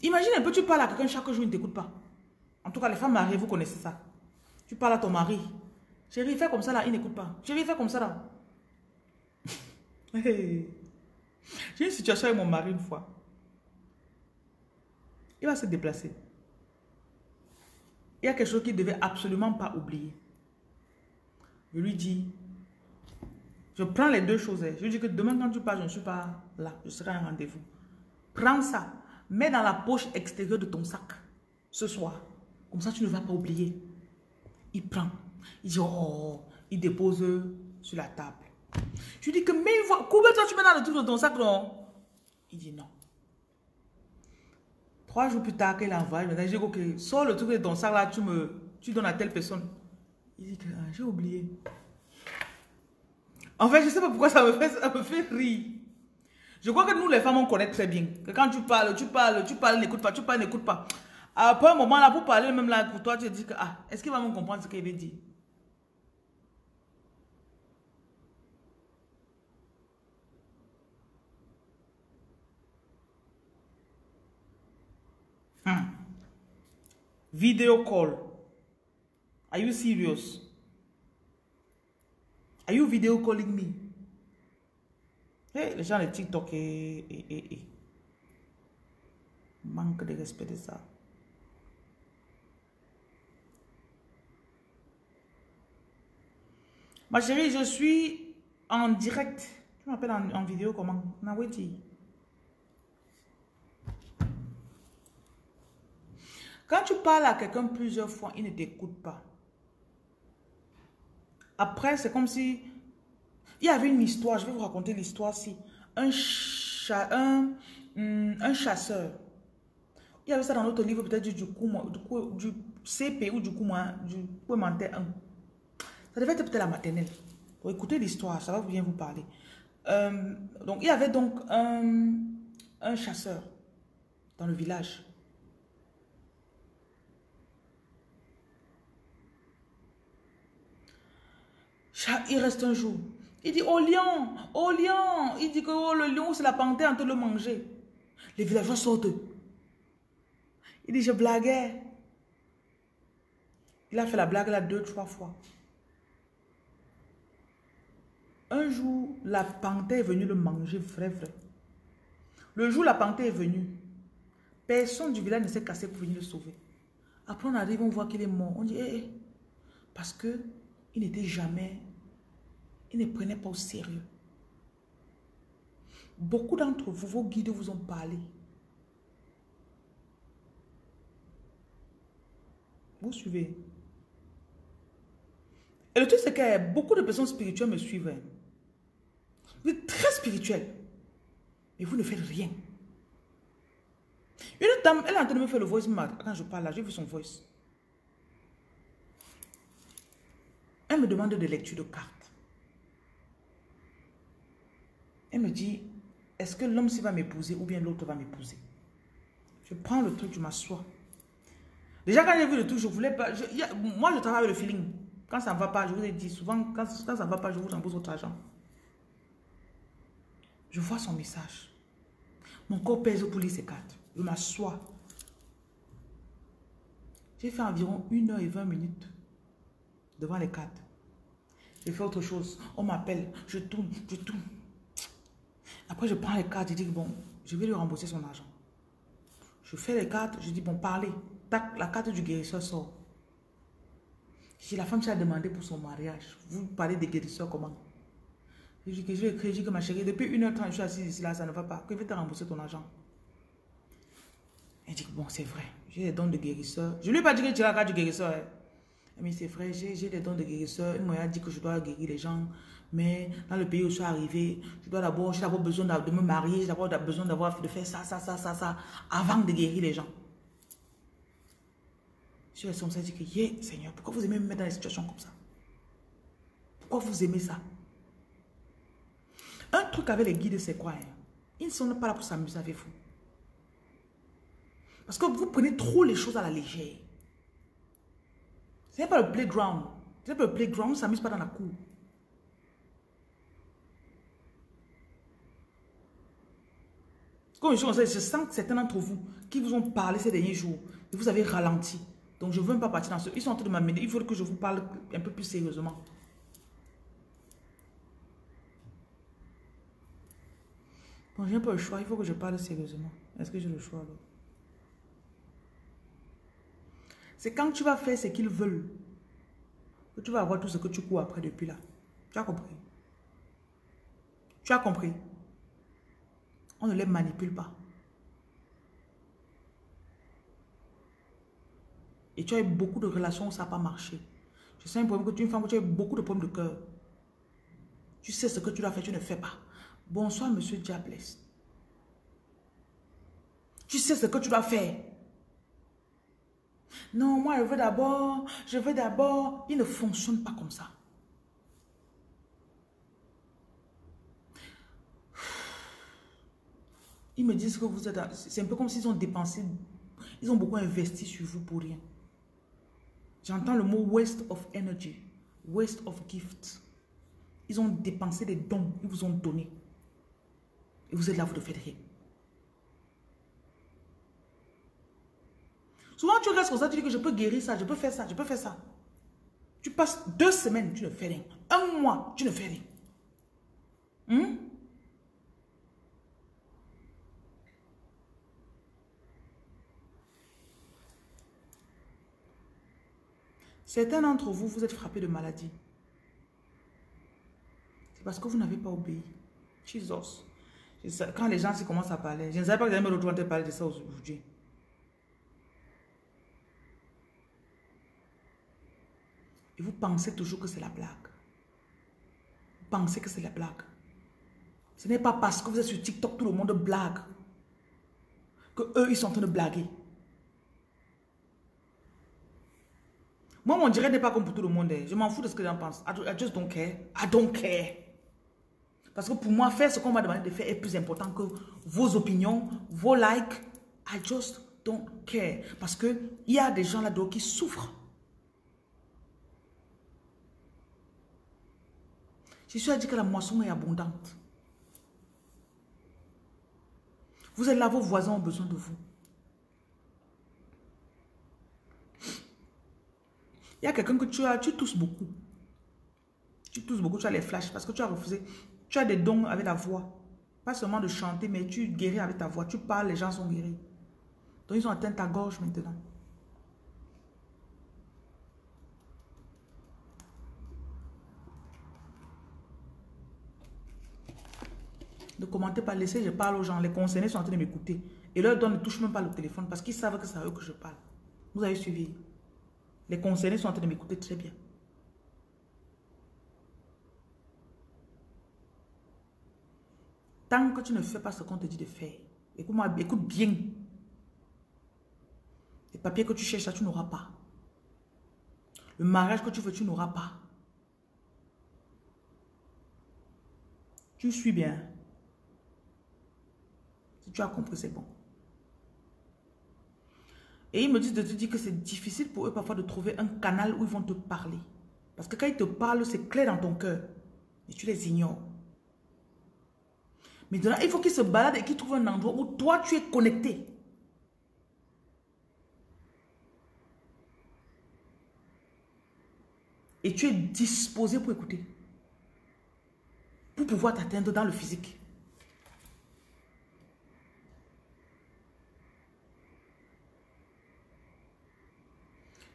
Imagine un peu, tu parles à quelqu'un chaque jour, il ne t'écoute pas. En tout cas, les femmes mariées, vous connaissez ça. Tu parles à ton mari. Chérie, fais comme ça là, il n'écoute pas. Chérie, fais comme ça là. J'ai une situation avec mon mari une fois. Il va se déplacer. Il y a quelque chose qu'il ne devait absolument pas oublier. Je lui dis, je prends les deux choses. Je lui dis que demain quand tu pars, je ne suis pas là. Je serai à un rendez-vous. Prends ça. Mets dans la poche extérieure de ton sac. Ce soir. Comme ça, tu ne vas pas oublier. Il prend. Il dit, oh, il dépose sur la table. Je lui dis que, mais couvre-toi, tu mets dans le truc de ton sac, non? Il dit non. Trois jours plus tard, qu'il envoie, il me dit, ok, sors le truc de ton sac là, tu me, tu donnes à telle personne. Il dit que, ah, j'ai oublié. En fait, je ne sais pas pourquoi ça me fait, ça me fait rire. Je crois que nous, les femmes, on connaît très bien. Que quand tu parles, tu parles, tu parles, n'écoute pas, tu parles, n'écoute pas. Après un moment là, pour parler, même là, pour toi, tu te dis que, ah, est-ce qu'il va me comprendre ce qu'il veut dire? Hmm. Video call. Are you serious? Are you video calling me? Hey, les gens de TikTok et, et, et, et. manque de respect de ça. Ma chérie, je suis en direct. Tu m'appelles en, en vidéo comment? Naweti. Quand tu parles à quelqu'un plusieurs fois, il ne t'écoute pas. Après, c'est comme si... Il y avait une histoire, je vais vous raconter l'histoire si Un, un, hmm, un chasseur. Il y avait ça dans notre livre, peut-être du, du, du, CP ou du coup, du commentaire 1. Ça devait être peut-être la maternelle. Pour écouter l'histoire, ça va bien vous parler. Euh, donc, il y avait donc un, un chasseur dans le village. Il reste un jour. Il dit, oh lion, oh lion. Il dit que oh, le lion, c'est la panthère en train de le manger. Les villageois sortent. Il dit, je blaguais. Il a fait la blague là deux, trois fois. Un jour, la panthère est venue le manger, vrai, vrai. Le jour la panthère est venue, personne du village ne s'est cassé pour venir le sauver. Après, on arrive, on voit qu'il est mort. On dit, hé, hé. Parce que il n'était jamais, ne prenait pas au sérieux. Beaucoup d'entre vous, vos guides vous ont parlé. Vous suivez. Et le truc, c'est que beaucoup de personnes spirituelles me suivent. Hein. Vous êtes très spirituel. Mais vous ne faites rien. Une dame, elle est en train de me faire le voice quand je parle là. J'ai vu son voice. Elle me demande de lecture de cartes. Elle me dit, est-ce que l'homme ci va m'épouser ou bien l'autre va m'épouser? Je prends le truc, je m'assois. Déjà, quand j'ai vu le truc, je voulais pas... moi, je travaille avec le feeling. Quand ça ne va pas, je vous ai dit, souvent, quand, ça ne va pas, je vous rembourse votre argent. Je vois son message. Mon corps pèse pour ses cartes. Je m'assois. J'ai fait environ 1 heure et 20 minutes devant les cartes. J'ai fait autre chose. On m'appelle, je tourne, je tourne. Après, je prends les cartes, je dis, bon, je vais lui rembourser son argent. Je fais les cartes, je dis, bon, parlez. Tac, la carte du guérisseur sort. Si la femme s'est demandé pour son mariage, vous parlez des guérisseurs comment? Je dis que je écrit, je dis que ma chérie, depuis 1h30, je suis assise ici, là, ça ne va pas. Que je vais te rembourser ton argent? Elle dit, bon, c'est vrai. J'ai des dons de guérisseur. Je lui ai pas dit que tu as la carte du guérisseur. Hein. Mais c'est vrai, j'ai des dons de guérisseur. Il m'a dit que je dois guérir les gens. Mais dans le pays où je suis arrivé, je dois d'abord, j'ai d'abord besoin de me marier, j'ai d'abord besoin d'avoir de faire ça, ça, ça, ça, ça, avant de guérir les gens. Je suis responsable, je dis que, yeah, Seigneur, pourquoi vous aimez me mettre dans des situations comme ça? Pourquoi vous aimez ça un truc avec les guides, c'est quoi hein? Ils ne sont pas là pour s'amuser avec vous. Parce que vous prenez trop les choses à la légère. Ce n'est pas le playground. Ce n'est pas le playground, on ne s'amuse pas dans la cour. Je, sens que certains d'entre vous qui vous ont parlé ces derniers jours, vous avez ralenti. Donc je ne veux même pas partir dans ce... Ils sont en train de m'amener. Il faut que je vous parle un peu plus sérieusement. Bon, je n'ai pas le choix, il faut que je parle sérieusement. Est-ce que j'ai le choix alors? C'est quand tu vas faire ce qu'ils veulent que tu vas avoir tout ce que tu cours après depuis là. Tu as compris? Tu as compris? On ne les manipule pas. Et tu as eu beaucoup de relations où ça n'a pas marché. Je sais un problème que tu es une femme tu as eu beaucoup de problèmes de cœur. Tu sais ce que tu dois faire, tu ne fais pas. Bonsoir, monsieur Diablesse. Tu sais ce que tu dois faire. Non, moi, je veux d'abord, je veux d'abord. Il ne fonctionne pas comme ça. Ils me disent que vous êtes... C'est un peu comme s'ils ont dépensé... Ils ont beaucoup investi sur vous pour rien. J'entends le mot waste of energy. Waste of gifts. Ils ont dépensé des dons. Ils vous ont donné. Et vous êtes là, vous ne faites rien. Souvent, tu restes comme ça, tu dis que je peux guérir ça, je peux faire ça, je peux faire ça. Tu passes deux semaines, tu ne fais rien. Un mois, tu ne fais rien. Hmm? Certains d'entre vous, vous êtes frappés de maladie. C'est parce que vous n'avez pas obéi. Jesus. Quand les gens commencent à parler, je ne savais pas que j'allais me retrouver parler de ça aujourd'hui. Et vous pensez toujours que c'est la blague. Vous pensez que c'est la blague. Ce n'est pas parce que vous êtes sur TikTok, tout le monde blague. Que eux, ils sont en train de blaguer. Moi, mon direct n'est pas comme pour tout le monde. hein. Je m'en fous de ce que les gens pensent. I, just don't care. I don't care. Parce que pour moi, faire ce qu'on m'a demandé de faire est plus important que vos opinions, vos likes. I just don't care. Parce qu'il y a des gens là-dedans qui souffrent. Je suis à dire que la moisson est abondante. Vous êtes là, vos voisins ont besoin de vous. Y a quelqu'un que tu as, tu tousses beaucoup. Tu tousses beaucoup, tu as les flashs parce que tu as refusé. Tu as des dons avec la voix. Pas seulement de chanter, mais tu guéris avec ta voix. Tu parles, les gens sont guéris. Donc ils ont atteint ta gorge maintenant. Ne commentez pas, laissez, je parle aux gens. Les concernés sont en train de m'écouter. Et leur donne ne touche même pas le téléphone parce qu'ils savent que c'est à eux que je parle. Vous avez suivi. Les concernés sont en train de m'écouter très bien. Tant que tu ne fais pas ce qu'on te dit de faire, écoute-moi, écoute bien. Les papiers que tu cherches, là, tu n'auras pas. Le mariage que tu veux, tu n'auras pas. Tu suis bien. Si tu as compris, c'est bon. Et ils me disent de dire que c'est difficile pour eux parfois de trouver un canal où ils vont te parler. Parce que quand ils te parlent, c'est clair dans ton cœur. Mais tu les ignores. Maintenant, il faut qu'ils se baladent et qu'ils trouvent un endroit où toi, tu es connecté. Et tu es disposé pour écouter. Pour pouvoir t'atteindre dans le physique.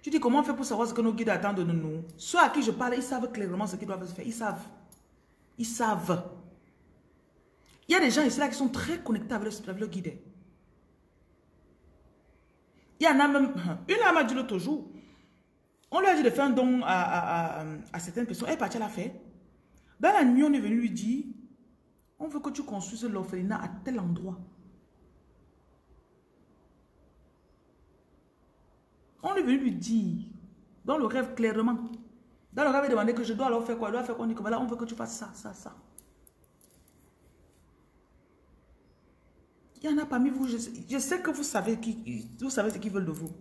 Tu dis comment on fait pour savoir ce que nos guides attendent de nous? Ceux à qui je parle, ils savent clairement ce qu'ils doivent faire. Ils savent. Ils savent. Il y a des gens ici là qui sont très connectés avec le, guide. Il y en a même... Une là m'a dit l'autre jour, on lui a dit de faire un don à, certaines personnes. Elle est partie la fait. Dans la nuit, on est venu lui dire, on veut que tu construises l'orphelinat à tel endroit. On est venu lui dire, dans le rêve clairement, dans le rêve, il demandait que je dois alors faire quoi, je faire quoi, on dit que voilà, on veut que tu fasses ça, ça, ça. Il y en a parmi vous, je sais, que vous savez, qui, vous savez ce qu'ils veulent de vous.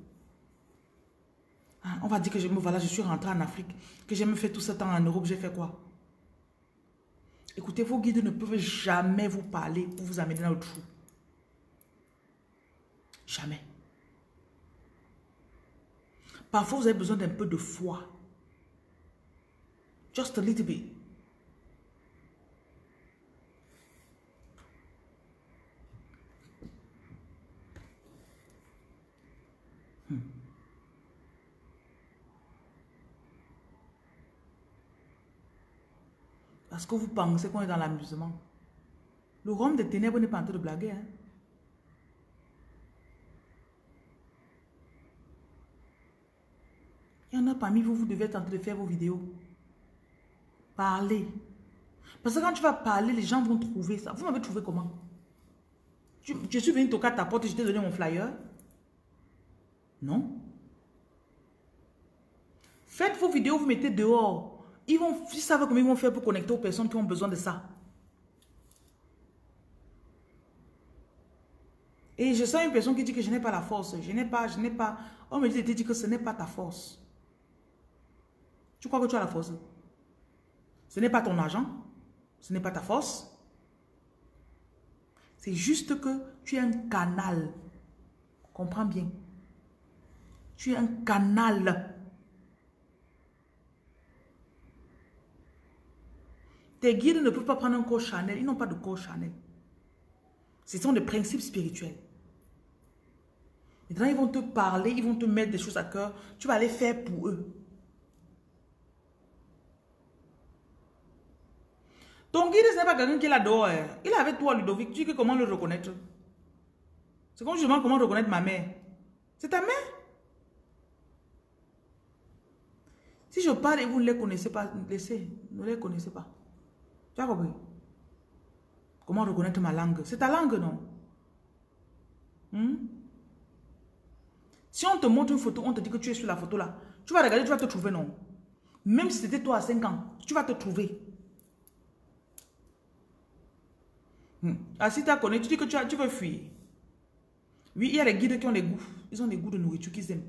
Ah, on va dire que je, voilà, je suis rentré en Afrique, que j'ai même fait tout ce temps en Europe, j'ai fait quoi? Écoutez, vos guides ne peuvent jamais vous parler pour vous amener dans le trou. Jamais. Parfois, vous avez besoin d'un peu de foi. Just a little bit. Hmm. Parce que vous pensez qu'on est dans l'amusement. Le rhum des ténèbres n'est pas en train de blaguer. Hein? Il y en a parmi vous, vous devez train de faire vos vidéos. Parlez. Parce que quand tu vas parler, les gens vont trouver ça. Vous m'avez trouvé comment? Je, je suis venu toquer à ta porte et je t'ai donné mon flyer Non. Faites vos vidéos, vous mettez dehors. Ils, vont, ils savent comment ils vont faire pour connecter aux personnes qui ont besoin de ça. Et je sens une personne qui dit que je n'ai pas la force. Je n'ai pas, je n'ai pas. On me dit, dit que ce n'est pas ta force. Tu crois que tu as la force? Ce n'est pas ton argent. Ce n'est pas ta force. C'est juste que tu es un canal. Comprends bien. Tu es un canal. Tes guides ne peuvent pas prendre un corps Chanel. Ils n'ont pas de corps Chanel. Ce sont des principes spirituels. Maintenant, ils vont te parler, ils vont te mettre des choses à cœur. Tu vas les faire pour eux. Ton guide, ce n'est pas quelqu'un qui là-dehors. hein. Il est avec toi, Ludovic. Tu que comment le reconnaître? C'est comme je demande comment reconnaître ma mère. C'est ta mère? Si je parle et vous ne les connaissez pas, laissez, ne les connaissez pas. Tu as compris? Comment reconnaître ma langue? C'est ta langue, non? Hmm? Si on te montre une photo, on te dit que tu es sur la photo là, tu vas regarder, tu vas te trouver, non? Même si c'était toi à 5 ans, tu vas te trouver. Hmm. Ah, si tu as connu, tu dis que tu, veux fuir. Oui, il y a les guides qui ont des goûts. Ils ont des goûts de nourriture qu'ils aiment.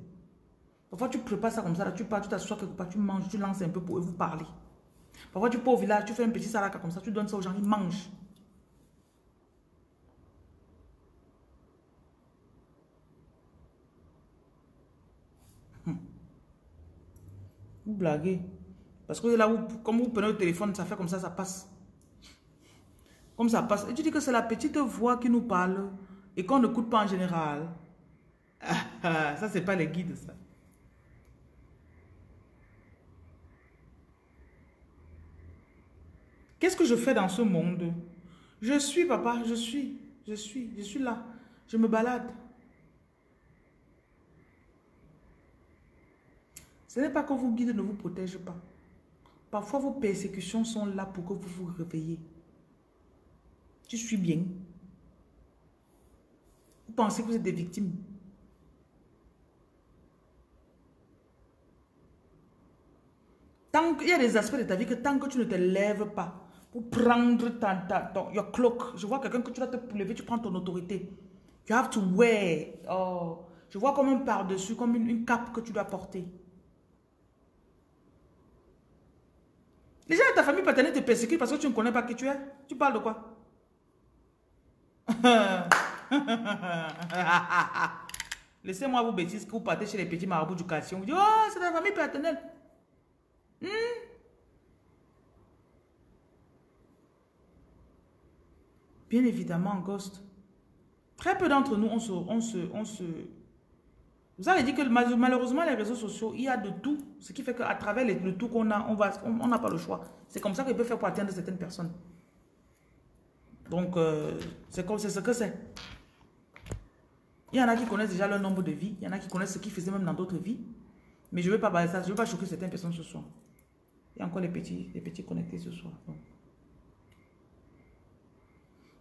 Parfois, tu prépares ça comme ça, là, tu pars, tu t'assois quelque part, tu manges, tu lances un peu pour vous parler. Parfois, tu pars au village, tu fais un petit salaka comme ça, tu donnes ça aux gens, ils mangent. Hmm. Vous blaguez. Parce que là, comme vous prenez le téléphone, ça fait comme ça, ça passe. Comme ça passe. Et tu dis que c'est la petite voix qui nous parle et qu'on n'écoute pas en général. ça, c'est pas les guides, ça. Qu'est-ce que je fais dans ce monde? Je suis, papa, je suis, je suis, je suis là. Je me balade. Ce n'est pas que vos guides ne vous protègent pas. Parfois, vos persécutions sont là pour que vous vous réveillez. Tu suis bien. Vous pensez que vous êtes des victimes? Tant qu'il y a des aspects de ta vie que tant que tu ne te lèves pas pour prendre ta, ta, ton, your cloak, je vois quelqu'un que tu dois te lever, tu prends ton autorité. You have to wear. Oh, je vois comme un par-dessus, comme une, une cape que tu dois porter. Les gens de ta famille paternelle te persécutent parce que tu ne connais pas qui tu es. Tu parles de quoi? Laissez-moi vous bêtises que vous partez chez les petits marabouts du quartier. Vous dites, oh, c'est la famille paternelle. Hmm? Bien évidemment, Ghost. Très peu d'entre nous, on se, on se, on se... Vous avez dit que malheureusement, les réseaux sociaux, il y a de tout. Ce qui fait qu'à travers le, tout qu'on a, on n'a on, pas le choix. C'est comme ça qu'il peut faire pour atteindre certaines personnes. Donc, euh, c'est c'est ce que c'est. Il y en a qui connaissent déjà leur nombre de vies. Il y en a qui connaissent ce qu'ils faisaient même dans d'autres vies. Mais je ne veux pas ça. Je ne veux pas choquer certaines personnes ce soir. Il y a encore les petits, les petits connectés ce soir.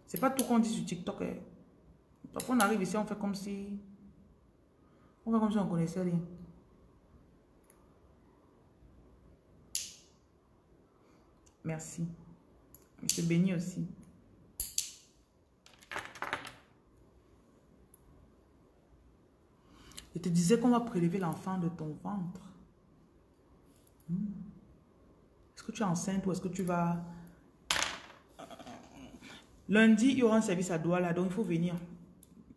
C'est pas tout qu'on dit sur TikTok. Hein. Parfois, on arrive ici, on fait comme si... On fait comme si on connaissait rien. Merci. Monsieur Béni aussi. Je te disais qu'on va prélever l'enfant de ton ventre. Hmm. Est-ce que tu es enceinte ou est-ce que tu vas... Lundi, il y aura un service à Douala, donc il faut venir.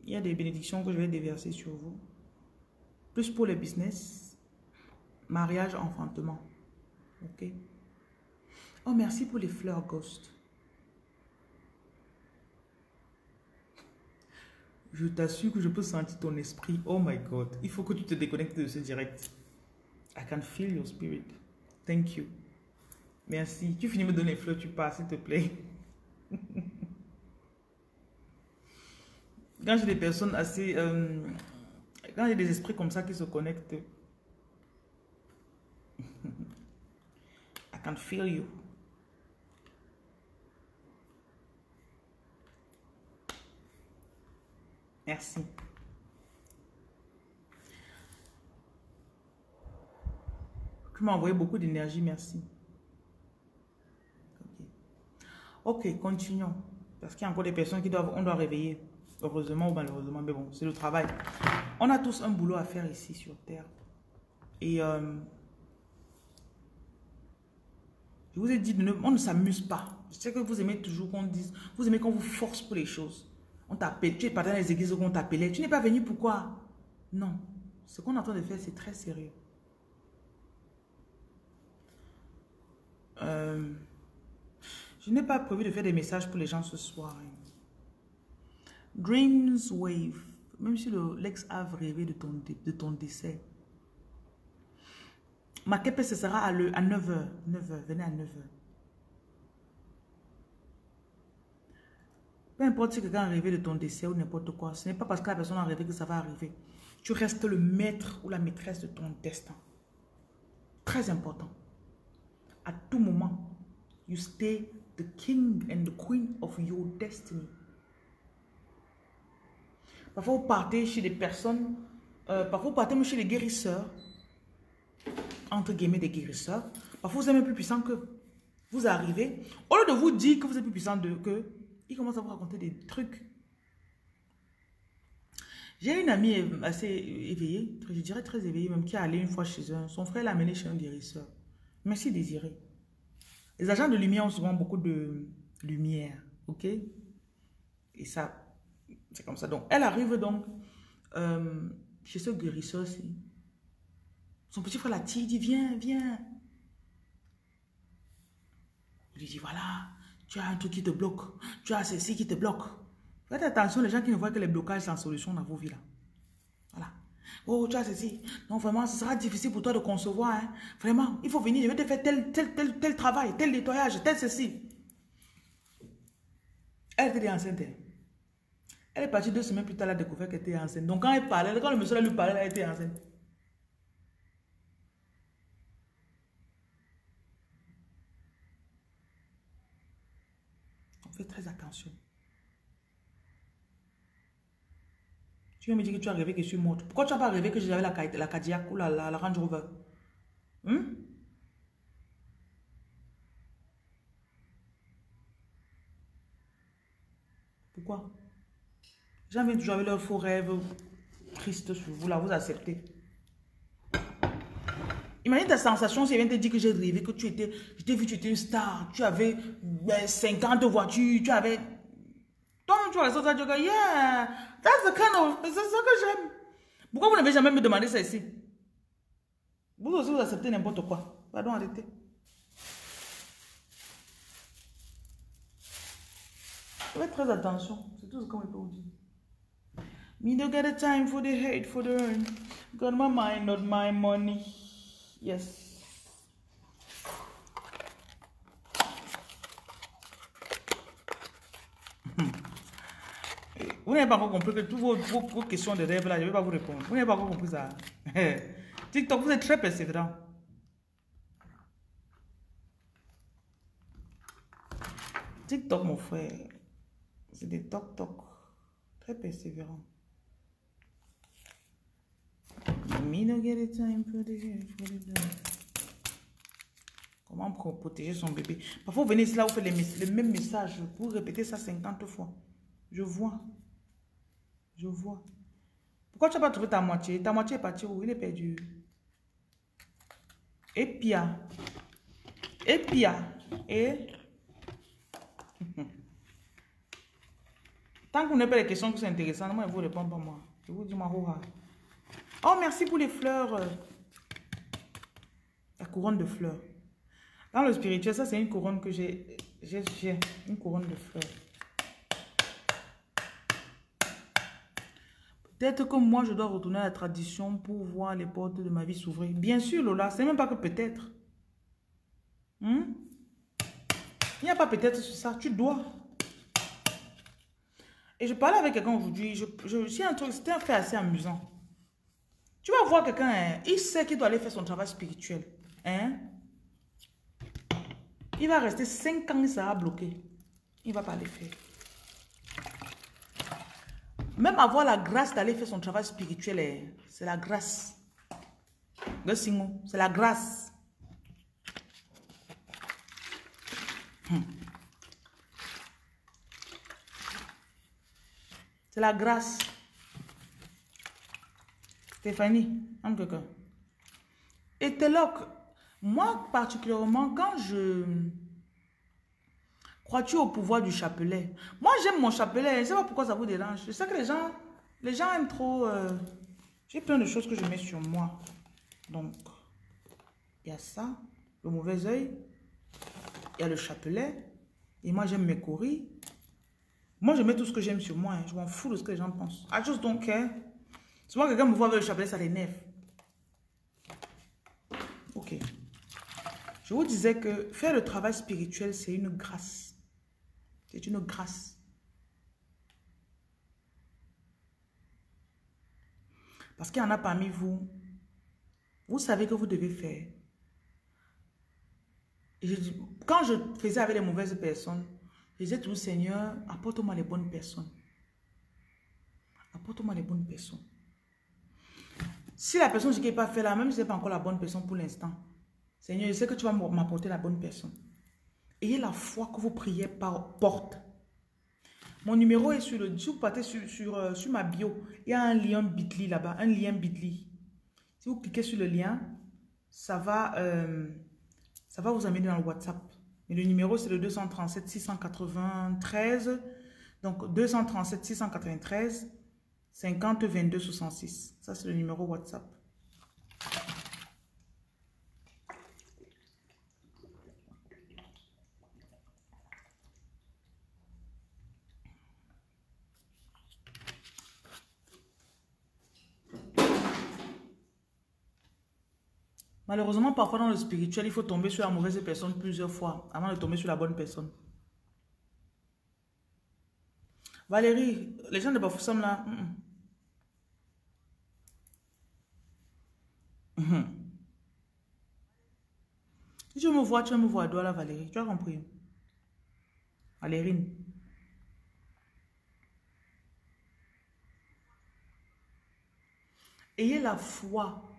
Il y a des bénédictions que je vais déverser sur vous. Plus pour le business, mariage, enfantement. Ok? Oh, merci pour les fleurs Ghost. Je t'assure que je peux sentir ton esprit. Oh my God. Il faut que tu te déconnectes de ce direct. I can feel your spirit. Thank you. Merci. Tu finis de me donner les fleurs, tu pars, s'il te plaît. quand j'ai des personnes assez... Euh, quand j'ai des esprits comme ça qui se connectent, I can feel you. Merci. Tu m'as envoyé beaucoup d'énergie, merci. Ok, continuons. Parce qu'il y a encore des personnes qui doivent, on doit réveiller. Heureusement ou malheureusement, mais bon, c'est le travail. On a tous un boulot à faire ici sur Terre. Et euh, je vous ai dit, on ne s'amuse pas. Je sais que vous aimez toujours qu'on dise, vous aimez qu'on vous force pour les choses. On t'appelle, tu es parti dans les églises où on t'appelait. Tu n'es pas venu pourquoi Non. Ce qu'on est en train de faire, c'est très sérieux. Euh, je n'ai pas prévu de faire des messages pour les gens ce soir. Dreams Wave. Même si l'ex a rêvé de ton, de ton décès. Ma kepe, ce sera à, 9h. 9h. Venez à 9h. Peu importe si quelqu'un a rêvé de ton décès ou n'importe quoi, ce n'est pas parce que la personne a rêvé que ça va arriver. Tu restes le maître ou la maîtresse de ton destin. Très important. À tout moment, you stay the king and the queen of your destiny. Parfois, vous partez chez des personnes, euh, parfois vous partez même chez les guérisseurs, entre guillemets des guérisseurs. Parfois, vous êtes même plus puissant que vous arrivez. Au lieu de vous dire que vous êtes plus puissant de que, ils commencent à vous raconter des trucs. J'ai une amie assez éveillée, je dirais très éveillée, même qui est allée une fois chez eux. Son frère l'a amené chez un guérisseur. Merci Désiré. Les agents de lumière ont souvent beaucoup de lumière, ok? Et ça, c'est comme ça. Donc, elle arrive donc euh, chez ce guérisseur-ci. Son petit frère la tire, il dit, viens, viens. Il lui dit, voilà, tu as un truc qui te bloque. Tu as ceci qui te bloque. Faites attention, les gens qui ne voient que les blocages sans solution dans vos vies là. Voilà. Oh, tu as ceci. Non, vraiment, ce sera difficile pour toi de concevoir. Hein. Vraiment, il faut venir, je vais te faire tel, tel, tel, tel travail, tel nettoyage, tel ceci. Elle était enceinte. Hein. Elle est partie deux semaines plus tard, elle a découvert qu'elle était enceinte. Donc quand elle parlait, quand le monsieur lui parlait, elle était enceinte. On fait très Tu viens me dire que tu as rêvé que je suis morte? Pourquoi tu n'as pas rêvé que j'avais la, la Cadillac ou la, la, Range Rover? Hmm? Pourquoi? Viennent toujours avec leurs faux rêves tristes sur vous, là, vous acceptez. Imagine ta sensation si elle vient te dire que j'ai rêvé, que tu étais, je t'ai vu, tu étais une star, tu avais 50 ben, voitures, tu avais... Toi, tu vas rester dire que, yeah, that's the kind of, c'est ça que j'aime. Pourquoi vous n'avez jamais me demandé ça ici? Vous aussi, vous acceptez n'importe quoi. Pardon, arrêtez. Faites très attention. C'est tout ce qu'on peut vous dire. Me don't get a time for the hate, for the earn. Got my mind, not my money. Yes. Vous n'avez pas encore compris que toutes vos, vos, questions de rêve là, je ne vais pas vous répondre. Vous n'avez pas encore compris ça. TikTok, vous êtes très persévérant. TikTok, mon frère, c'est des toc-toc. Très persévérant. Comment protéger son bébé? Parfois, vous venez ici, là, vous faites les, les mêmes messages. Vous répétez ça 50 fois. Je vois. Je vois. Pourquoi tu n'as pas trouvé ta moitié? Ta moitié est partie où? Il est perdu. Et pia. Et pia. Et... Tant que vous n'avez pas les questions qui sont intéressantes, moi, je vous réponds pas moi. Je vous dis ma Oh, merci pour les fleurs. La couronne de fleurs. Dans le spirituel, ça c'est une couronne que j'ai. J'ai une couronne de fleurs. Peut-être que moi, je dois retourner à la tradition pour voir les portes de ma vie s'ouvrir. Bien sûr, Lola, c'est même pas que peut-être. Hmm? Il n'y a pas peut-être sur ça, tu dois. Et je parlais avec quelqu'un aujourd'hui, je, je, un truc, c'était un fait assez amusant. Tu vas voir quelqu'un, hein, il sait qu'il doit aller faire son travail spirituel. Hein? Il va rester 5 ans, il sera bloqué. Il ne va pas le faire. Même avoir la grâce d'aller faire son travail spirituel, hein, c'est la grâce. C'est la grâce. Hmm. C'est la grâce. Stéphanie, un quelqu'un. Et Téloc, moi particulièrement, quand je... Crois-tu au pouvoir du chapelet? Moi, j'aime mon chapelet. Je ne sais pas pourquoi ça vous dérange. Je sais que les gens, les gens aiment trop... Euh, j'ai plein de choses que je mets sur moi. Donc, il y a ça, le mauvais oeil. Il y a le chapelet. Et moi, j'aime mes courries. Moi, je mets tout ce que j'aime sur moi. Hein. Je m'en fous de ce que les gens pensent. I just don't care. Souvent, quelqu'un me voit avec le chapelet, ça l'énerve. Ok. Je vous disais que faire le travail spirituel, c'est une grâce. C'est une grâce. Parce qu'il y en a parmi vous, vous savez que vous devez faire. Quand je faisais avec les mauvaises personnes, je disais toujours, Seigneur, apporte-moi les bonnes personnes. Apporte-moi les bonnes personnes. Si la personne qui n'est pas fait là, même si ce n'est pas encore la bonne personne pour l'instant, Seigneur, je sais que tu vas m'apporter la bonne personne. Ayez la foi que vous priez par porte. Mon numéro est sur le... Si vous partez sur, sur, euh, sur ma bio, il y a un lien Bitly là-bas, un lien Bitly. Si vous cliquez sur le lien, ça va, euh, ça va vous amener dans le WhatsApp. Et le numéro, c'est le 237 693. Donc, 237 693 50 22 66. Ça, c'est le numéro WhatsApp. Malheureusement, parfois dans le spirituel, il faut tomber sur la mauvaise personne plusieurs fois avant de tomber sur la bonne personne. Valérie, les gens de Bafoussam là. Si tu me vois, tu me vois à là, Valérie. Tu as compris? Valérine. Ayez la foi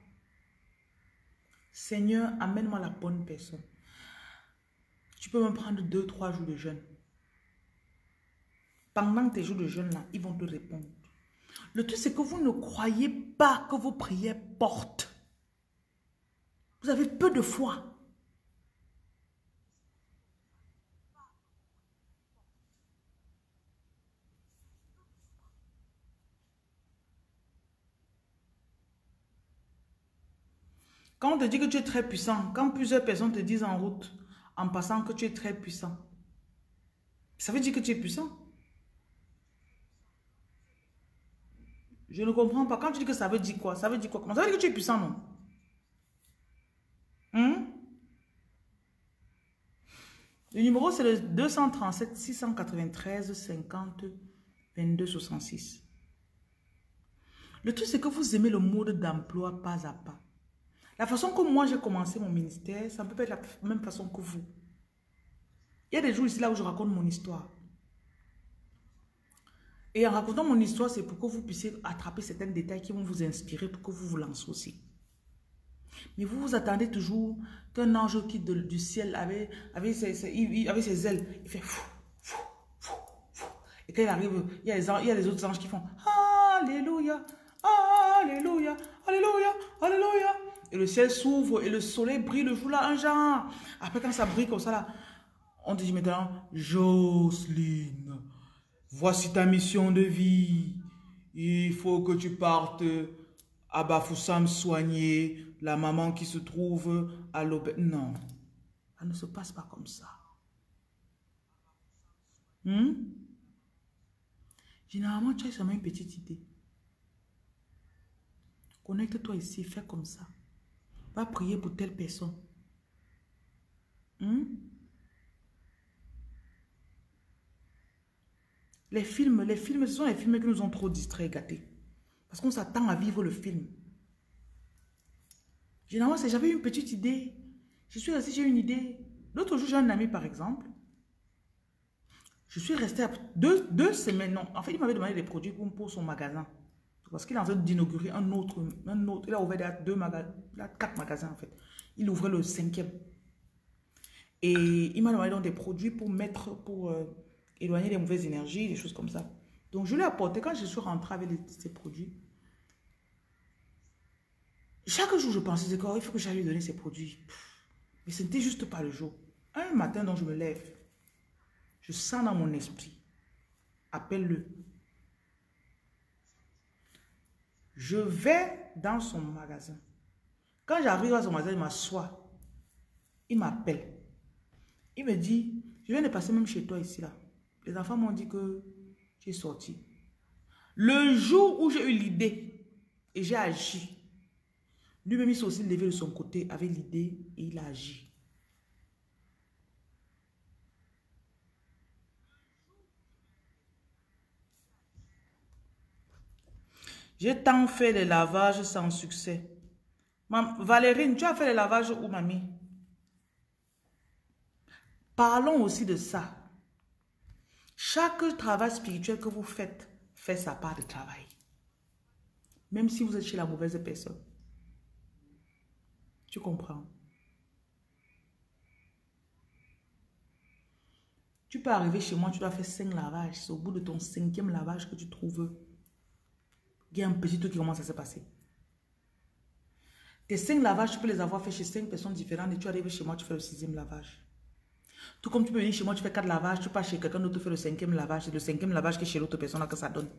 Seigneur, amène-moi la bonne personne. Tu peux me prendre deux, trois jours de jeûne. Pendant tes jours de jeûne, là, ils vont te répondre. Le truc, c'est que vous ne croyez pas que vos prières portent. Vous avez peu de foi. Quand on te dit que tu es très puissant, quand plusieurs personnes te disent en route, en passant que tu es très puissant, ça veut dire que tu es puissant. Je ne comprends pas. Quand tu dis que ça veut dire quoi? Ça veut dire quoi? Ça veut dire que tu es puissant, non hmm? Le numéro, c'est le 237 693 50 22 66. Le truc, c'est que vous aimez le mode d'emploi pas à pas. La façon que moi j'ai commencé mon ministère, ça peut être la même façon que vous. Il y a des jours ici là où je raconte mon histoire. Et en racontant mon histoire, c'est pour que vous puissiez attraper certains détails qui vont vous inspirer pour que vous vous lancez aussi. Mais vous vous attendez toujours qu'un ange quitte du ciel avec, avec, ses, ailes, il fait fou, fou, fou, fou. Et quand il arrive, il y, a les, il y a les autres anges qui font Alléluia, Alléluia, Alléluia, Alléluia. Et le ciel s'ouvre et le soleil brille le jour là, un genre. Après, quand ça brille comme ça là, on te dit maintenant, Jocelyne, voici ta mission de vie. Il faut que tu partes à Bafoussam soigner la maman qui se trouve à l'auberge. Non, ça ne se passe pas comme ça. Hmm? Généralement, tu as seulement une petite idée. Connecte-toi ici, fais comme ça. Va prier pour telle personne. Hmm? Les films, les films, ce sont les films qui nous ont trop distraits et gâtés. Parce qu'on s'attend à vivre le film. Généralement, c'est j'avais une petite idée. Je suis restée, j'ai une idée. L'autre jour, j'ai un ami, par exemple. Je suis restée deux, deux semaines. Non, en fait, il m'avait demandé des produits pour, son magasin. Parce qu'il est en train d'inaugurer un autre, un autre. Il a ouvert deux magasins, quatre magasins en fait. Il ouvrait le cinquième. Et il m'a demandé donc des produits pour mettre, pour euh, éloigner les mauvaises énergies, des choses comme ça. Donc je lui ai apporté, quand je suis rentrée avec ces produits, chaque jour je pensais, il faut que j'aille lui donner ces produits. Mais ce n'était juste pas le jour. Un matin, dont je me lève, je sens dans mon esprit, appelle-le. Je vais dans son magasin. Quand j'arrive à son magasin, il m'assoit. Il m'appelle. Il me dit, je viens de passer même chez toi ici là. Les enfants m'ont dit que tu es sorti. Le jour où j'ai eu l'idée et j'ai agi, lui-même il s'est aussi levé de son côté avec l'idée et il a agi. J'ai tant fait les lavages sans succès. Valérine, tu as fait les lavages où, mamie? Parlons aussi de ça. Chaque travail spirituel que vous faites fait sa part de travail. Même si vous êtes chez la mauvaise personne. Tu comprends? Tu peux arriver chez moi, tu dois faire cinq lavages. C'est au bout de ton cinquième lavage que tu trouves il y a un petit truc qui commence à se passer. Tes cinq lavages, tu peux les avoir fait chez cinq personnes différentes et tu arrives chez moi, tu fais le sixième lavage. Tout comme tu peux venir chez moi, tu fais quatre lavages, tu pars chez quelqu'un d'autre, tu fais le cinquième lavage. C'est le cinquième lavage que chez l'autre personne que ça donne.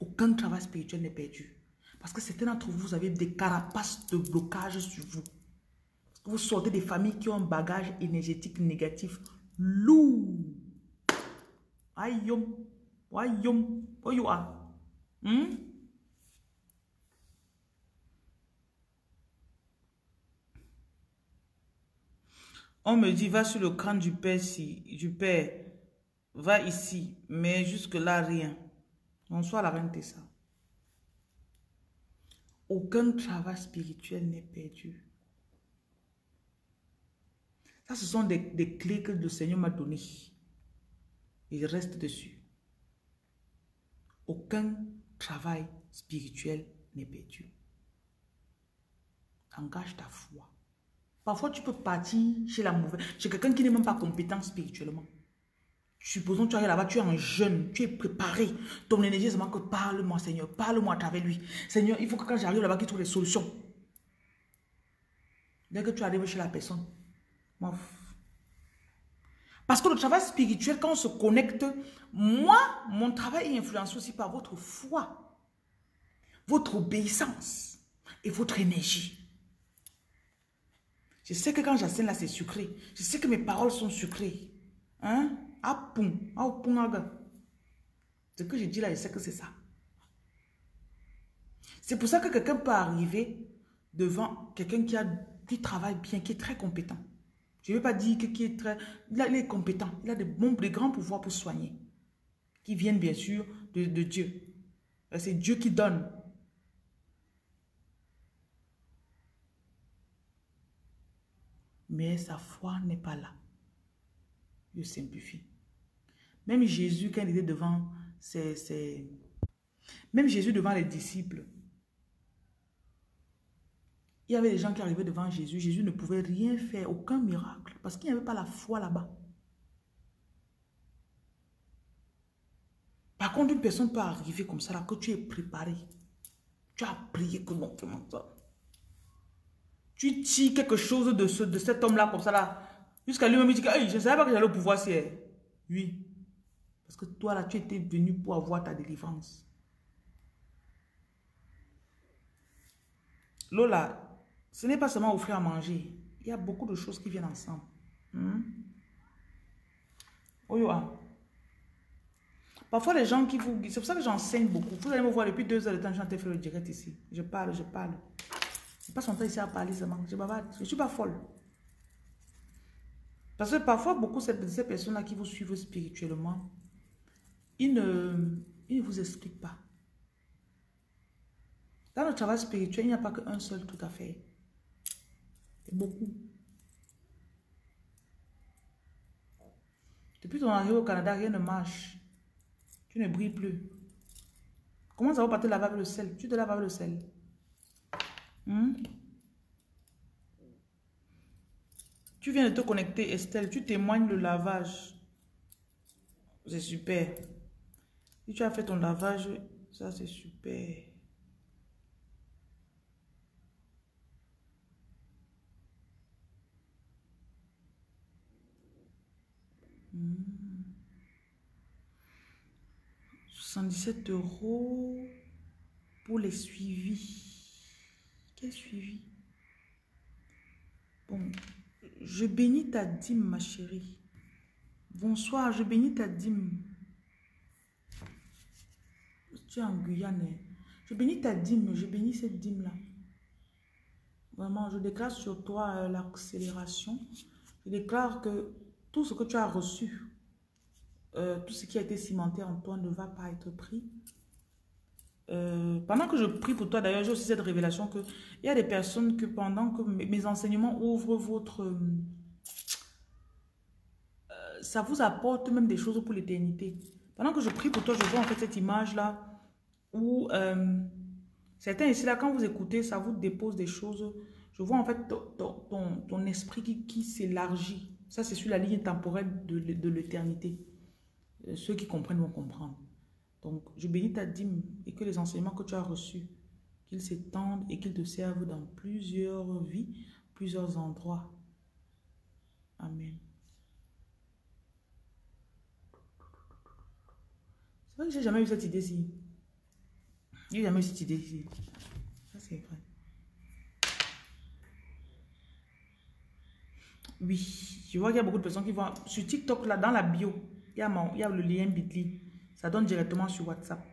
Aucun travail spirituel n'est perdu. Parce que certains d'entre vous, vous avez des carapaces de blocage sur vous. Vous sortez des familles qui ont un bagage énergétique négatif lourd. Aïe, yom. Aïe, yom. Hmm? On me dit, va sur le crâne du père, si, du père, va ici, mais jusque-là, rien. Bonsoir la reine Tessa. Aucun travail spirituel n'est perdu. Ça, ce sont des, clés que le Seigneur m'a données. Il reste dessus. Aucun travail spirituel n'est perdu. Engage ta foi. Parfois, tu peux partir chez la mauvaise, chez quelqu'un qui n'est même pas compétent spirituellement. Supposons que tu arrives là-bas, tu es un jeune, tu es préparé. Ton énergie, c'est que parle-moi, Seigneur, parle-moi à travers lui. Seigneur, il faut que quand j'arrive là-bas, qu'il trouve les solutions. Dès que tu arrives chez la personne, parce que le travail spirituel, quand on se connecte, moi, mon travail est influencé aussi par votre foi, votre obéissance et votre énergie. Je sais que quand j'enseigne là, c'est sucré. Je sais que mes paroles sont sucrées. Hein? Ce que je dis là, je sais que c'est ça. C'est pour ça que quelqu'un peut arriver devant quelqu'un qui, travaille bien, qui est très compétent. Je ne veux pas dire qu'il est très... Il, est compétent. Il a de, bons, grands pouvoirs pour soigner. Qui viennent bien sûr de, de Dieu. C'est Dieu qui donne. Mais sa foi n'est pas là. Je simplifie. Même Jésus, quand il était devant. Même Jésus devant les disciples, il y avait des gens qui arrivaient devant Jésus. Jésus ne pouvait rien faire, aucun miracle, parce qu'il n'y avait pas la foi là-bas. Par contre, une personne peut arriver comme ça, là, que tu es préparé. Tu as prié que non, ça. Tu tires quelque chose de, ce, de cet homme-là comme ça, là. Jusqu'à lui-même, il dit que je ne savais pas que j'allais au pouvoir, c'est. Oui. Parce que toi, là, tu étais venu pour avoir ta délivrance. Lola, ce n'est pas seulement offrir à manger. Il y a beaucoup de choses qui viennent ensemble. Hmm? Parfois, les gens qui vous... C'est pour ça que j'enseigne beaucoup. Vous allez me voir depuis deux heures de temps, j'ai fait le direct ici. Je parle, je parle. Je passe mon temps ici à parler seulement. Je ne suis pas folle. Parce que parfois, beaucoup de ces personnes-là qui vous suivent spirituellement, ils ne, ils ne vous expliquent pas. Dans le travail spirituel, il n'y a pas qu'un seul tout à fait. Beaucoup. Depuis ton arrivée au Canada, rien ne marche. Tu ne brilles plus. Comment ça va pas te laver avec le sel? Tu te laves avec le sel. Hmm? Tu viens de te connecter, Estelle. Tu témoignes le lavage. C'est super. Si tu as fait ton lavage, ça c'est super. Hmm. 77 euros pour les suivis. Quel suivi? Bon, je bénis ta dîme, ma chérie. Bonsoir, je bénis ta dîme. En Guyane. Je bénis ta dîme, je bénis cette dîme-là. Vraiment, je déclare sur toi euh, l'accélération. Je déclare que tout ce que tu as reçu, euh, tout ce qui a été cimenté en toi ne va pas être pris. Euh, pendant que je prie pour toi, d'ailleurs, j'ai aussi cette révélation que il y a des personnes que pendant que mes, enseignements ouvrent votre ça vous apporte même des choses pour l'éternité. Pendant que je prie pour toi, je vois en fait cette image-là où euh, certains ici, là, quand vous écoutez, ça vous dépose des choses. Je vois en fait ton, ton, ton esprit qui, qui s'élargit. Ça, c'est sur la ligne temporelle de, de l'éternité. Euh, ceux qui comprennent vont comprendre. Donc, je bénis ta dîme et que les enseignements que tu as reçus, qu'ils s'étendent et qu'ils te servent dans plusieurs vies, plusieurs endroits. Amen. C'est vrai que j'ai jamais eu cette idée-ci. J'ai jamais eu cette idée-ci. Ça, c'est vrai. Oui, je vois qu'il y a beaucoup de personnes qui vont... Sur TikTok, là, dans la bio, il y a, mon, il y a le lien Bitly. Ça donne directement sur WhatsApp.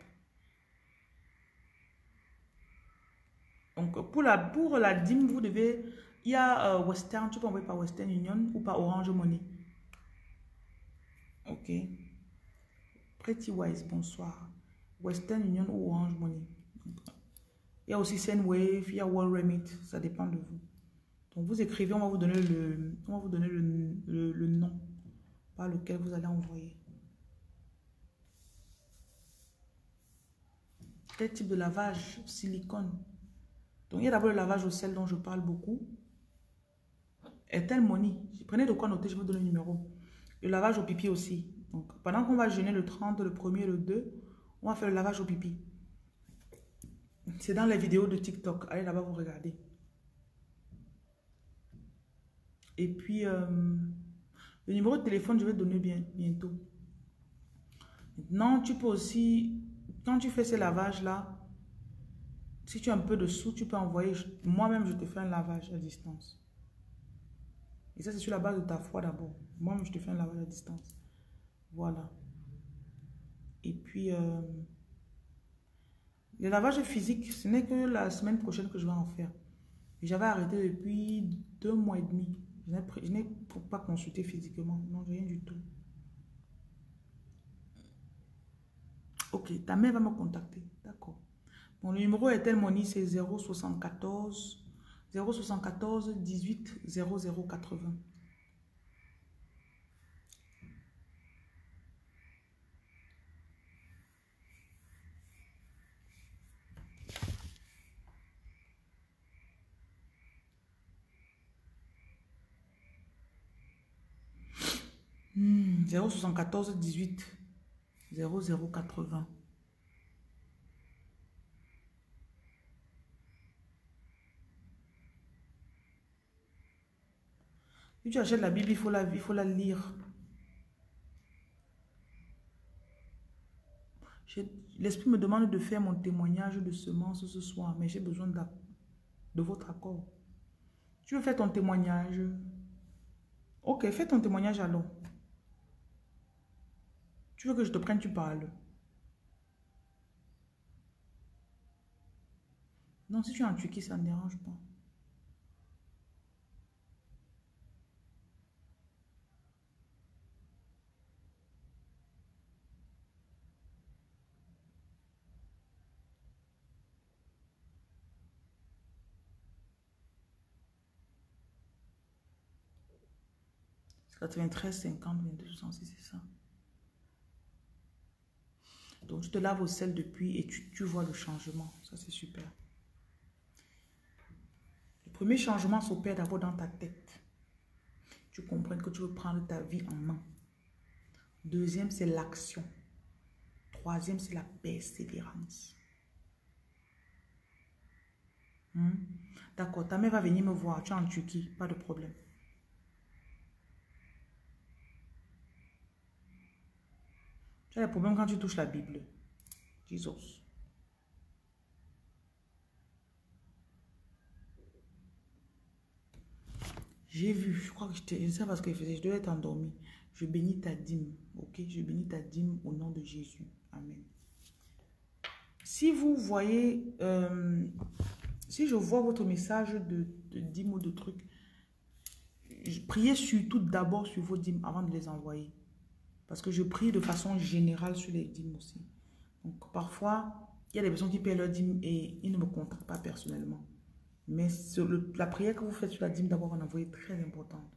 Donc, pour la, pour la dîme, vous devez... Il y a euh, Western, tu peux envoyer par Western Union ou par Orange Money. Ok. Pretty Wise, bonsoir. Western Union ou Orange Money. Il y a aussi Sendwave, il y a World Remit, ça dépend de vous. Donc vous écrivez, on va vous donner le, on va vous donner le, le nom par lequel vous allez envoyer. Quel type de lavage? Silicone. Donc, il y a d'abord le lavage au sel dont je parle beaucoup. Ethel Money. Prenez de quoi noter, je vous donne le numéro. Le lavage au pipi aussi. Donc, pendant qu'on va jeûner le 30, le 1er, le 2, on va faire le lavage au pipi. C'est dans les vidéos de TikTok. Allez là-bas, vous regardez. Et puis, euh, le numéro de téléphone, je vais donner bien, bientôt. Maintenant, tu peux aussi quand tu fais ces lavages-là, si tu as un peu de sous, tu peux envoyer. Moi-même, je te fais un lavage à distance. Et ça, c'est sur la base de ta foi d'abord. Moi-même, je te fais un lavage à distance. Voilà. Et puis, euh, le lavage physique, ce n'est que la semaine prochaine que je vais en faire. J'avais arrêté depuis deux mois et demi. Je n'ai pas consulté physiquement. Non, rien du tout. Ok, ta mère va me contacter. D'accord. Mon numéro est Money, c'est 074 074 18 0080. 074 18 0080. Si tu achètes la Bible, il faut la, il faut la lire. L'Esprit me demande de faire mon témoignage de semence ce soir, mais j'ai besoin de, de votre accord. Tu veux faire ton témoignage? Ok, fais ton témoignage alors. Tu veux que je te prenne, tu parles. Non, si tu es en Turquie, ça ne dérange pas. C'est 93, 50, 22, 66, c'est ça. Donc, tu te laves au sel depuis et tu, vois le changement. Ça, c'est super. Le premier changement s'opère d'abord dans ta tête. Tu comprends que tu veux prendre ta vie en main. Deuxième, c'est l'action. Troisième, c'est la persévérance. Hmm? D'accord, ta mère va venir me voir. Tu es en Turquie, pas de problème. Tu as des problèmes quand tu touches la Bible. Jesus. J'ai vu, je crois que je sais pas ce qu'il faisait, je devais être endormi. Je bénis ta dîme, ok? Je bénis ta dîme au nom de Jésus. Amen. Si vous voyez, euh, si je vois votre message de, de dîme ou de trucs, priez surtout d'abord sur vos dîmes avant de les envoyer. Parce que je prie de façon générale sur les dîmes aussi. Donc parfois, il y a des personnes qui paient leur dîme et ils ne me contactent pas personnellement. Mais la prière que vous faites sur la dîme d'abord en envoyer est très importante.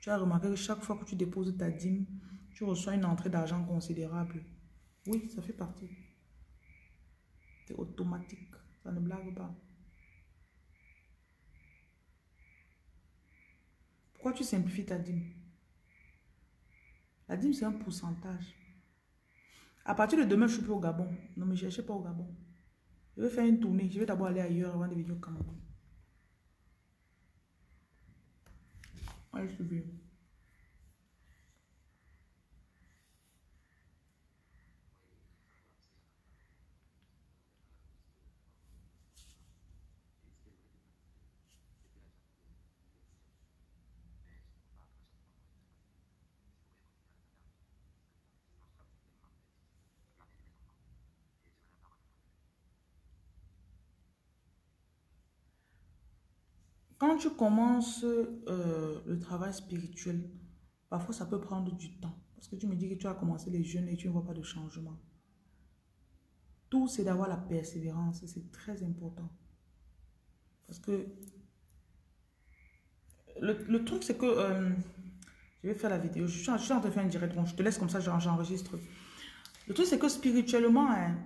Tu as remarqué que chaque fois que tu déposes ta dîme, tu reçois une entrée d'argent considérable. Oui, ça fait partie. C'est automatique. Ça ne blague pas. Pourquoi tu simplifies ta dîme? La dîme, c'est un pourcentage. À partir de demain, je suis plus au Gabon. Non, mais je ne cherchez pas au Gabon. Je vais faire une tournée. Je vais d'abord aller ailleurs avant de venir au Cameroun. Ouais, je suis Quand tu commences euh, le travail spirituel, parfois ça peut prendre du temps. Parce que tu me dis que tu as commencé les jeûnes et tu ne vois pas de changement. Tout, c'est d'avoir la persévérance. C'est très important. Parce que le, truc, c'est que... Euh, je vais faire la vidéo. Je suis, en, train de faire une direct. Bon, je te laisse comme ça, j'enregistre. Le truc, c'est que spirituellement, hein,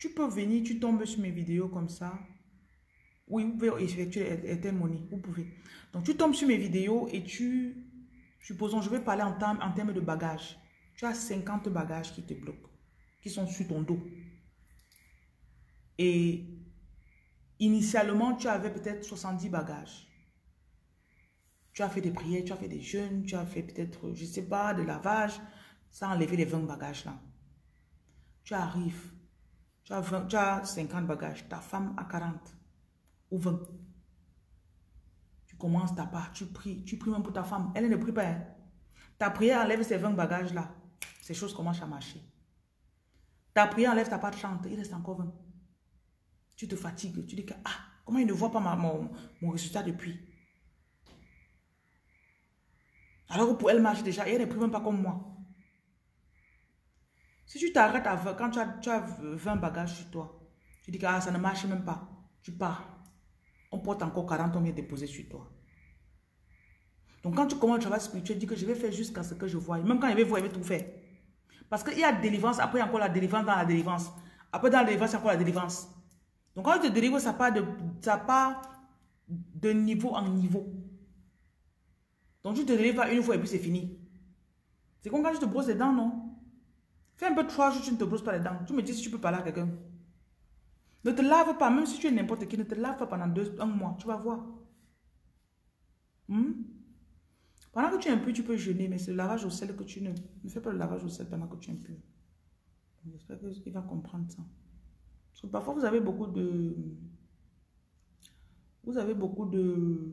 tu peux venir, tu tombes sur mes vidéos comme ça. Oui, vous pouvez effectuer Airtel Money. Vous pouvez. Donc, tu tombes sur mes vidéos et tu... Supposons, je vais parler en, termes, en termes de bagages. Tu as 50 bagages qui te bloquent, qui sont sur ton dos. Et initialement, tu avais peut-être 70 bagages. Tu as fait des prières, tu as fait des jeûnes, tu as fait peut-être, je ne sais pas, de lavage. Ça a enlevé les 20 bagages là. Tu arrives, tu as, tu as 50 bagages, ta femme a 40 ou 20. Tu commences ta part, tu pries, tu pries même pour ta femme. Elle ne prie pas. Hein. Ta prière enlève ces 20 bagages-là. Ces choses commencent à marcher. Ta prière enlève ta part chante, il reste encore 20. Tu te fatigues, tu dis que, ah, comment il ne voit pas mon, mon résultat depuis? Alors pour elle marche déjà, elle ne prie même pas comme moi. Si tu t'arrêtes à 20, quand tu as, tu as 20 bagages sur toi, tu dis que ah, ça ne marche même pas, tu pars on porte encore 40, on vient déposer sur toi. Donc quand tu commences le travail spirituel, dis que je vais faire jusqu'à ce que je vois. Même quand il va voir, il va tout faire. Parce qu'il y a délivrance, après il y a encore la délivrance dans la délivrance. Après dans la délivrance, il y a encore la délivrance. Donc quand tu te délivres, ça part de, ça part de niveau en niveau. Donc tu te délivres une fois et puis c'est fini. C'est comme quand tu te brosses les dents, non? Fais un peu trois jours, tu ne te brosses pas les dents. Tu me dis si tu peux parler à quelqu'un. Ne te lave pas, même si tu es n'importe qui, ne te lave pas pendant deux, un mois. Tu vas voir. Hmm? Pendant que tu es impur, tu peux jeûner, mais c'est le lavage au sel que tu ne... Ne fais pas le lavage au sel pendant que tu es impur. J'espère qu'il va comprendre ça. Parce que parfois, vous avez beaucoup de... Vous avez beaucoup de...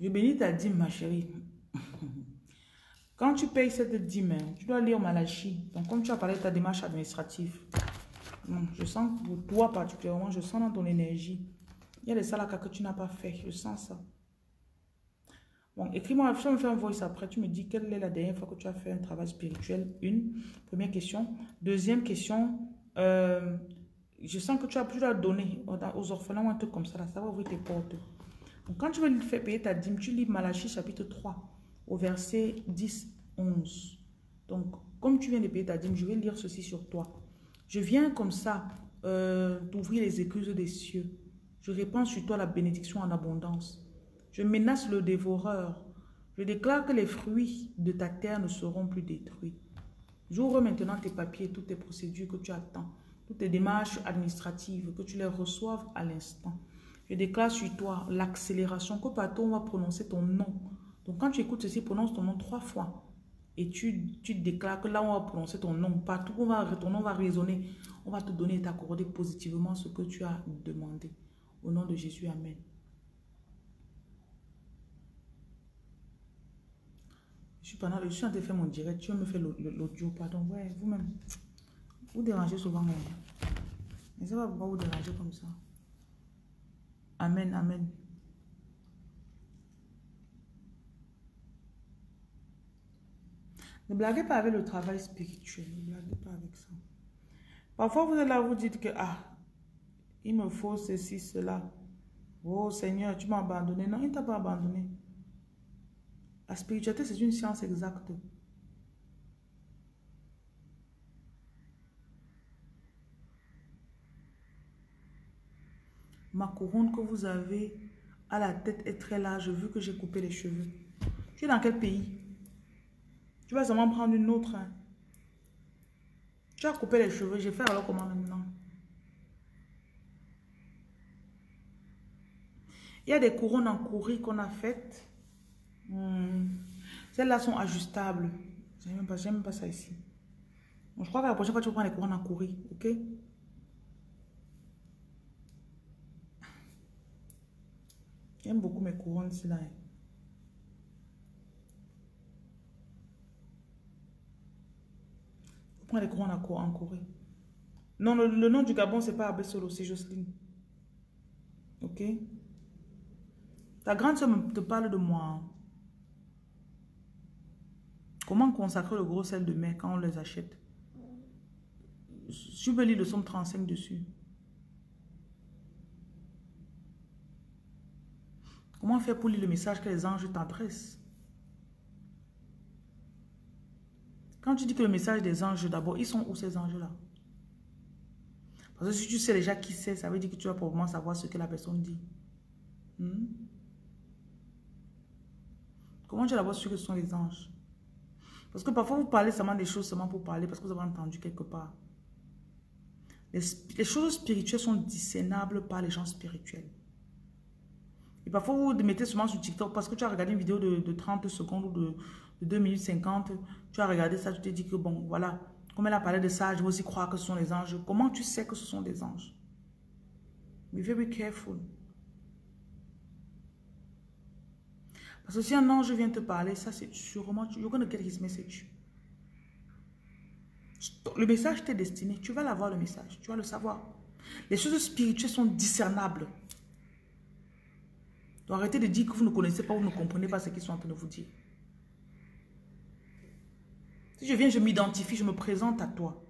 Je bénis ta dîme, ma chérie. Quand tu payes cette dîme, tu dois lire Malachi. Donc, comme tu as parlé de ta démarche administrative, je sens pour toi particulièrement, je sens dans ton énergie. Il y a des salaka que tu n'as pas fait. Je sens ça. Bon, écris-moi, je me faire un voice après. Tu me dis quelle est la dernière fois que tu as fait un travail spirituel? Une, première question. Deuxième question, euh, je sens que tu as plus à donner aux orphelins ou un truc comme ça. Là, ça va ouvrir tes portes quand tu veux faire payer ta dîme, tu lis Malachie chapitre 3 au verset 10, 11. Donc, comme tu viens de payer ta dîme, je vais lire ceci sur toi. Je viens comme ça euh, d'ouvrir les écluses des cieux. Je répands sur toi la bénédiction en abondance. Je menace le dévoreur. Je déclare que les fruits de ta terre ne seront plus détruits. J'ouvre maintenant tes papiers, toutes tes procédures que tu attends, toutes tes démarches administratives, que tu les reçoives à l'instant. Je déclare sur toi l'accélération, que partout on va prononcer ton nom. Donc quand tu écoutes ceci, prononce ton nom trois fois. Et tu, tu déclares que là, on va prononcer ton nom. Partout on va, ton nom va résonner. On va te donner et t'accorder positivement ce que tu as demandé. Au nom de Jésus, Amen. Je suis, pendant, je suis en train de faire mon direct. Tu veux me faire l'audio, pardon. Ouais, vous-même. Vous dérangez souvent. Mais ça va pas vous déranger comme ça. Amen, amen. Ne blaguez pas avec le travail spirituel. Ne blaguez pas avec ça. Parfois, vous êtes là, vous dites que, ah, il me faut ceci, cela. Oh Seigneur, tu m'as abandonné. Non, il ne t'a pas abandonné. La spiritualité, c'est une science exacte. Ma couronne que vous avez à la tête est très large vu que j'ai coupé les cheveux. Tu es dans quel pays? Tu vas seulement prendre une autre. hein. Tu as coupé les cheveux. Je vais faire alors comment maintenant? Il y a des couronnes en courri qu'on a faites. Hmm. Celles-là sont ajustables. J'aime même, pas- ça ici. Je crois que la prochaine fois, tu vas prendre les couronnes en courri. Ok? J'aime beaucoup mes couronnes ici-là. hein. Faut prendre les couronnes en, Corée. Non, le, nom du Gabon, c'est pas Abessolo, c'est Jocelyne. Ok? Ta grande soeur te parle de moi. Comment consacrer le gros sel de mer quand on les achète? Je peux lire le somme 35 dessus. Comment faire pour lire le message que les anges t'adressent? Quand tu dis que le message des anges, d'abord, ils sont où ces anges-là? Parce que si tu sais déjà qui c'est, ça veut dire que tu vas probablement savoir ce que la personne dit. Hmm? Comment tu as d'abord su que ce sont les anges? Parce que parfois, vous parlez seulement des choses seulement pour parler, parce que vous avez entendu quelque part. Les choses spirituelles sont discernables par les gens spirituels. Et parfois, vous vous mettez seulement sur TikTok parce que tu as regardé une vidéo de, de 30 secondes ou de, de 2 minutes 50. Tu as regardé ça, tu t'es dit que bon, voilà, comme elle a parlé de ça, je vais aussi croire que ce sont les anges. Comment tu sais que ce sont des anges? Be very careful. Parce que si un ange vient te parler, ça c'est sûrement, you're going to get his message. Le message t'est destiné, tu vas l'avoir le message, tu vas le savoir. Les choses spirituelles sont discernables. Donc arrêtez de dire que vous ne connaissez pas ou ne comprenez pas ce qu'ils sont en train de vous dire. Si je viens, je m'identifie, je me présente à toi.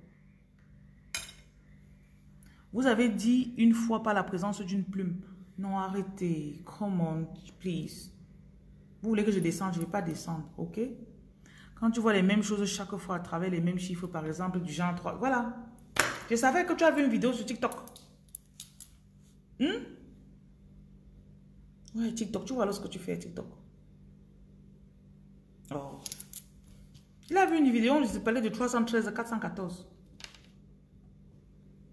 Vous avez dit une fois par la présence d'une plume. Non, arrêtez. Come on, please. Vous voulez que je descende, je ne vais pas descendre, ok? Quand tu vois les mêmes choses chaque fois à travers les mêmes chiffres, par exemple, du genre 3, voilà. Je savais que tu avais une vidéo sur TikTok. Hmm? Ouais, TikTok, tu vois alors ce que tu fais, TikTok. Oh. Il a vu une vidéo, il se parlait de 313 à 414.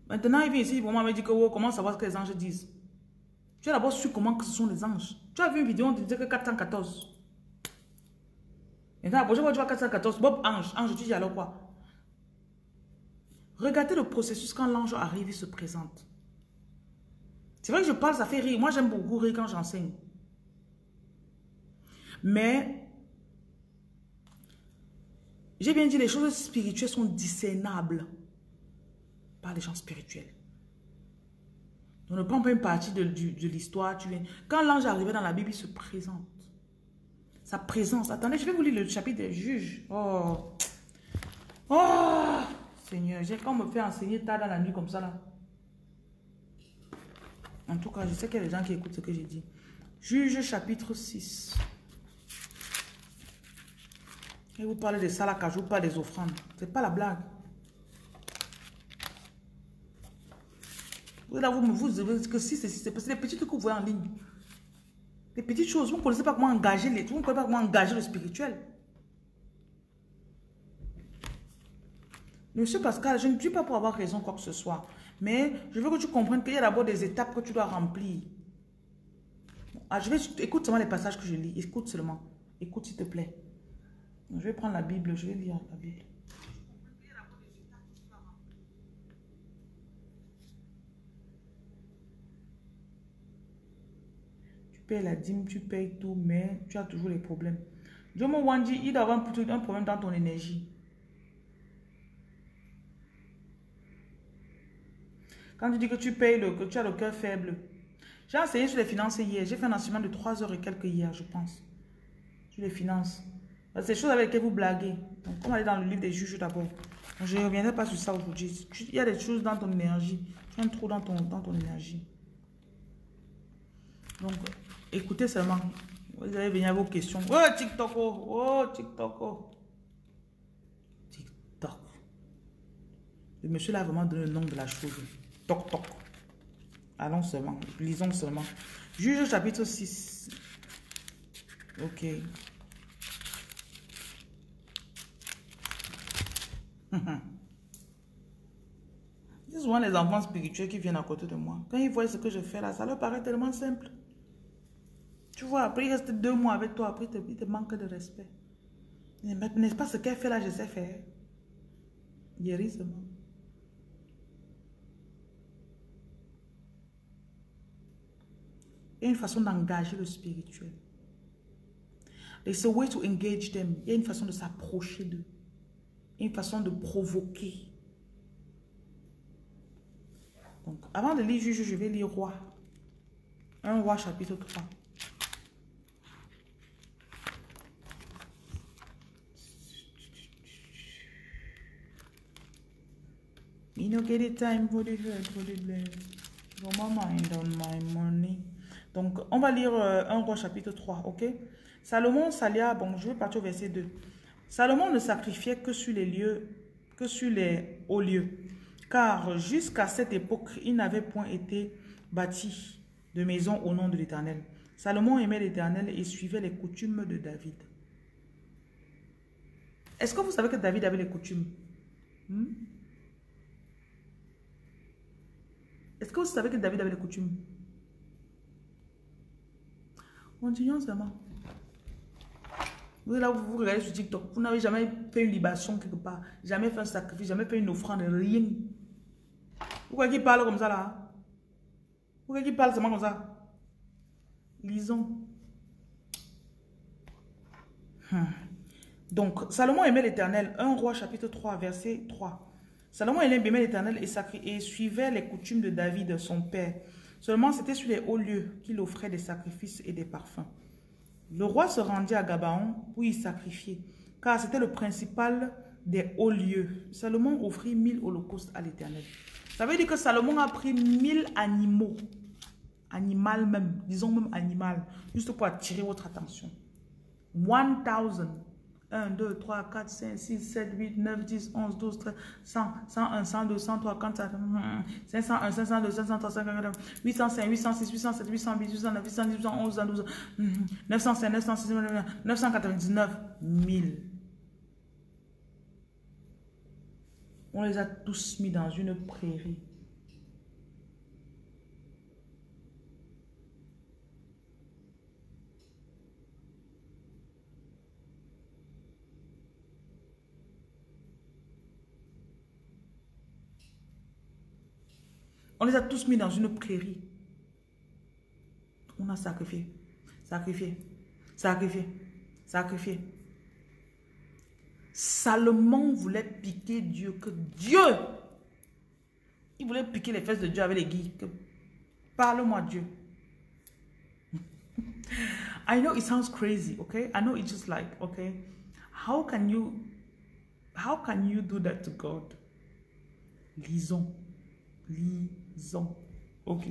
Maintenant, il vient ici, pour moi, il me dit que, oh, comment savoir ce que les anges disent Tu as d'abord su comment que ce sont les anges. Tu as vu une vidéo, on te disait que 414. Maintenant, la prochaine fois, tu vois 414, Bob, ange, ange, tu dis alors quoi? Regardez le processus quand l'ange arrive, il se présente. C'est vrai que je parle, ça fait rire. Moi, j'aime beaucoup rire quand j'enseigne. Mais, j'ai bien dit, les choses spirituelles sont discernables par les gens spirituels. On ne prend pas une partie de, l'histoire. Viens. Quand l'ange arrivait dans la Bible, il se présente. Sa présence. Attendez, je vais vous lire le chapitre des juges. Oh. Oh. Seigneur, j'ai quand me fait enseigner tard dans la nuit comme ça là. En tout cas, je sais qu'il y a des gens qui écoutent ce que j'ai dit. Juge chapitre 6. Et vous parlez de salakajou, pas des offrandes. C'est pas la blague. Vous, là, vous, vous que si, c'est c'est les petits trucs que vous voyez en ligne. Les petites choses, vous ne connaissez pas comment engager les vous ne connaissez pas comment engager le spirituel. Monsieur Pascal, je ne suis pas pour avoir raison quoi que ce soit. Mais je veux que tu comprennes qu'il y a d'abord des étapes que tu dois remplir. Ah, je vais, écoute seulement les passages que je lis. Écoute seulement. Écoute s'il te plaît. Je vais prendre la Bible, je vais lire la Bible. Tu payes la dîme, tu payes tout, mais tu as toujours les problèmes. Jomo Wandi, il doit avoir un problème dans ton énergie. Quand tu dis que tu payes, le, que tu as le cœur faible. J'ai enseigné sur les finances hier. J'ai fait un enseignement de 3 heures et quelques hier, je pense. Sur les finances. C'est des choses avec lesquelles vous blaguez. Donc, on va aller dans le livre des juges d'abord. Je ne reviendrai pas sur ça aujourd'hui. Il y a des choses dans ton énergie. Tu as un trou dans ton, dans ton énergie. Donc, écoutez seulement. Vous allez venir à vos questions. Oh, TikTok. Oh, oh TikTok. Oh. TikTok. Le monsieur là a vraiment donné le nom de la chose. Toc, toc. Allons seulement. Lisons seulement. Juge chapitre 6. Ok. C'est souvent les enfants spirituels qui viennent à côté de moi. Quand ils voient ce que je fais là, ça leur paraît tellement simple. Tu vois, après, il reste deux mois avec toi, après, il te, manque de respect. N'est-ce pas ce qu'elle fait là, je sais faire. Guérissement. Il y a une façon d'engager le spirituel. There's a way to engage them. Il y a une façon de s'approcher d'eux. Une façon de provoquer. Donc, avant de lire juge, je vais lire roi. Un roi chapitre 3. You know, get it time for the hurt, for the blame. my mind on my money. Donc, on va lire euh, un roi chapitre 3, ok? Salomon s'allia, bon, je vais partir au verset 2. Salomon ne sacrifiait que sur les lieux, que sur les hauts lieux, car jusqu'à cette époque, il n'avait point été bâti de maison au nom de l'Éternel. Salomon aimait l'Éternel et suivait les coutumes de David. Est-ce que vous savez que David avait les coutumes? Hmm? Est-ce que vous savez que David avait les coutumes? Continuons seulement. Vous là, vous, regardez sur TikTok, vous n'avez jamais fait une libation quelque part, jamais fait un sacrifice, jamais fait une offrande, rien. Pourquoi qui parle comme ça là? Pourquoi qui parle seulement comme ça? Lisons. Hmm. Donc, Salomon aimait l'éternel. 1 roi chapitre 3, verset 3. Salomon aimait l'Éternel et suivait les coutumes de David, son père. Seulement, c'était sur les hauts lieux qu'il offrait des sacrifices et des parfums. Le roi se rendit à Gabaon pour y sacrifier, car c'était le principal des hauts lieux. Salomon offrit mille holocaustes à l'Éternel. Ça veut dire que Salomon a pris mille animaux, animal même, disons même animal, juste pour attirer votre attention. One thousand 1, 2, 3, 4, 5, 6, 7, 8, 9, 10, 11, 12, 13, 100, 101, 102, 103, 44, 501, 502, 503, 504, 805, 806, 807, 808, 809, 810, 811, 812, 905, 906, 999, 1000. On les a tous mis dans une prairie. On les a tous mis dans une prairie. On a sacrifié, sacrifié, sacrifié, sacrifié. Salomon voulait piquer Dieu, que Dieu, il voulait piquer les fesses de Dieu avec les guilles. Parle-moi Dieu. I know it sounds crazy, okay? I know it's just like, okay, how can you, how can you do that to God? Lisons, lisons. Ok.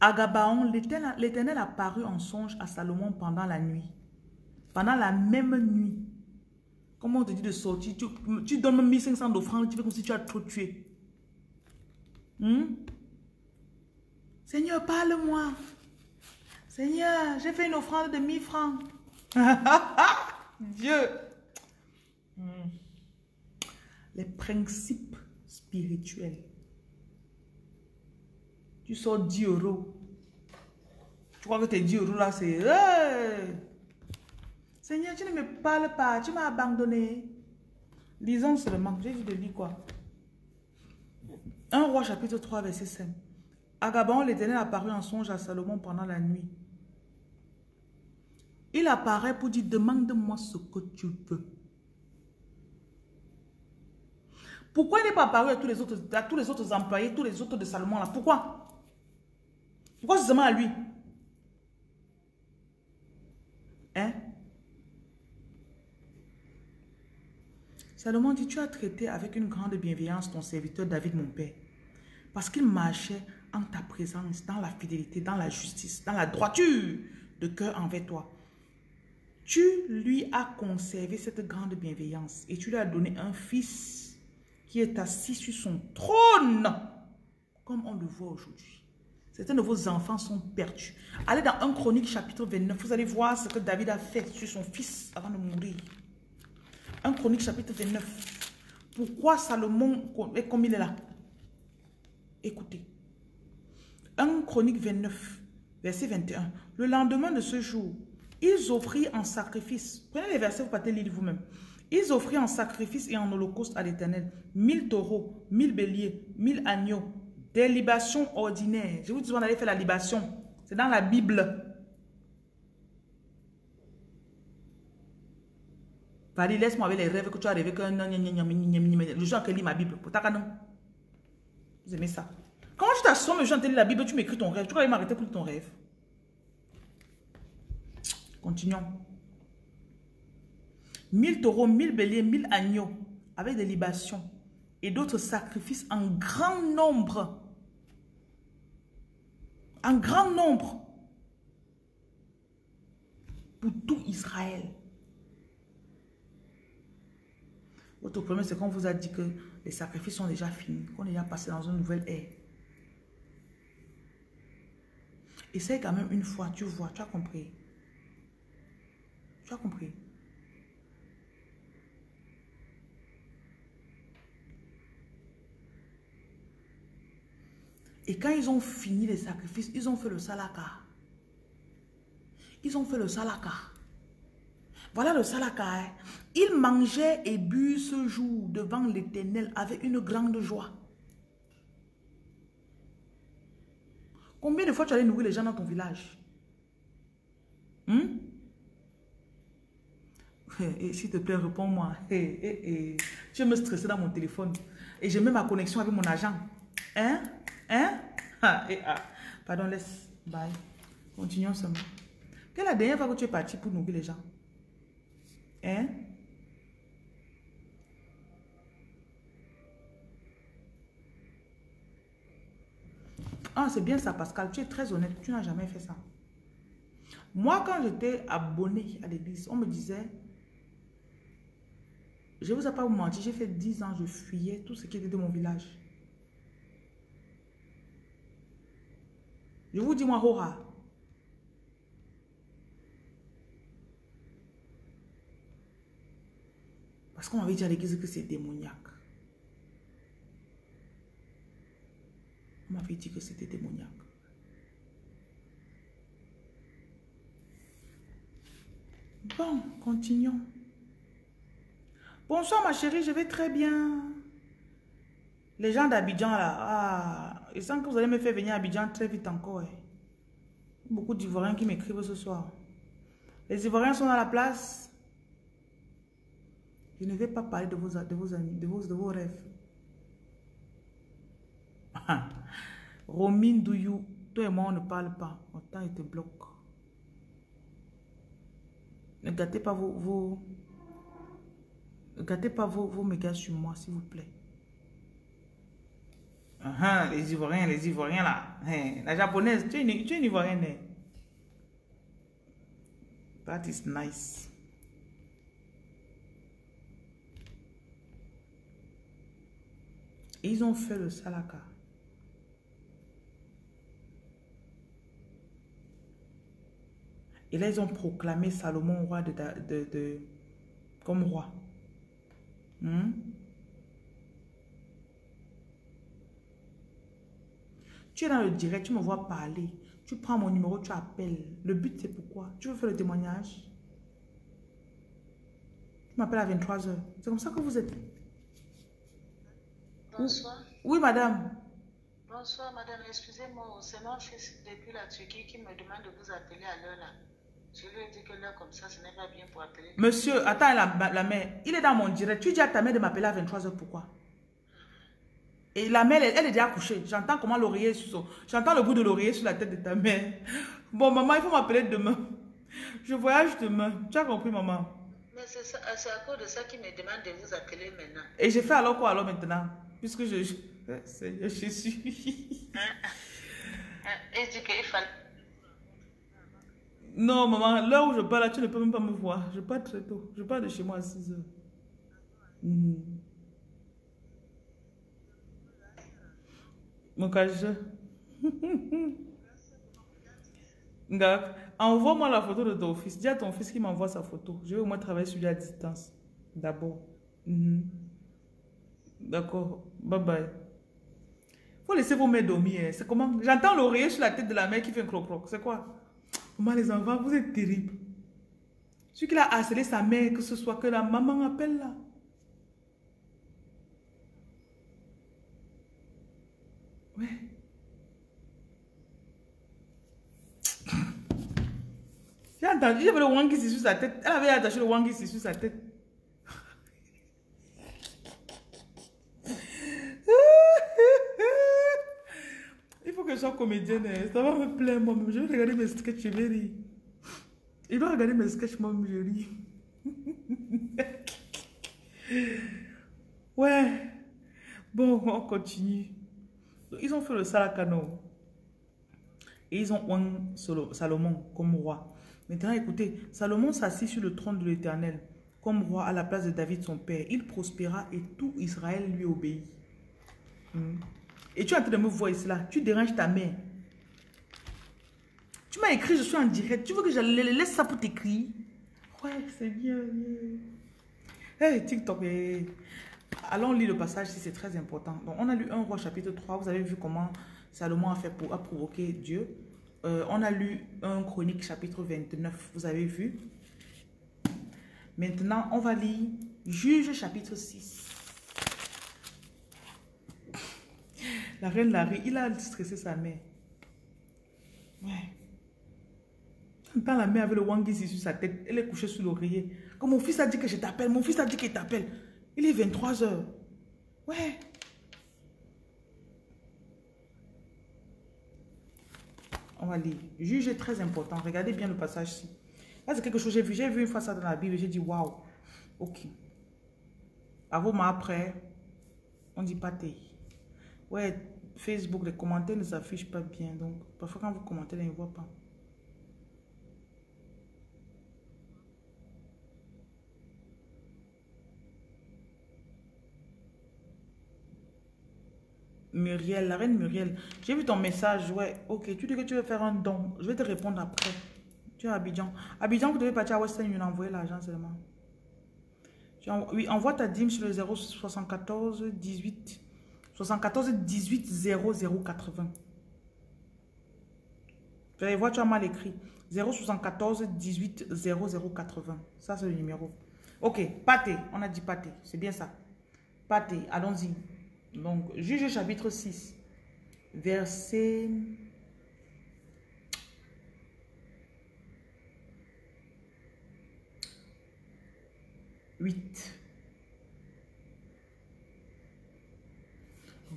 À Gabaon, l'Éternel apparut en songe à Salomon pendant la nuit. Pendant la même nuit. Comment on te dit de sortir? Tu, tu donnes 1500 d'offrandes, tu fais comme si tu as trop tué. Hmm? Seigneur, parle-moi. Seigneur, j'ai fait une offrande de 1000 francs. Dieu. Hmm les principes spirituels. Tu sors 10 euros. Tu crois que tes 10 euros là, c'est... Seigneur, tu ne me parles pas, tu m'as abandonné. Lisons seulement. J'ai dit de quoi? 1 roi chapitre 3 verset 5. À Gabon, l'Éternel apparut en songe à Salomon pendant la nuit. Il apparaît pour dire, demande-moi ce que tu veux. Pourquoi il n'est pas apparu à tous les autres, à tous les autres employés, tous les autres de Salomon là? Pourquoi? Pourquoi seulement à lui? Hein? Salomon dit, tu as traité avec une grande bienveillance ton serviteur David, mon père, parce qu'il marchait en ta présence, dans la fidélité, dans la justice, dans la droiture de cœur envers toi. Tu lui as conservé cette grande bienveillance et tu lui as donné un fils qui est assis sur son trône, comme on le voit aujourd'hui. Certains de vos enfants sont perdus. Allez dans 1 Chronique chapitre 29, vous allez voir ce que David a fait sur son fils avant de mourir. 1 Chronique chapitre 29. Pourquoi Salomon est comme il est là? Écoutez. 1 Chronique 29, verset 21. Le lendemain de ce jour, ils offrirent en sacrifice. Prenez les versets, vous partez lire vous-même. Ils offrirent en sacrifice et en holocauste à l'éternel mille taureaux, mille béliers, mille agneaux, des libations ordinaires. Je vous dis, on allait faire la libation. C'est dans la Bible. Valérie, laisse-moi avec les rêves que tu as rêvé que le jour que lit ma Bible. Pour ta non. Vous aimez ça. Quand tu t'assois, le jour de la Bible, tu m'écris ton rêve. Tu crois m'arrêter pour ton rêve. Continuons. Mille taureaux, mille béliers, mille agneaux, avec des libations et d'autres sacrifices en grand nombre. En grand nombre. Pour tout Israël. Votre problème, c'est qu'on vous a dit que les sacrifices sont déjà finis, qu'on est déjà passé dans une nouvelle ère. Essaye quand même une fois, tu vois, tu as compris. Tu as compris. Et quand ils ont fini les sacrifices, ils ont fait le salaka. Ils ont fait le salaka. Voilà le salaka. Hein. Ils mangeaient et bu ce jour devant l'éternel avec une grande joie. Combien de fois tu allais nourrir les gens dans ton village? Hmm? Et s'il te plaît, réponds-moi. Je vais me stresser dans mon téléphone. Et j'ai même ma connexion avec mon agent. Hein? Hein? Ah, et ah. Pardon, laisse. Bye. Continuons seulement. Quelle est la dernière fois que tu es parti pour nourrir les gens? Hein? Ah, c'est bien ça, Pascal. Tu es très honnête. Tu n'as jamais fait ça. Moi, quand j'étais abonné à l'église, on me disait, je vous ai pas menti, j'ai fait 10 ans, je fuyais tout ce qui était de mon village. Je vous dis, moi, Hora. Parce qu'on m'avait dit à l'église que c'est démoniaque. On m'avait dit que c'était démoniaque. Bon, continuons. Bonsoir ma chérie, je vais très bien. Les gens d'Abidjan là, ah, ils sentent que vous allez me faire venir à Abidjan très vite encore. Hein. Beaucoup d'Ivoiriens qui m'écrivent ce soir. Les Ivoiriens sont dans la place. Je ne vais pas parler de vos, amis, de vos, rêves. Romine Douyou, toi et moi, on ne parle pas. Autant il te bloque. Ne gâtez pas vos... vos ne gâtez pas vos, vos sur moi, s'il vous plaît. Uh -huh, les Ivoiriens, les Ivoiriens là. Hey, la japonaise, tu es, une, tu es Ivoirienne. Hein? That is nice. Ils ont fait le salaka. Et là, ils ont proclamé Salomon roi de, de, de comme roi. Hmm? Tu es dans le direct, tu me vois parler. Tu prends mon numéro, tu appelles. Le but, c'est pourquoi? Tu veux faire le témoignage? Tu m'appelles à 23h. C'est comme ça que vous êtes.
Bonsoir.
Oui, madame.
Bonsoir, madame. Excusez-moi, c'est mon fils depuis la Turquie qui me demande de vous appeler à l'heure là. Je lui ai dit que là, comme ça, ce n'est pas bien pour appeler.
Monsieur, attends la, la mère. Il est dans mon direct. Tu dis à ta mère de m'appeler à 23h, pourquoi? Et la mère, elle, est déjà couchée. J'entends comment l'oreiller sur son... J'entends le bout de l'oreiller sur la tête de ta mère. Bon, maman, il faut m'appeler demain. Je voyage demain. Tu as compris, maman?
Mais c'est c'est à cause de ça qu'il me demande de vous appeler maintenant.
Et j'ai fait alors quoi alors maintenant? Puisque je... je... Seigneur Jésus.
Et il dit qu'il fallait.
Non, maman, là où je pars, là, tu ne peux même pas me voir. Je pars très tôt. Je pars de chez moi à 6 heures. Mhm. Cage. Gars, Envoie-moi la photo de ton fils. Dis à ton fils qu'il m'envoie sa photo. Je vais au moins travailler sur lui à distance. D'abord. Mhm. D'accord. Bye bye. Faut laisser vos mères dormir. hein. C'est comment? J'entends l'oreiller sur la tête de la mère qui fait un croc-croc. C'est quoi? Maman, les enfants, vous êtes terribles. Celui qui a harcelé sa mère, que ce soit que la maman appelle là. J'ai entendu, j'avais le wangi ici sur sa tête. Elle avait attaché le wangi ici sur sa tête. Il faut que je sois comédienne. hein. Ça va me plaire moi-même. Je vais regarder mes sketchs, je vais rire. Il doit regarder mes sketchs, moi-même, je ris. ouais. Bon, on continue. Ils ont fait le Salakano. Et ils ont Solo- Salomon comme roi. Maintenant, écoutez, Salomon s'assit sur le trône de l'Éternel comme roi à la place de David son père. Il prospéra et tout Israël lui obéit. Hmm. Et tu es en train de me voir ici là. Tu déranges ta mère. Tu m'as écrit, je suis en direct. Tu veux que je la- laisse ça pour t'écrire? Ouais, c'est bien. Hey, TikTok. eh. Allons lire le passage si c'est très important. Donc, on a lu 1 roi chapitre 3. Vous avez vu comment Salomon a fait pour a provoqué Dieu. Euh, on a lu 1 chronique chapitre 29. Vous avez vu? Maintenant, on va lire Juge chapitre 6. La reine Larry, il a stressé sa mère. Ouais. J'entends la mère avec le wangi sur sa tête. Elle est couchée sur l'oreiller. Comme mon fils a dit que je t'appelle, mon fils a dit qu'il t'appelle. Il est 23 heures. Ouais. On va lire. Juge très important. Regardez bien le passage ici. Là, c'est quelque chose que j'ai vu. J'ai vu une fois ça dans la Bible j'ai dit waouh. Ok. Avant, moi, après, on dit pâté. Ouais, Facebook, les commentaires ne s'affichent pas bien. Donc, parfois, quand vous commentez, ils ne voient pas. Muriel, la reine Muriel, j'ai vu ton message, ouais, ok, tu dis que tu veux faire un don, je vais te répondre après. Tu es à Abidjan. Abidjan, vous devez partir à Western Union, envoyer l'argent seulement. Envo- oui, envoie ta dîme sur le 074 18 74 18 00 80. Vous allez voir, tu as mal écrit. 074 18 00 80. Ça, c'est le numéro. Ok, pâté. On a dit pâté. C'est bien ça. Pâté. Allons-y. Donc, juge chapitre 6. Verset. Huit.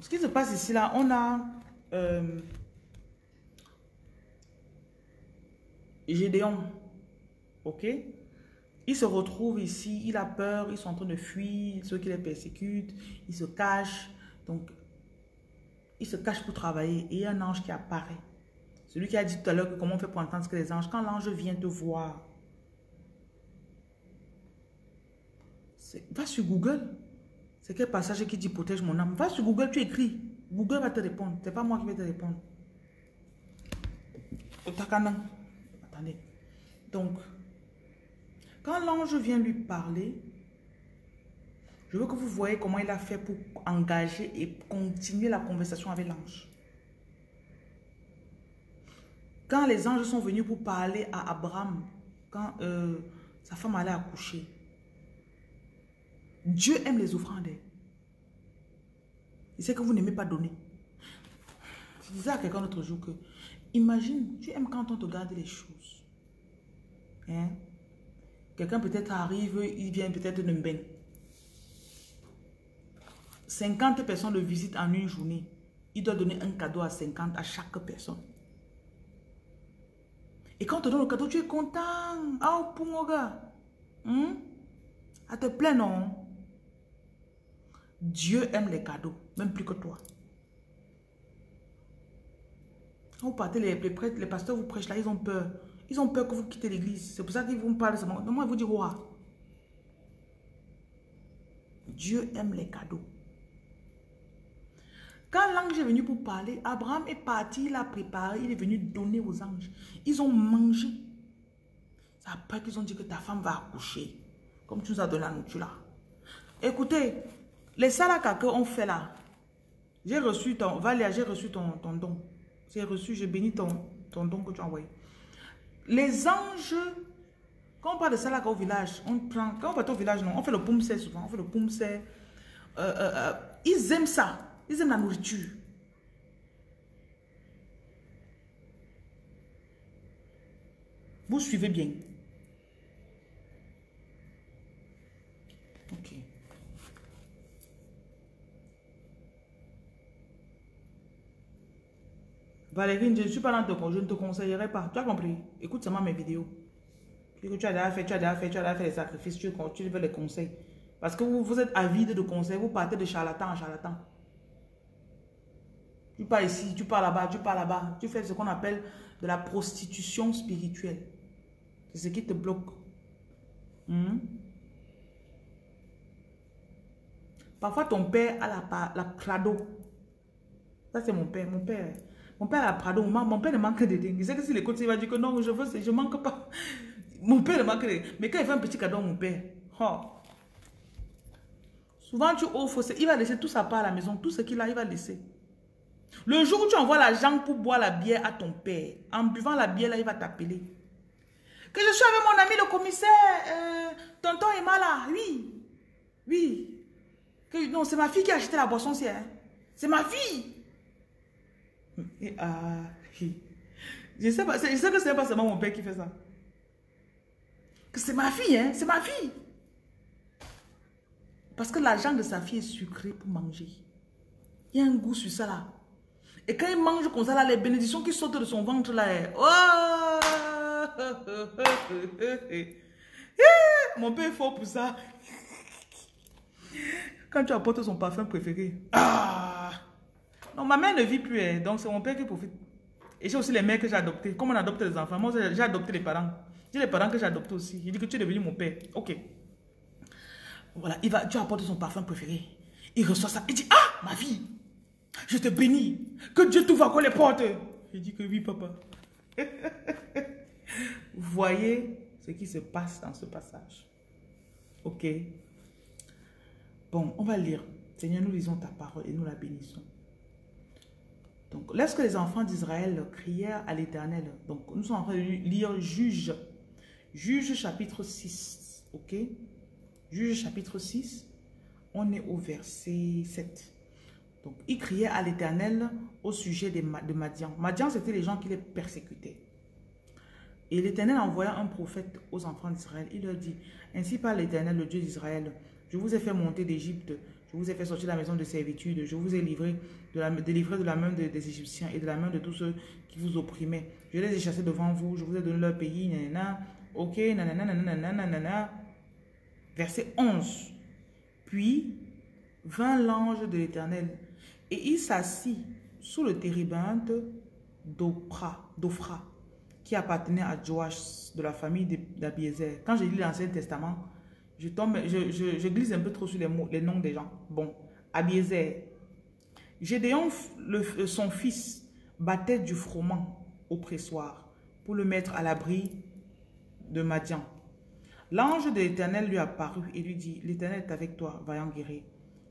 Ce qui se passe ici, là, on a euh, Gédéon. Ok? Il se retrouve ici, il a peur, ils sont en train de fuir, ceux qui les persécutent, il se cache. Donc, il se cache pour travailler et il y a un ange qui apparaît. Celui qui a dit tout à l'heure comment on fait pour entendre ce que les anges, quand l'ange vient te voir, va sur Google. C'est quel passage qui dit protège mon âme. Va sur Google, tu écris. Google va te répondre. C'est pas moi qui vais te répondre. Attendez. Donc, quand l'ange vient lui parler, je veux que vous voyez comment il a fait pour engager et continuer la conversation avec l'ange. Quand les anges sont venus pour parler à Abraham, quand euh, sa femme allait accoucher, Dieu aime les offrandes. Il sait que vous n'aimez pas donner. Je disais à quelqu'un l'autre jour que, imagine, tu aimes quand on te garde les choses. Hein? Quelqu'un peut-être arrive, il vient peut-être de Mbeng. 50 personnes le visitent en une journée. Il doit donner un cadeau à 50 à chaque personne. Et quand on te donne le cadeau, tu es content. Ah, oh, mon gars. Hmm? À te plaît, non? Dieu aime les cadeaux, même plus que toi. Quand vous partez, les, pasteurs vous prêchent là, ils ont peur. Ils ont peur que vous quittez l'église. C'est pour ça qu'ils vous parlent seulement. Moi, ils vous disent, roi. Dieu aime les cadeaux. Quand l'ange est venu pour parler, Abraham est parti, il a préparé, il est venu donner aux anges. Ils ont mangé. C'est après qu'ils ont dit que ta femme va accoucher. Comme tu nous as donné la nourriture là. Écoutez, les salakas qu'on fait là, j'ai reçu ton, Valéa, j'ai reçu ton, ton don. J'ai reçu, j'ai béni ton, ton don que tu as envoyé. Les anges, quand on parle de salaka au village, on prend, quand on va au village, non, on fait le poumsé souvent, on fait le poumsé. Euh, euh, euh, ils aiment ça. Ils aiment la nourriture. Vous suivez bien. Ok. Valérie, je ne suis pas dans ton je ne te conseillerais pas. Tu as compris? Écoute seulement mes vidéos. que tu as déjà fait, tu as déjà fait, tu as déjà fait les sacrifices, tu, tu veux les conseils. Parce que vous, vous êtes avide de conseils, vous partez de charlatan en charlatan. Tu pars ici, tu pars là-bas, tu pars là-bas. Tu fais ce qu'on appelle de la prostitution spirituelle. C'est ce qui te bloque. Hmm? Parfois, ton père a la, la Prado. Ça, c'est mon père. Mon père, mon père a la Prado. Mon, père ne manque de dingue. Il sait que si les côtés, il va dire que non, je veux, je manque pas. Mon père ne manque de Mais quand il fait un petit cadeau à mon père, oh. souvent tu offres, il va laisser tout sa part à la maison. Tout ce qu'il a, il va laisser. Le jour où tu envoies l'argent pour boire la bière à ton père, en buvant la bière, là, il va t'appeler. Que je suis avec mon ami le commissaire, euh, tonton Emma là, oui, oui. Que, non, c'est ma fille qui a acheté la boisson, c'est hein. Ma fille. Ah, je sais, pas, je sais que ce n'est pas seulement mon père qui fait ça. Que c'est ma fille, hein, c'est ma fille. Parce que l'argent de sa fille est sucré pour manger. Il y a un goût sur ça là. Et quand il mange comme ça, les bénédictions qui sortent de son ventre, là, oh! Mon père est fort pour ça. Quand tu apportes son parfum préféré. Ah! Non, ma mère ne vit plus, hein, donc c'est mon père qui profite. Et j'ai aussi les mères que j'ai adoptées. Comme on adopte les enfants, moi j'ai adopté les parents. J'ai les parents que j'ai adoptés aussi. Il dit que tu es devenu mon père. Ok. Voilà, il va, tu apportes son parfum préféré. Il reçoit ça. Il dit, ah, ma vie, je te bénis. Que Dieu t'ouvre encore les portes. Il dit que oui, papa. Voyez ce qui se passe dans ce passage. Ok. Bon, on va lire. Seigneur, nous lisons ta parole et nous la bénissons. Donc, lorsque les enfants d'Israël crièrent à l'Éternel, donc nous sommes en train de lire Juge, Juge chapitre 6, ok? Juge chapitre 6, on est au verset 7. Donc, il criait à l'Éternel au sujet de, de Madian. Madian, c'était les gens qui les persécutaient. Et l'Éternel envoya un prophète aux enfants d'Israël. Il leur dit, Ainsi par l'Éternel, le Dieu d'Israël, je vous ai fait monter d'Égypte, je vous ai fait sortir de la maison de servitude, je vous ai livré de la, délivré de la main des Égyptiens et de la main de tous ceux qui vous opprimaient. Je les ai chassés devant vous, je vous ai donné leur pays, ok. Verset 11. Puis vint l'ange de l'Éternel et il s'assit sous le térébinthe d'Ophra, qui appartenait à Joach de la famille d'Abiezer. Quand je lis l'Ancien Testament, je, tombe, je, glisse un peu trop sur les, mots, les noms des gens. Bon, Abiezer. Gédéon, le, son fils, battait du froment au pressoir pour le mettre à l'abri de Madian. L'ange de l'Éternel lui apparut et lui dit, l'Éternel est avec toi, vaillant guérir.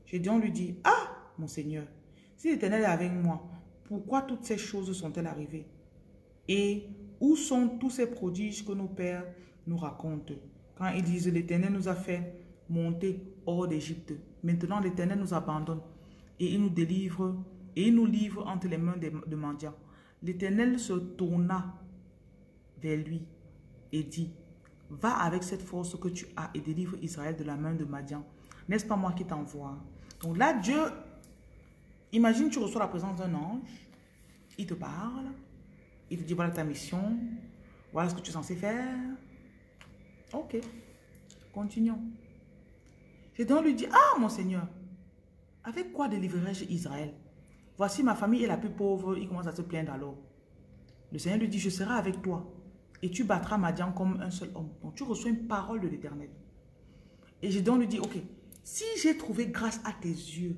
Gédéon lui dit, ah, mon Seigneur, si l'Éternel est avec moi, pourquoi toutes ces choses sont-elles arrivées? Et où sont tous ces prodiges que nos pères nous racontent? Quand ils disent l'Éternel nous a fait monter hors d'Égypte. Maintenant l'Éternel nous abandonne et il nous délivre et il nous livre entre les mains de mendiants. L'Éternel se tourna vers lui et dit, va avec cette force que tu as et délivre Israël de la main de Madian. N'est-ce pas moi qui t'envoie Donc là, Dieu Imagine, tu reçois la présence d'un ange, il te parle, il te dit voilà ta mission, Voilà ce que tu es censé faire. Ok. Continuons. donc lui dit, ah mon Seigneur, avec quoi délivrerai-je Israël? Voici ma famille est la plus pauvre. Il commence à se plaindre alors. Le Seigneur lui dit, je serai avec toi et tu battras Madian comme un seul homme. Donc tu reçois une parole de l'Éternel. Et Gédéon lui dit, ok, si j'ai trouvé grâce à tes yeux,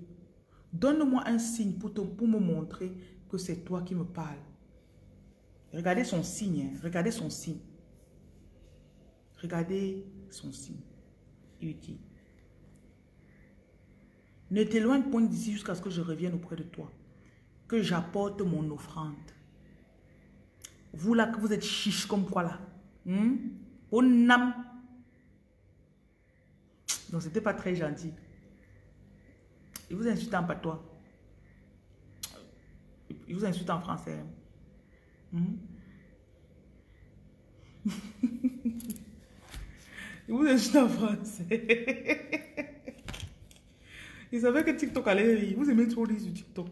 donne-moi un signe pour, me montrer que c'est toi qui me parles. Regardez son signe, hein. regardez son signe. Regardez son signe. Il dit, ne t'éloigne point d'ici jusqu'à ce que je revienne auprès de toi, que j'apporte mon offrande. Vous là, que vous êtes chiche comme quoi là. Hmm? Donc, c'était pas très gentil. Il vous insulte en patois. Il vous insulte en français. Hmm? Il vous insulte en français. Il savait que TikTok allait rire. Vous aimez trop rire sur TikTok.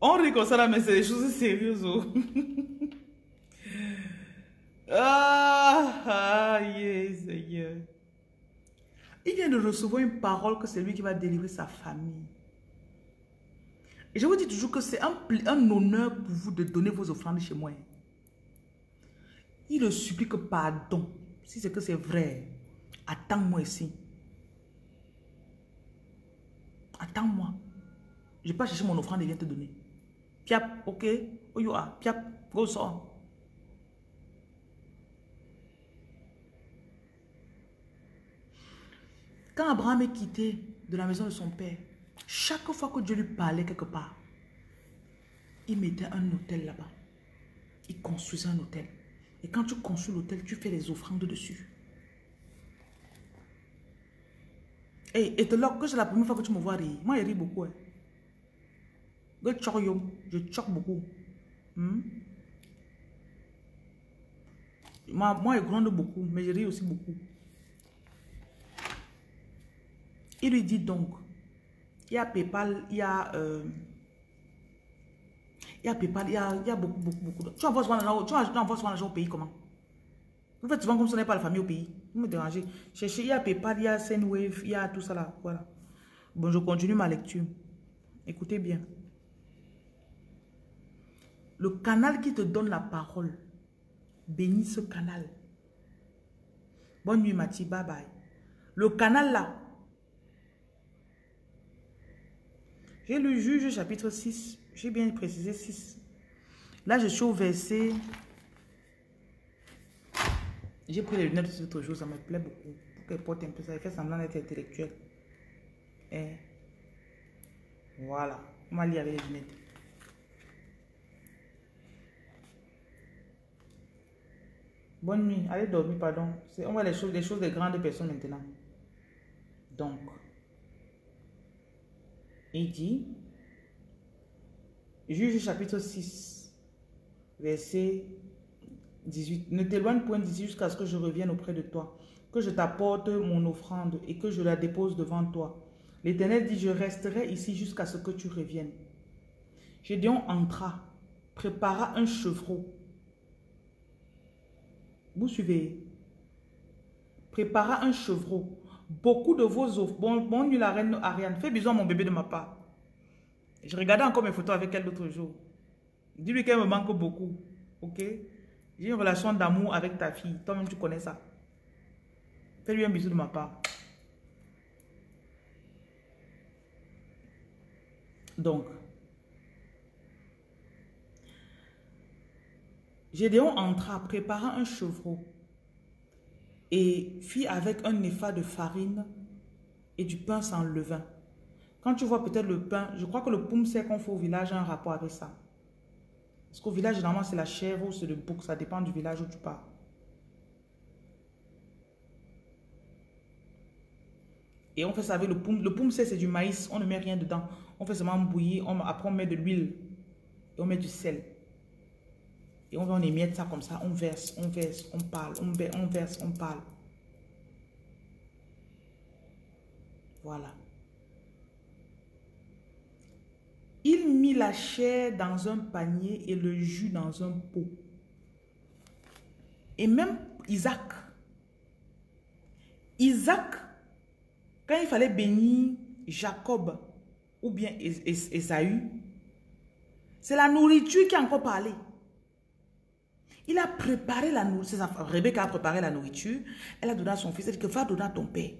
On rit comme ça là, mais c'est des choses sérieuses. Oh. ah, ah, yes. Il vient de recevoir une parole que c'est lui qui va délivrer sa famille. Je vous dis toujours que c'est un, honneur pour vous de donner vos offrandes chez moi. Il le supplie que pardon. Si c'est que c'est vrai, attends-moi ici. Attends-moi. Je vais pas chercher mon offrande et viens te donner. Piap, ok? Oyoa, piap, go sort. Quand Abraham est quitté de la maison de son père, chaque fois que Dieu lui parlait quelque part, il mettait un hôtel là-bas. Il construisait un hôtel. Et quand tu construis l'hôtel, tu fais les offrandes dessus. Et, et te que c'est la première fois que tu me vois rire. Moi, je ris beaucoup. Hein. Je choque beaucoup. Hmm? Moi, moi, je gronde beaucoup, mais je ris aussi beaucoup. Il lui dit donc, il y a PayPal, il y a... Euh, il y a PayPal, il y a, il y a beaucoup, beaucoup, beaucoup. Tu envoies souvent l'argent, tu l'argent au pays comment? Vous faites souvent comme si on pas la famille au pays. Vous me dérangez. Cherchez, il y a PayPal, il y a Sendwave, il y a tout ça là. Voilà. Bon, je continue ma lecture. Écoutez bien. Le canal qui te donne la parole, bénis ce canal. Bonne nuit, Mati. Bye bye. Le canal là. J'ai lu Juge chapitre 6. J'ai bien précisé 6. Là, je suis au verset. J'ai pris les lunettes l'autre jour, ça me plaît beaucoup. Pour qu'elle porte un peu ça, elle fait semblant d'être intellectuelle. Et voilà. On va lire avec les lunettes. Bonne nuit. Allez dormir, pardon. On voit les choses des grandes personnes maintenant. Donc, il dit, Juge chapitre 6, verset 18. Ne t'éloigne point d'ici jusqu'à ce que je revienne auprès de toi, que je t'apporte mon offrande et que je la dépose devant toi. L'Éternel dit, je resterai ici jusqu'à ce que tu reviennes. Gédéon entra, prépara un chevreau vous suivez Prépara un chevreau. Beaucoup de vos offres. Bon, bon nuit la reine Ariane. Fais bisous à mon bébé de ma part. Je regardais encore mes photos avec elle l'autre jour. Dis-lui qu'elle me manque beaucoup. Ok? J'ai une relation d'amour avec ta fille. Toi-même, tu connais ça. Fais-lui un bisou de ma part. Donc, Gédéon entra, prépara un chevreau et fit avec un effa de farine et du pain sans levain. Quand tu vois peut-être le pain, je crois que le poum sait qu'on fait au village a un rapport avec ça. Parce qu'au village, généralement, c'est la chair ou c'est le bouc. Ça dépend du village où tu pars. Et on fait ça avec le poum. Le poum, c'est du maïs. On ne met rien dedans. On fait seulement bouillir. On, après, on met de l'huile. Et on met du sel. Et on va en émettre ça comme ça. On verse, on verse, on parle, on, on verse, on parle. Voilà. Il mit la chair dans un panier et le jus dans un pot. Et même Isaac. Isaac, quand il fallait bénir Jacob ou bien Esaü, c'est la nourriture qui a encore parlé. Il a préparé la nourriture. Rebecca a préparé la nourriture. Elle a donné à son fils. Elle dit que va donner à ton père.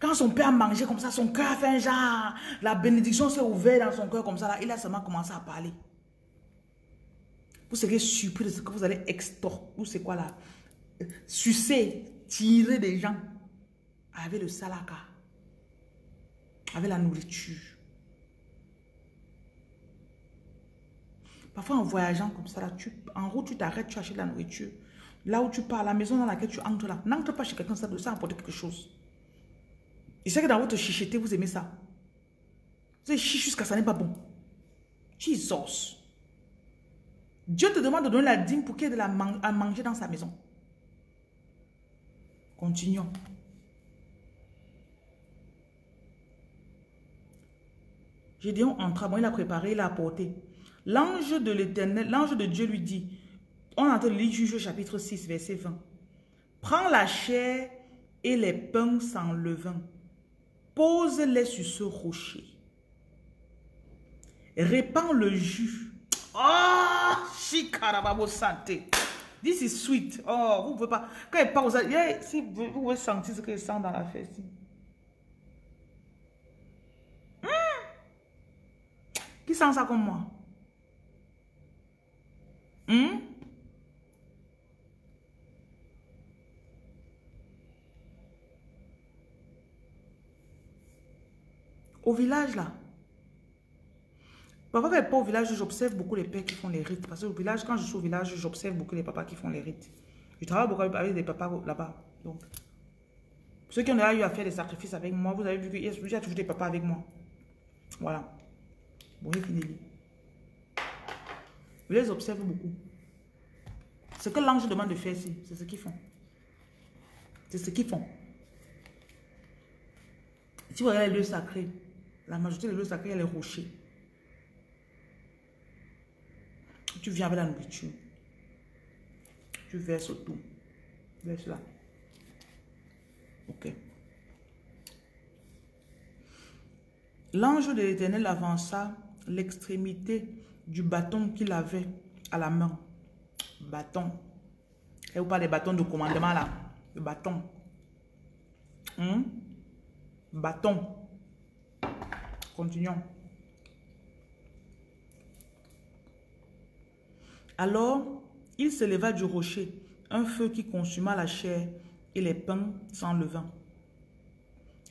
Quand son père a mangé comme ça, son cœur a fait un genre. La bénédiction s'est ouverte dans son cœur comme ça. Il a seulement commencé à parler. Vous serez surpris de ce que vous allez extorquer. Ou c'est quoi là? Sucer, tirer des gens. Avec le salaka. Avec la nourriture. Parfois, en voyageant comme ça, là, tu, en route, tu t'arrêtes, tu achètes la nourriture. Là où tu pars, la maison dans laquelle tu entres là, n'entre pas chez quelqu'un, ça doit apporter quelque chose. Je sais que dans votre chicheté, vous aimez ça. Vous avez chiche jusqu'à ça n'est pas bon. Jesus. Dieu te demande de donner la dîme pour qu'il y ait de la à manger dans sa maison. Continuons. Gédéon entra, bon, il a préparé, il a apporté. L'ange de l'éternel, l'ange de Dieu lui dit, on entend le livre chapitre 6, verset 20. Prends la chair et les pains sans levain. Pose-les sur ce rocher. Répands le jus. Oh, chikarababo santé. This is sweet. Oh, vous ne pouvez pas. Quand il parle, yeah, si vous, pouvez sentir ce qu'il sent dans la fesse. Hmm. Qui sent ça comme moi? Hmm? Au village, là. Parfois, quand je pas au village, j'observe beaucoup les pères qui font les rites. Parce que au village, quand je suis au village, j'observe beaucoup les papas qui font les rites. Je travaille beaucoup avec des papas là-bas. Donc, ceux qui ont déjà eu à faire des sacrifices avec moi, vous avez vu qu'il y a toujours des papas avec moi. Voilà. Bon, fini. Je les observe beaucoup. Ce que l'ange demande de faire c'est ce qu'ils font. C'est ce qu'ils font. Si vous regardez les lieux sacrés, la majorité des lieux sacrés, il y a les rochers. Tu viens avec la nourriture. Tu verses tout. Verse là. Ok. L'ange de l'éternel avança l'extrémité du bâton qu'il avait à la main. Bâton. Et vous parlez des bâtons de commandement là. Le bâton. Hmm? Bâton. Continuons. Alors, il se leva du rocher, un feu qui consuma la chair et les pains sans.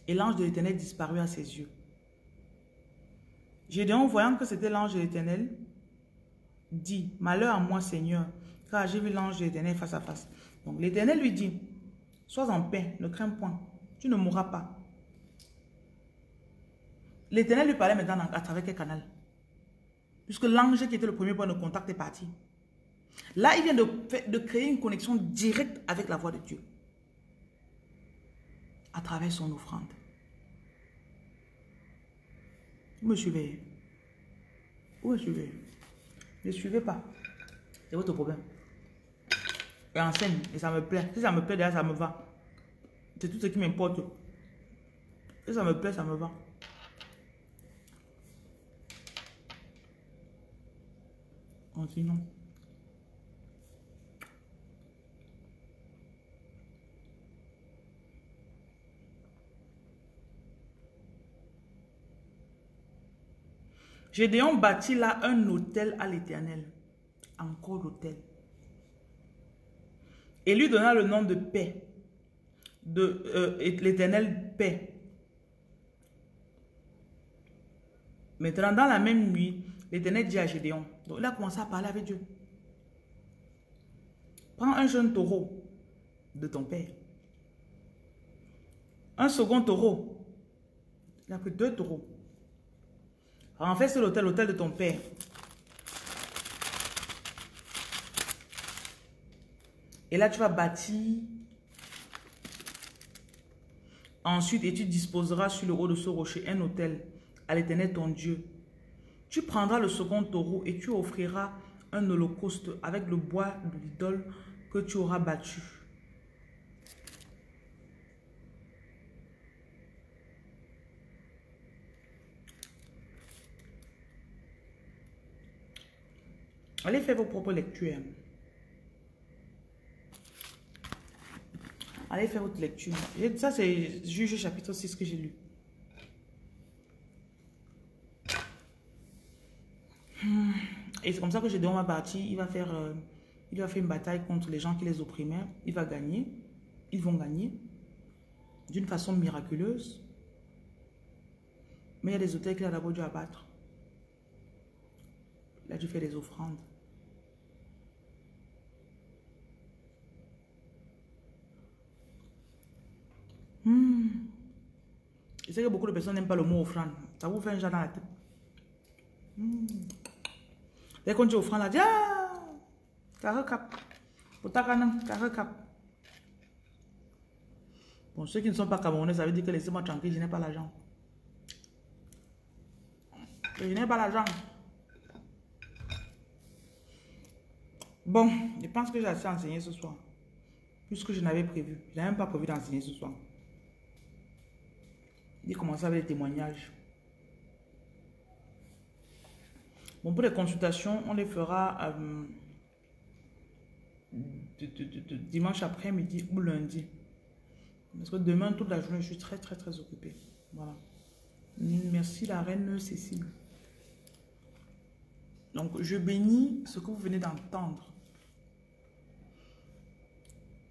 Et l'ange de l'Éternel disparut à ses yeux. Gédéon, voyant que c'était l'ange de l'Éternel, dit, Malheur à moi, Seigneur, car j'ai vu l'ange de l'Éternel face à face. Donc l'Éternel lui dit, Sois en paix, ne crains point, tu ne mourras pas. L'Éternel lui parlait maintenant à travers quel canal? Puisque l'ange qui était le premier point de contact est parti. Là, il vient de, de créer une connexion directe avec la voix de Dieu. À travers son offrande. Vous me suivez? Vous me suivez? Ne suivez pas. C'est votre problème. Et enseigne, et ça me plaît. Si ça me plaît, déjà, ça me va. C'est tout ce qui m'importe. Si ça me plaît, ça me va. Continuons. Gédéon bâtit là un hôtel à l'éternel. Encore l'hôtel. Et lui donna le nom de paix. De euh, l'éternel paix. Maintenant, dans la même nuit, l'éternel dit à Gédéon. Donc, il a commencé à parler avec Dieu. Prends un jeune taureau de ton père. Un second taureau. Il a pris deux taureaux. C'est l'hôtel, l'hôtel de ton père. Et là, tu vas bâtir. Ensuite, et tu disposeras sur le haut de ce rocher un hôtel à l'éternel ton Dieu. Tu prendras le second taureau et tu offriras un holocauste avec le bois de l'idole que tu auras battu. Allez faire vos propres lectures. Allez faire votre lecture. Ça, c'est Juge chapitre 6 que j'ai lu. Et c'est comme ça que je donne ma partie. Il va faire, euh, il va faire une bataille contre les gens qui les opprimaient. Il va gagner. Ils vont gagner. D'une façon miraculeuse. Mais il y a des hôtels qu'il a d'abord dû abattre. Il a dû faire des offrandes. Hmm. Je sais que beaucoup de personnes n'aiment pas le mot offrande. Ça vous fait un genre dans la tête. Hmm. Dès qu'on dit offrande, là, dit Ah Carré cap. Carré cap. Bon, ceux qui ne sont pas camerounais, ça veut dire que laissez-moi tranquille, je n'ai pas l'argent. Je n'ai pas l'argent. Bon, je pense que j'ai assez enseigné ce soir. Plus que je n'avais prévu. Je n'avais même pas prévu d'enseigner ce soir. Il commence avec les témoignages. Bon, pour les consultations, on les fera euh, dimanche après-midi ou lundi. Parce que demain, toute la journée, je suis très, très, très occupée. Voilà. Merci la reine Cécile. Donc, je bénis ce que vous venez d'entendre.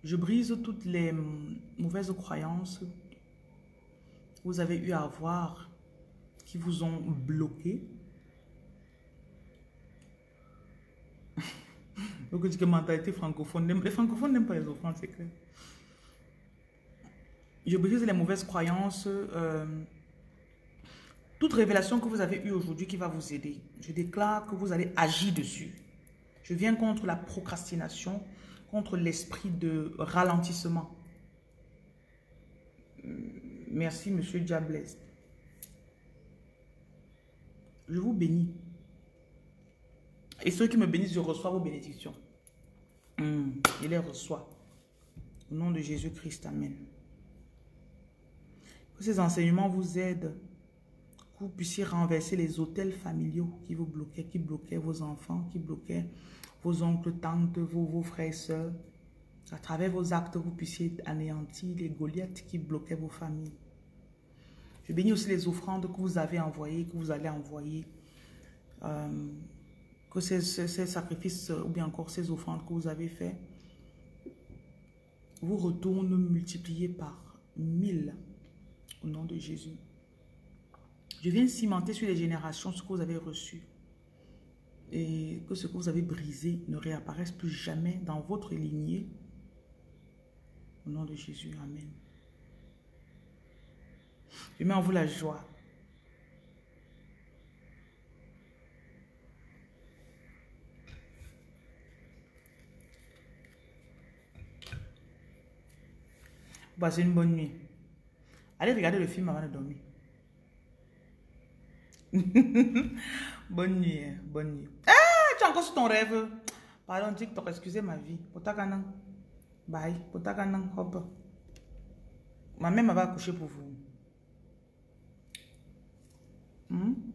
Je brise toutes les mauvaises croyances vous avez eu à avoir qui vous ont bloqué. Donc, je dis que mentalité francophone, les francophones n'aiment pas les offrandes, c'est clair. Je brise les mauvaises croyances. Euh, toute révélation que vous avez eue aujourd'hui qui va vous aider, je déclare que vous allez agir dessus. Je viens contre la procrastination, contre l'esprit de ralentissement. Merci, Monsieur Diablesse. Je vous bénis. Et ceux qui me bénissent, je reçois vos bénédictions. Hmm, je les reçois. Au nom de Jésus-Christ, Amen. Que ces enseignements vous aident. Que vous puissiez renverser les hôtels familiaux qui vous bloquaient, qui bloquaient vos enfants, qui bloquaient vos oncles, tantes, vos, vos frères et sœurs. À travers vos actes, vous puissiez anéantir les Goliaths qui bloquaient vos familles. Je bénis aussi les offrandes que vous avez envoyées, que vous allez envoyer. Euh, que ces, ces, sacrifices ou bien encore ces offrandes que vous avez fait vous retournent multipliés par mille au nom de Jésus. Je viens cimenter sur les générations ce que vous avez reçu et que ce que vous avez brisé ne réapparaisse plus jamais dans votre lignée. Au nom de Jésus, Amen. Je mets en vous la joie. Passez une bonne nuit. Allez regarder le film avant de dormir. bonne nuit, hein, bonne nuit. Ah, tu es encore sur ton rêve. Pardon, TikTok, excusez ma vie. Bye. hop. Ma mère va accoucher pour vous. Mm?